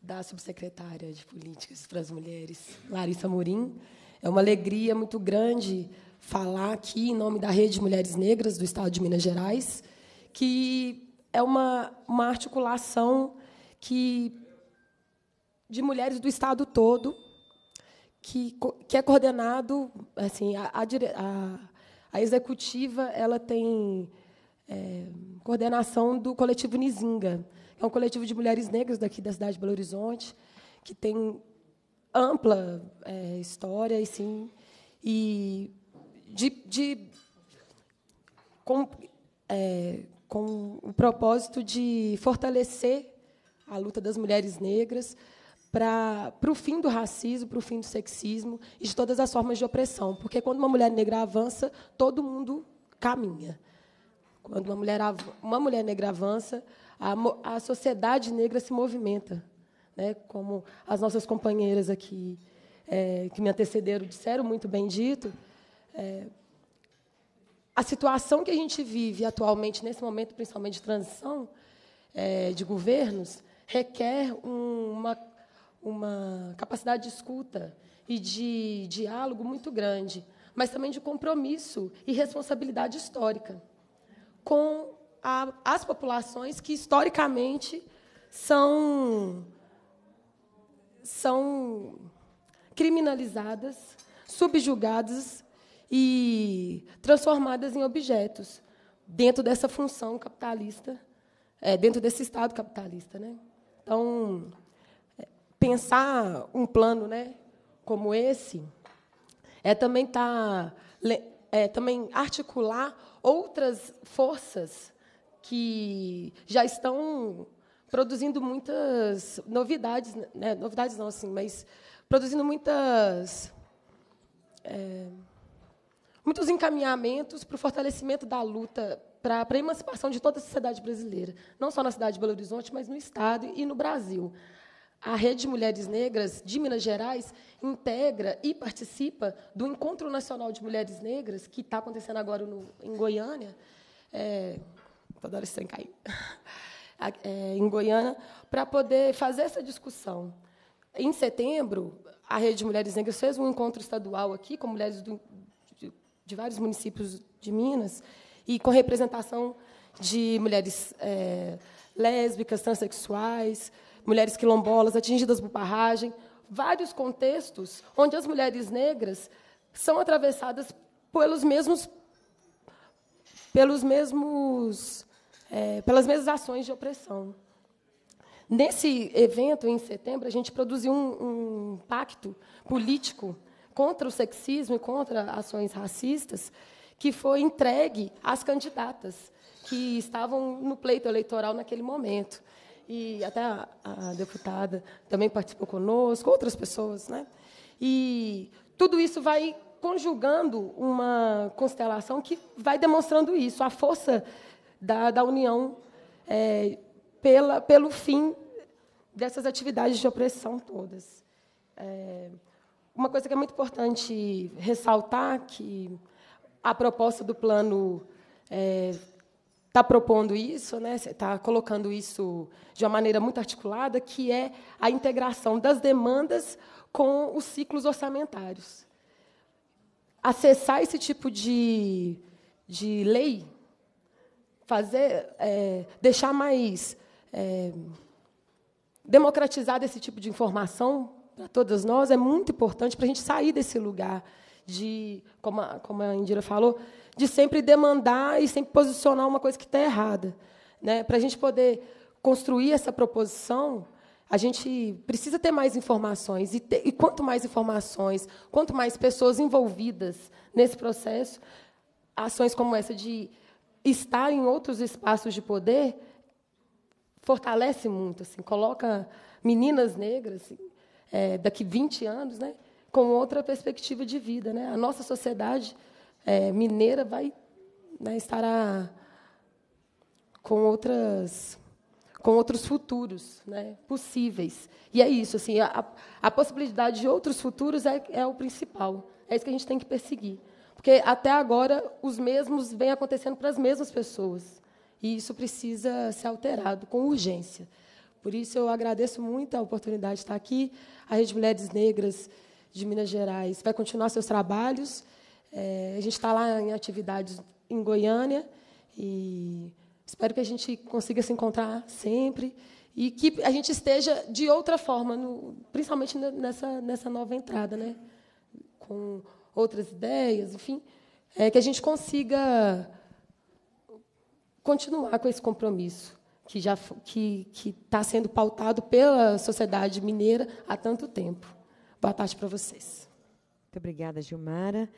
da subsecretária de Políticas para as Mulheres, Larissa Morim. É uma alegria muito grande falar aqui em nome da Rede Mulheres Negras do Estado de Minas Gerais, que é uma, uma articulação que de mulheres do Estado todo, que, que é coordenado, assim, a, a, a executiva ela tem é, coordenação do coletivo Nizinga, que é um coletivo de mulheres negras daqui da cidade de Belo Horizonte, que tem ampla é, história e sim e de, de com, é, com o propósito de fortalecer a luta das mulheres negras para o fim do racismo, para o fim do sexismo e de todas as formas de opressão. Porque quando uma mulher negra avança, todo mundo caminha. Quando uma mulher, uma mulher negra avança, a, a sociedade negra se movimenta. Né? Como as nossas companheiras aqui é, que me antecederam disseram muito bem dito, é, a situação que a gente vive atualmente, nesse momento, principalmente de transição é, de governos, requer um, uma, uma capacidade de escuta e de diálogo muito grande, mas também de compromisso e responsabilidade histórica com a, as populações que historicamente são são criminalizadas, subjugadas e transformadas em objetos dentro dessa função capitalista, é, dentro desse Estado capitalista. Né? Então, é, pensar um plano né, como esse é também, tá, é também articular outras forças que já estão produzindo muitas novidades, né? novidades não assim, mas produzindo muitas é, muitos encaminhamentos para o fortalecimento da luta para a emancipação de toda a sociedade brasileira, não só na cidade de Belo Horizonte, mas no estado e no Brasil. A Rede de Mulheres Negras de Minas Gerais integra e participa do Encontro Nacional de Mulheres Negras, que está acontecendo agora no, em Goiânia. É, toda hora cair. É, em Goiânia, para poder fazer essa discussão. Em setembro, a Rede de Mulheres Negras fez um encontro estadual aqui com mulheres do, de, de, vários municípios de Minas e com representação de mulheres é, lésbicas, transexuais, mulheres quilombolas atingidas por barragem, vários contextos onde as mulheres negras são atravessadas pelos mesmos pelos mesmos, é, pelas mesmas ações de opressão. Nesse evento, em setembro, a gente produziu um, um pacto político contra o sexismo e contra ações racistas, que foi entregue às candidatas que estavam no pleito eleitoral naquele momento. E até a, a deputada também participou conosco, outras pessoas. Né? E tudo isso vai conjugando uma constelação que vai demonstrando isso, a força da, da união é, pela, pelo fim dessas atividades de opressão todas. É, uma coisa que é muito importante ressaltar que a proposta do plano está propondo isso, né, está colocando isso de uma maneira muito articulada, que é a integração das demandas com os ciclos orçamentários. Acessar esse tipo de, de lei, fazer, é, deixar mais é, democratizado esse tipo de informação para todas nós é muito importante para a gente sair desse lugar de, como a, como a Indira falou, de sempre demandar e sempre posicionar uma coisa que está errada. Né? Para a gente poder construir essa proposição, a gente precisa ter mais informações. E, ter, e quanto mais informações, quanto mais pessoas envolvidas nesse processo, ações como essa de estar em outros espaços de poder fortalece muito, assim, coloca meninas negras assim, é, daqui 20 anos, né, com outra perspectiva de vida, né? A nossa sociedade é, mineira vai né, estará com outras com outros futuros né, possíveis. E é isso, assim, a, a possibilidade de outros futuros é, é o principal. É isso que a gente tem que perseguir. Porque, até agora, os mesmos vêm acontecendo para as mesmas pessoas. E isso precisa ser alterado com urgência. Por isso, eu agradeço muito a oportunidade de estar aqui. A Rede Mulheres Negras de Minas Gerais vai continuar seus trabalhos. É, a gente está lá em atividades em Goiânia e Espero que a gente consiga se encontrar sempre e que a gente esteja de outra forma, no, principalmente nessa, nessa nova entrada, né? com outras ideias, enfim, é, que a gente consiga continuar com esse compromisso que já que está sendo pautado pela sociedade mineira há tanto tempo. Boa tarde para vocês. Muito obrigada, Gilmara.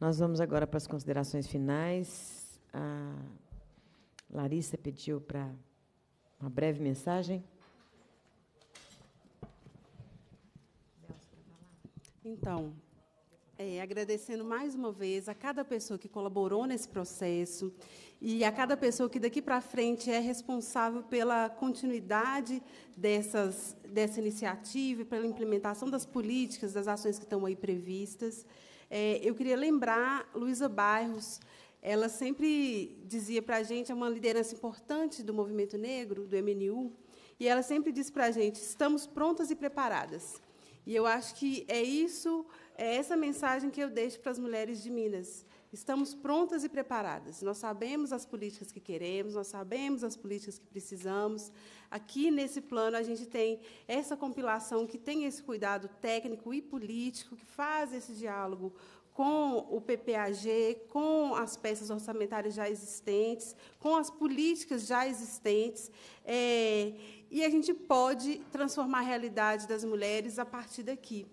Nós vamos agora para as considerações finais. Ah, Larissa pediu para uma breve mensagem. Então, é, agradecendo mais uma vez a cada pessoa que colaborou nesse processo e a cada pessoa que daqui para frente é responsável pela continuidade dessas, dessa iniciativa, pela implementação das políticas, das ações que estão aí previstas. É, eu queria lembrar Luísa Bairros, ela sempre dizia para a gente, é uma liderança importante do movimento negro, do MNU, e ela sempre disse para a gente: estamos prontas e preparadas. E eu acho que é isso, é essa mensagem que eu deixo para as mulheres de Minas. Estamos prontas e preparadas. Nós sabemos as políticas que queremos, nós sabemos as políticas que precisamos. Aqui nesse plano a gente tem essa compilação que tem esse cuidado técnico e político, que faz esse diálogo com o PPAG, com as peças orçamentárias já existentes, com as políticas já existentes, é, e a gente pode transformar a realidade das mulheres a partir daqui.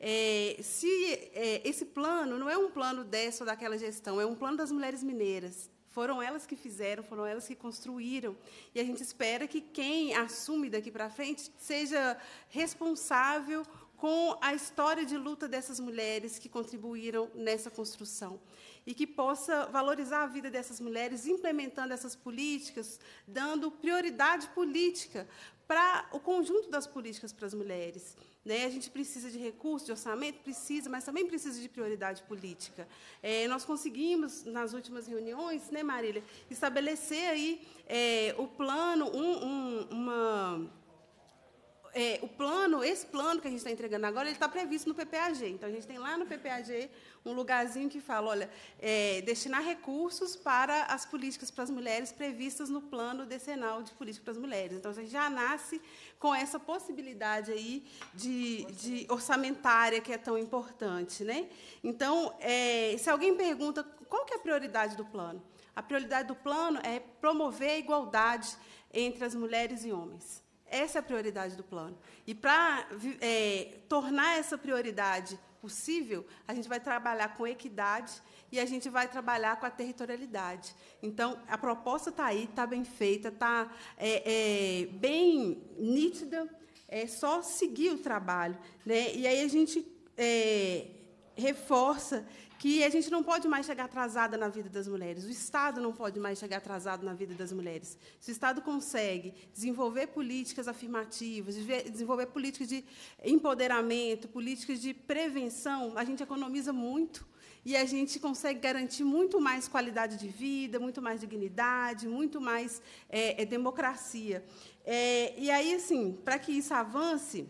É, se é, esse plano não é um plano dessa ou daquela gestão, é um plano das mulheres mineiras. Foram elas que fizeram, foram elas que construíram. E a gente espera que quem assume daqui para frente seja responsável com a história de luta dessas mulheres que contribuíram nessa construção e que possa valorizar a vida dessas mulheres, implementando essas políticas, dando prioridade política para o conjunto das políticas para as mulheres. Né? A gente precisa de recursos, de orçamento, precisa, mas também precisa de prioridade política. É, nós conseguimos, nas últimas reuniões, né, Marília, estabelecer aí é, o plano, um, um, uma é, o plano, esse plano que a gente está entregando agora, ele está previsto no PPAG. Então, a gente tem lá no PPAG um lugarzinho que fala, olha, é, destinar recursos para as políticas para as mulheres previstas no plano decenal de política para as mulheres. Então, a gente já nasce com essa possibilidade aí de, de orçamentária que é tão importante. Né? Então, é, se alguém pergunta qual que é a prioridade do plano, A prioridade do plano é promover a igualdade entre as mulheres e homens. Essa é a prioridade do plano. E para é, tornar essa prioridade possível, a gente vai trabalhar com equidade e a gente vai trabalhar com a territorialidade. Então, a proposta está aí, está bem feita, está é, é, bem nítida, é só seguir o trabalho. Né? E aí a gente é, reforça que a gente não pode mais chegar atrasada na vida das mulheres. O Estado não pode mais chegar atrasado na vida das mulheres. Se o Estado consegue desenvolver políticas afirmativas, desenvolver políticas de empoderamento, políticas de prevenção, a gente economiza muito e a gente consegue garantir muito mais qualidade de vida, muito mais dignidade, muito mais é, é, democracia. É, e aí, assim, para que isso avance,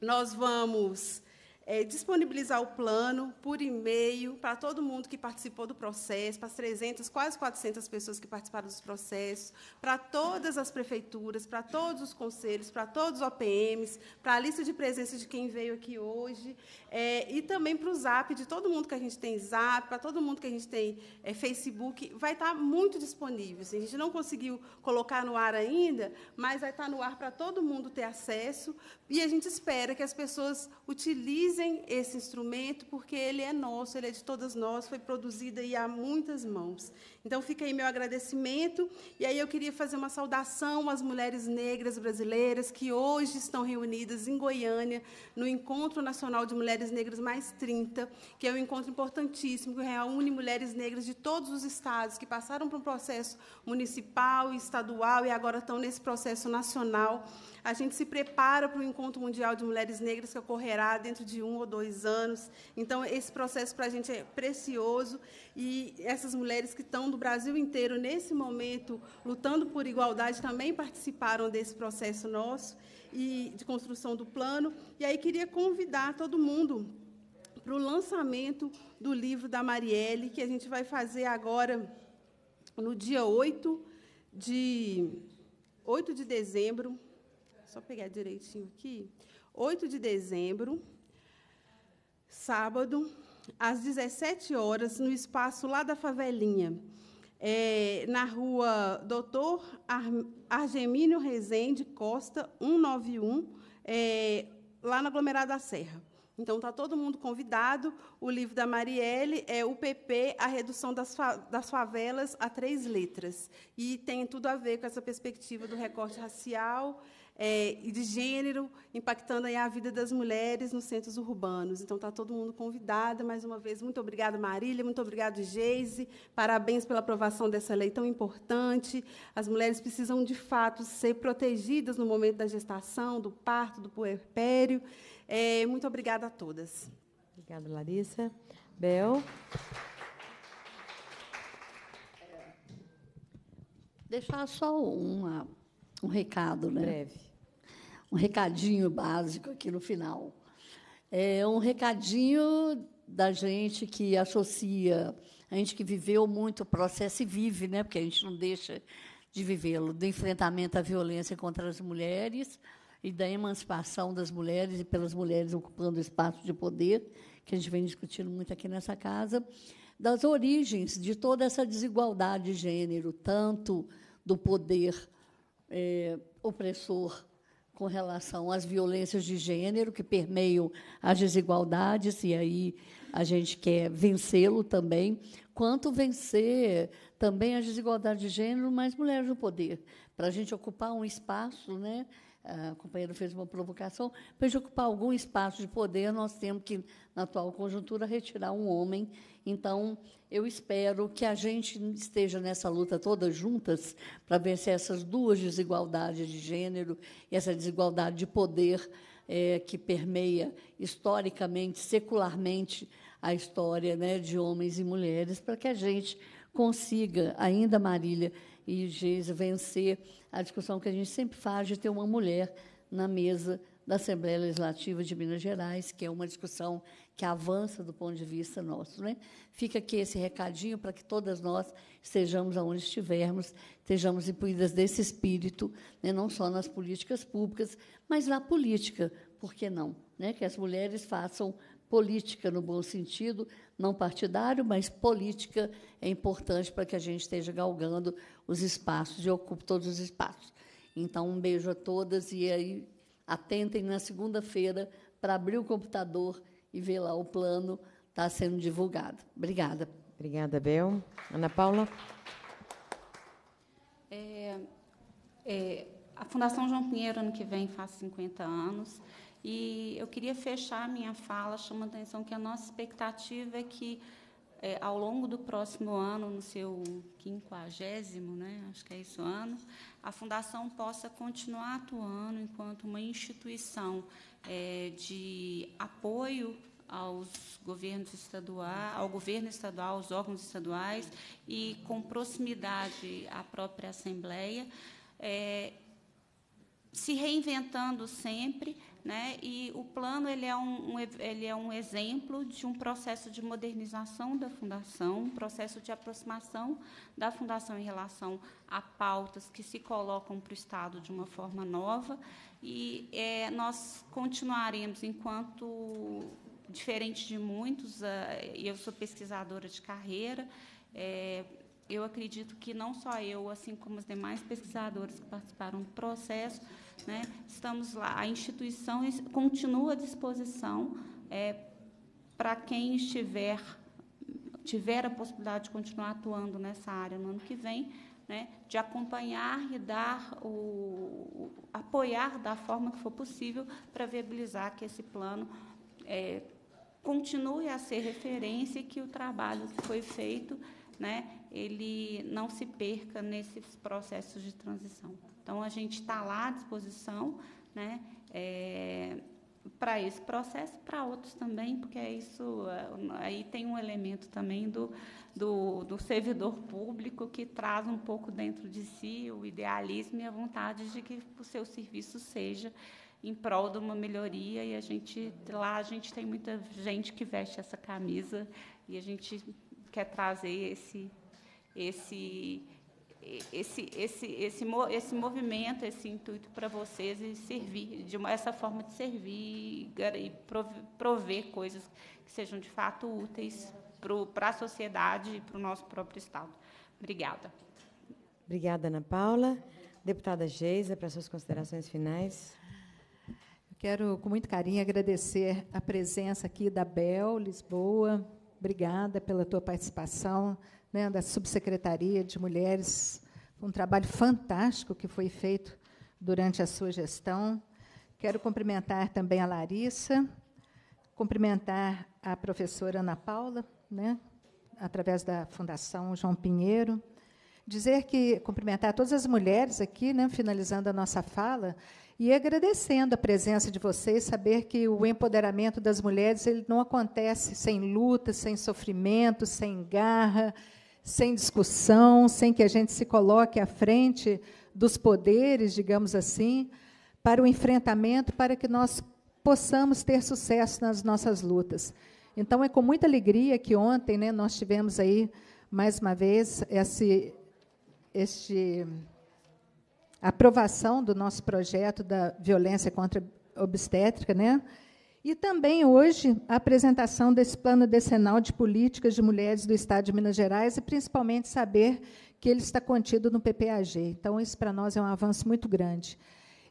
nós vamos é, disponibilizar o plano por e-mail para todo mundo que participou do processo, para as 300, quase 400 pessoas que participaram dos processos, para todas as prefeituras, para todos os conselhos, para todos os OPMs, para a lista de presença de quem veio aqui hoje, é, e também para o Zap de todo mundo que a gente tem Zap, para todo mundo que a gente tem é, Facebook, vai estar muito disponível. Assim, a gente não conseguiu colocar no ar ainda, mas vai estar no ar para todo mundo ter acesso, e a gente espera que as pessoas utilizem esse instrumento, porque ele é nosso, ele é de todas nós, foi produzido aí há muitas mãos. Então, fica aí meu agradecimento. E aí eu queria fazer uma saudação às mulheres negras brasileiras que hoje estão reunidas em Goiânia, no Encontro Nacional de Mulheres Negras Mais 30, que é um encontro importantíssimo, que reúne mulheres negras de todos os estados que passaram por um processo municipal estadual e agora estão nesse processo nacional. A gente se prepara para o Encontro Mundial de Mulheres Negras, que ocorrerá dentro de um ou dois anos. Então, esse processo para a gente é precioso. E essas mulheres que estão do Brasil inteiro, nesse momento, lutando por igualdade, também participaram desse processo nosso e de construção do plano. E aí queria convidar todo mundo para o lançamento do livro da Marielle, que a gente vai fazer agora no dia 8 de, 8 de dezembro, só pegar direitinho aqui. 8 de dezembro, sábado, às 17 horas, no espaço lá da Favelinha, é, na rua Doutor Ar Argemínio Rezende Costa, 191, é, lá na aglomerada da Serra. Então, está todo mundo convidado. O livro da Marielle é o PP, a redução das, fa das favelas a três letras. E tem tudo a ver com essa perspectiva do recorte racial é, e de gênero, impactando aí a vida das mulheres nos centros urbanos. Então, está todo mundo convidado. Mais uma vez, muito obrigada, Marília, muito obrigada, Geise. Parabéns pela aprovação dessa lei tão importante. As mulheres precisam, de fato, ser protegidas no momento da gestação, do parto, do puerpério. É, muito obrigada a todas. Obrigada, Larissa. Bel. Deixar só uma um recado, né? Breve. Um recadinho básico aqui no final. É um recadinho da gente que associa, a gente que viveu muito o processo e vive, né? Porque a gente não deixa de vivê-lo, do enfrentamento à violência contra as mulheres e da emancipação das mulheres e pelas mulheres ocupando espaço de poder, que a gente vem discutindo muito aqui nessa casa, das origens de toda essa desigualdade de gênero, tanto do poder é, opressor com relação às violências de gênero que permeiam as desigualdades, e aí a gente quer vencê-lo também, quanto vencer também as desigualdades de gênero, mas mulheres no poder, para a gente ocupar um espaço, né? A companheira fez uma provocação, para gente ocupar algum espaço de poder, nós temos que, na atual conjuntura, retirar um homem. Então, eu espero que a gente esteja nessa luta todas juntas para vencer essas duas desigualdades de gênero e essa desigualdade de poder é, que permeia historicamente, secularmente, a história né, de homens e mulheres, para que a gente consiga, ainda, Marília e Geisa, vencer a discussão que a gente sempre faz de ter uma mulher na mesa da Assembleia Legislativa de Minas Gerais, que é uma discussão que avança do ponto de vista nosso. Né? Fica aqui esse recadinho para que todas nós estejamos aonde estivermos, estejamos imbuídas desse espírito, né? não só nas políticas públicas, mas na política, por que não? Né? Que as mulheres façam política no bom sentido, não partidário, mas política é importante para que a gente esteja galgando os espaços e ocupe todos os espaços. Então, um beijo a todas e aí atentem na segunda-feira para abrir o computador e ver lá o plano está sendo divulgado. Obrigada. Obrigada, Bel. Ana Paula. É, é, a Fundação João Pinheiro, ano que vem, faz 50 anos. E eu queria fechar minha fala chamando a atenção que a nossa expectativa é que, é, ao longo do próximo ano, no seu quinquagésimo, né, acho que é isso ano, a Fundação possa continuar atuando enquanto uma instituição é, de apoio aos governos estaduais, ao governo estadual, aos órgãos estaduais e com proximidade à própria Assembleia, é, se reinventando sempre, né? E o plano ele é um, um, ele é um exemplo de um processo de modernização da fundação, um processo de aproximação da fundação em relação a pautas que se colocam para o Estado de uma forma nova e é, nós continuaremos enquanto diferente de muitos, eh, eu sou pesquisadora de carreira, é, eu acredito que não só eu, assim como os demais pesquisadores que participaram do processo, né, estamos lá. A instituição continua à disposição é, para quem estiver tiver a possibilidade de continuar atuando nessa área no ano que vem, né, de acompanhar e dar o, o apoiar da forma que for possível para viabilizar que esse plano é, continue a ser referência e que o trabalho que foi feito, né, ele não se perca nesses processos de transição. Então a gente está lá à disposição, né, é, para esse processo, para outros também, porque é isso aí tem um elemento também do, do, do, servidor público que traz um pouco dentro de si o idealismo e a vontade de que o seu serviço seja em prol de uma melhoria e a gente lá a gente tem muita gente que veste essa camisa e a gente quer trazer esse esse esse esse esse esse movimento esse intuito para vocês e servir de uma, essa forma de servir e prover, coisas que sejam de fato úteis para a sociedade e para o nosso próprio estado. Obrigada. Obrigada Ana Paula. Deputada Geisa para suas considerações finais. Quero, com muito carinho, agradecer a presença aqui da Bel Lisboa. Obrigada pela tua participação, né, da Subsecretaria de Mulheres. Um trabalho fantástico que foi feito durante a sua gestão. Quero cumprimentar também a Larissa, cumprimentar a professora Ana Paula, né, através da Fundação João Pinheiro. Dizer que, cumprimentar todas as mulheres aqui, né, finalizando a nossa fala, e agradecendo a presença de vocês, saber que o empoderamento das mulheres ele não acontece sem luta, sem sofrimento, sem garra, sem discussão, sem que a gente se coloque à frente dos poderes, digamos assim, para o enfrentamento, para que nós possamos ter sucesso nas nossas lutas. Então é com muita alegria que ontem, né, nós tivemos aí mais uma vez esse este aprovação do nosso projeto da violência contra obstétrica, né? E também hoje a apresentação desse plano decenal de políticas de mulheres do Estado de Minas Gerais e principalmente saber que ele está contido no PPAG. Então isso para nós é um avanço muito grande.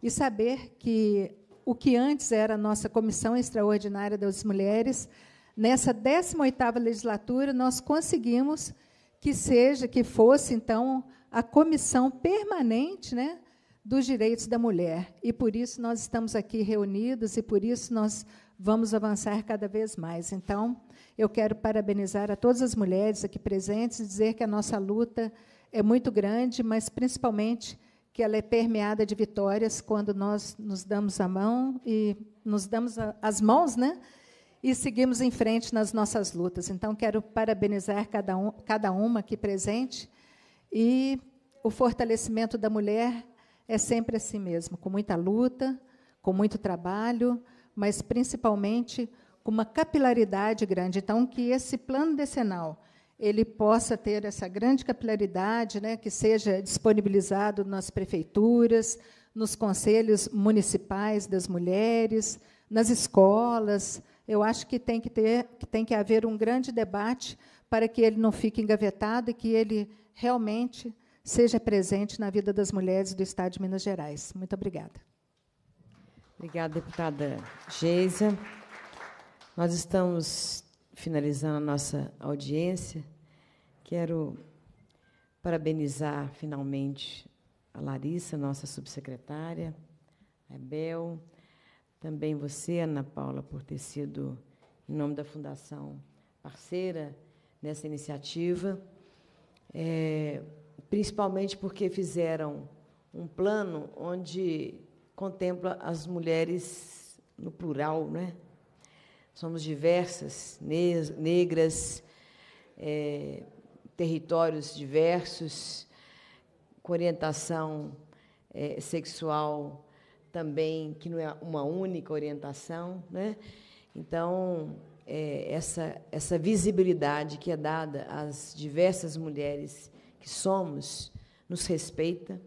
E saber que o que antes era a nossa Comissão Extraordinária das Mulheres, nessa 18ª legislatura nós conseguimos que seja, que fosse então a comissão permanente né, dos direitos da mulher. E por isso nós estamos aqui reunidos e por isso nós vamos avançar cada vez mais. Então, eu quero parabenizar a todas as mulheres aqui presentes e dizer que a nossa luta é muito grande, mas principalmente que ela é permeada de vitórias quando nós nos damos a mão e nos damos as mãos, né? E seguimos em frente nas nossas lutas. Então, quero parabenizar cada, um, cada uma aqui presente e o fortalecimento da mulher é sempre assim mesmo, com muita luta, com muito trabalho, mas principalmente com uma capilaridade grande. Então, que esse plano decenal ele possa ter essa grande capilaridade, né, que seja disponibilizado nas prefeituras, nos conselhos municipais das mulheres, nas escolas, eu acho que tem que ter, que tem que haver um grande debate para que ele não fique engavetado e que ele realmente seja presente na vida das mulheres do Estado de Minas Gerais. Muito obrigada. Obrigada, deputada Geisa. Nós estamos finalizando a nossa audiência. Quero parabenizar finalmente a Larissa, nossa subsecretária, a Bel, também você, Ana Paula, por ter sido, em nome da Fundação, parceira nessa iniciativa, é, principalmente porque fizeram um plano onde contempla as mulheres no plural, né? Somos diversas, negras, é, territórios diversos, com orientação é, sexual também, que não é uma única orientação. Né? Então, é, essa, essa visibilidade que é dada às diversas mulheres que somos, nos respeita,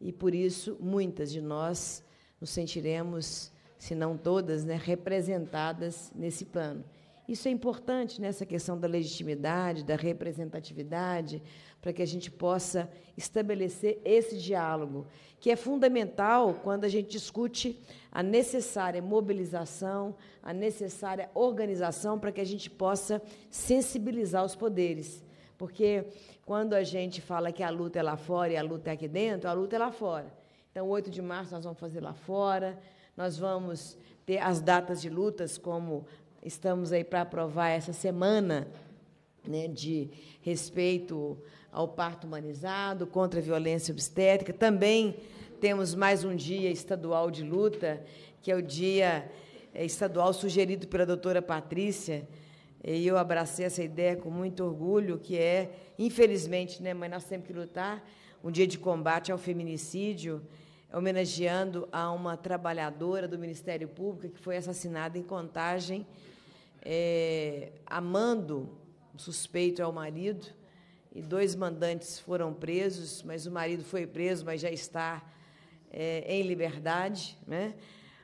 e por isso muitas de nós nos sentiremos, se não todas, né, representadas nesse plano. Isso é importante nessa questão da legitimidade, da representatividade, para que a gente possa estabelecer esse diálogo, que é fundamental quando a gente discute a necessária mobilização, a necessária organização para que a gente possa sensibilizar os poderes. Porque quando a gente fala que a luta é lá fora e a luta é aqui dentro, a luta é lá fora. Então, 8 de março nós vamos fazer lá fora, nós vamos ter as datas de lutas como estamos aí para aprovar essa semana né, de respeito ao parto humanizado, contra a violência obstétrica. Também temos mais um dia estadual de luta, que é o dia é, estadual sugerido pela doutora Patrícia, e eu abracei essa ideia com muito orgulho, que é, infelizmente, né, mas nós temos que lutar, um dia de combate ao feminicídio, homenageando a uma trabalhadora do Ministério Público que foi assassinada em Contagem, é, amando o suspeito é o marido, e dois mandantes foram presos, mas o marido foi preso, mas já está é, em liberdade. Né?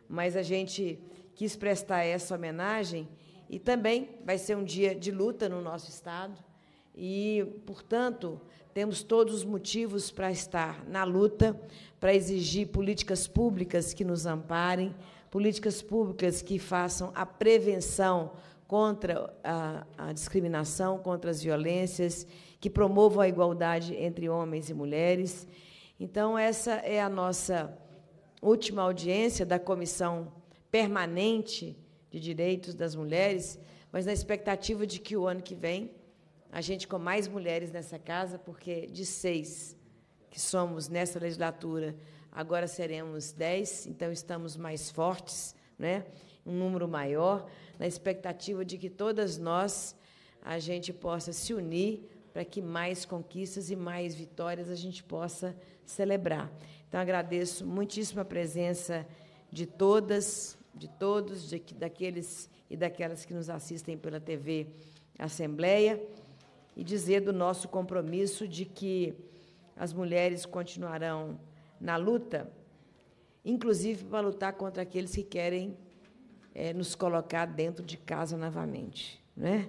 Mas a gente quis prestar essa homenagem e também vai ser um dia de luta no nosso Estado e, portanto, temos todos os motivos para estar na luta, para exigir políticas públicas que nos amparem, políticas públicas que façam a prevenção contra a, a, discriminação, contra as violências, que promovam a igualdade entre homens e mulheres. Então, essa é a nossa última audiência da Comissão Permanente de Direitos das Mulheres, mas na expectativa de que o ano que vem a gente com mais mulheres nessa casa, porque de seis que somos nessa legislatura, agora seremos dez, então estamos mais fortes, né? um número maior, na expectativa de que todas nós a gente possa se unir para que mais conquistas e mais vitórias a gente possa celebrar. Então agradeço muitíssimo a presença de todas, de todos, de, daqueles e daquelas que nos assistem pela TV Assembleia e dizer do nosso compromisso de que as mulheres continuarão na luta, inclusive para lutar contra aqueles que querem é, nos colocar dentro de casa novamente. Né?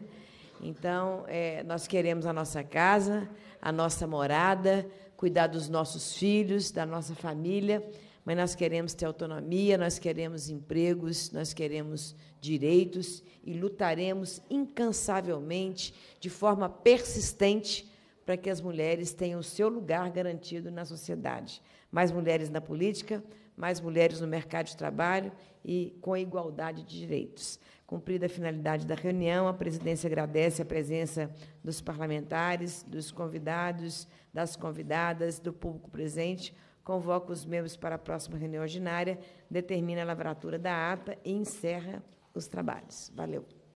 Então, é, nós queremos a nossa casa, a nossa morada, cuidar dos nossos filhos, da nossa família, mas nós queremos ter autonomia, nós queremos empregos, nós queremos direitos e lutaremos incansavelmente, de forma persistente, para que as mulheres tenham o seu lugar garantido na sociedade. Mais mulheres na política, mais mulheres no mercado de trabalho e com igualdade de direitos. Cumprida a finalidade da reunião, a presidência agradece a presença dos parlamentares, dos convidados, das convidadas, do público presente, convoca os membros para a próxima reunião ordinária, determina a lavratura da ata e encerra os trabalhos. Valeu.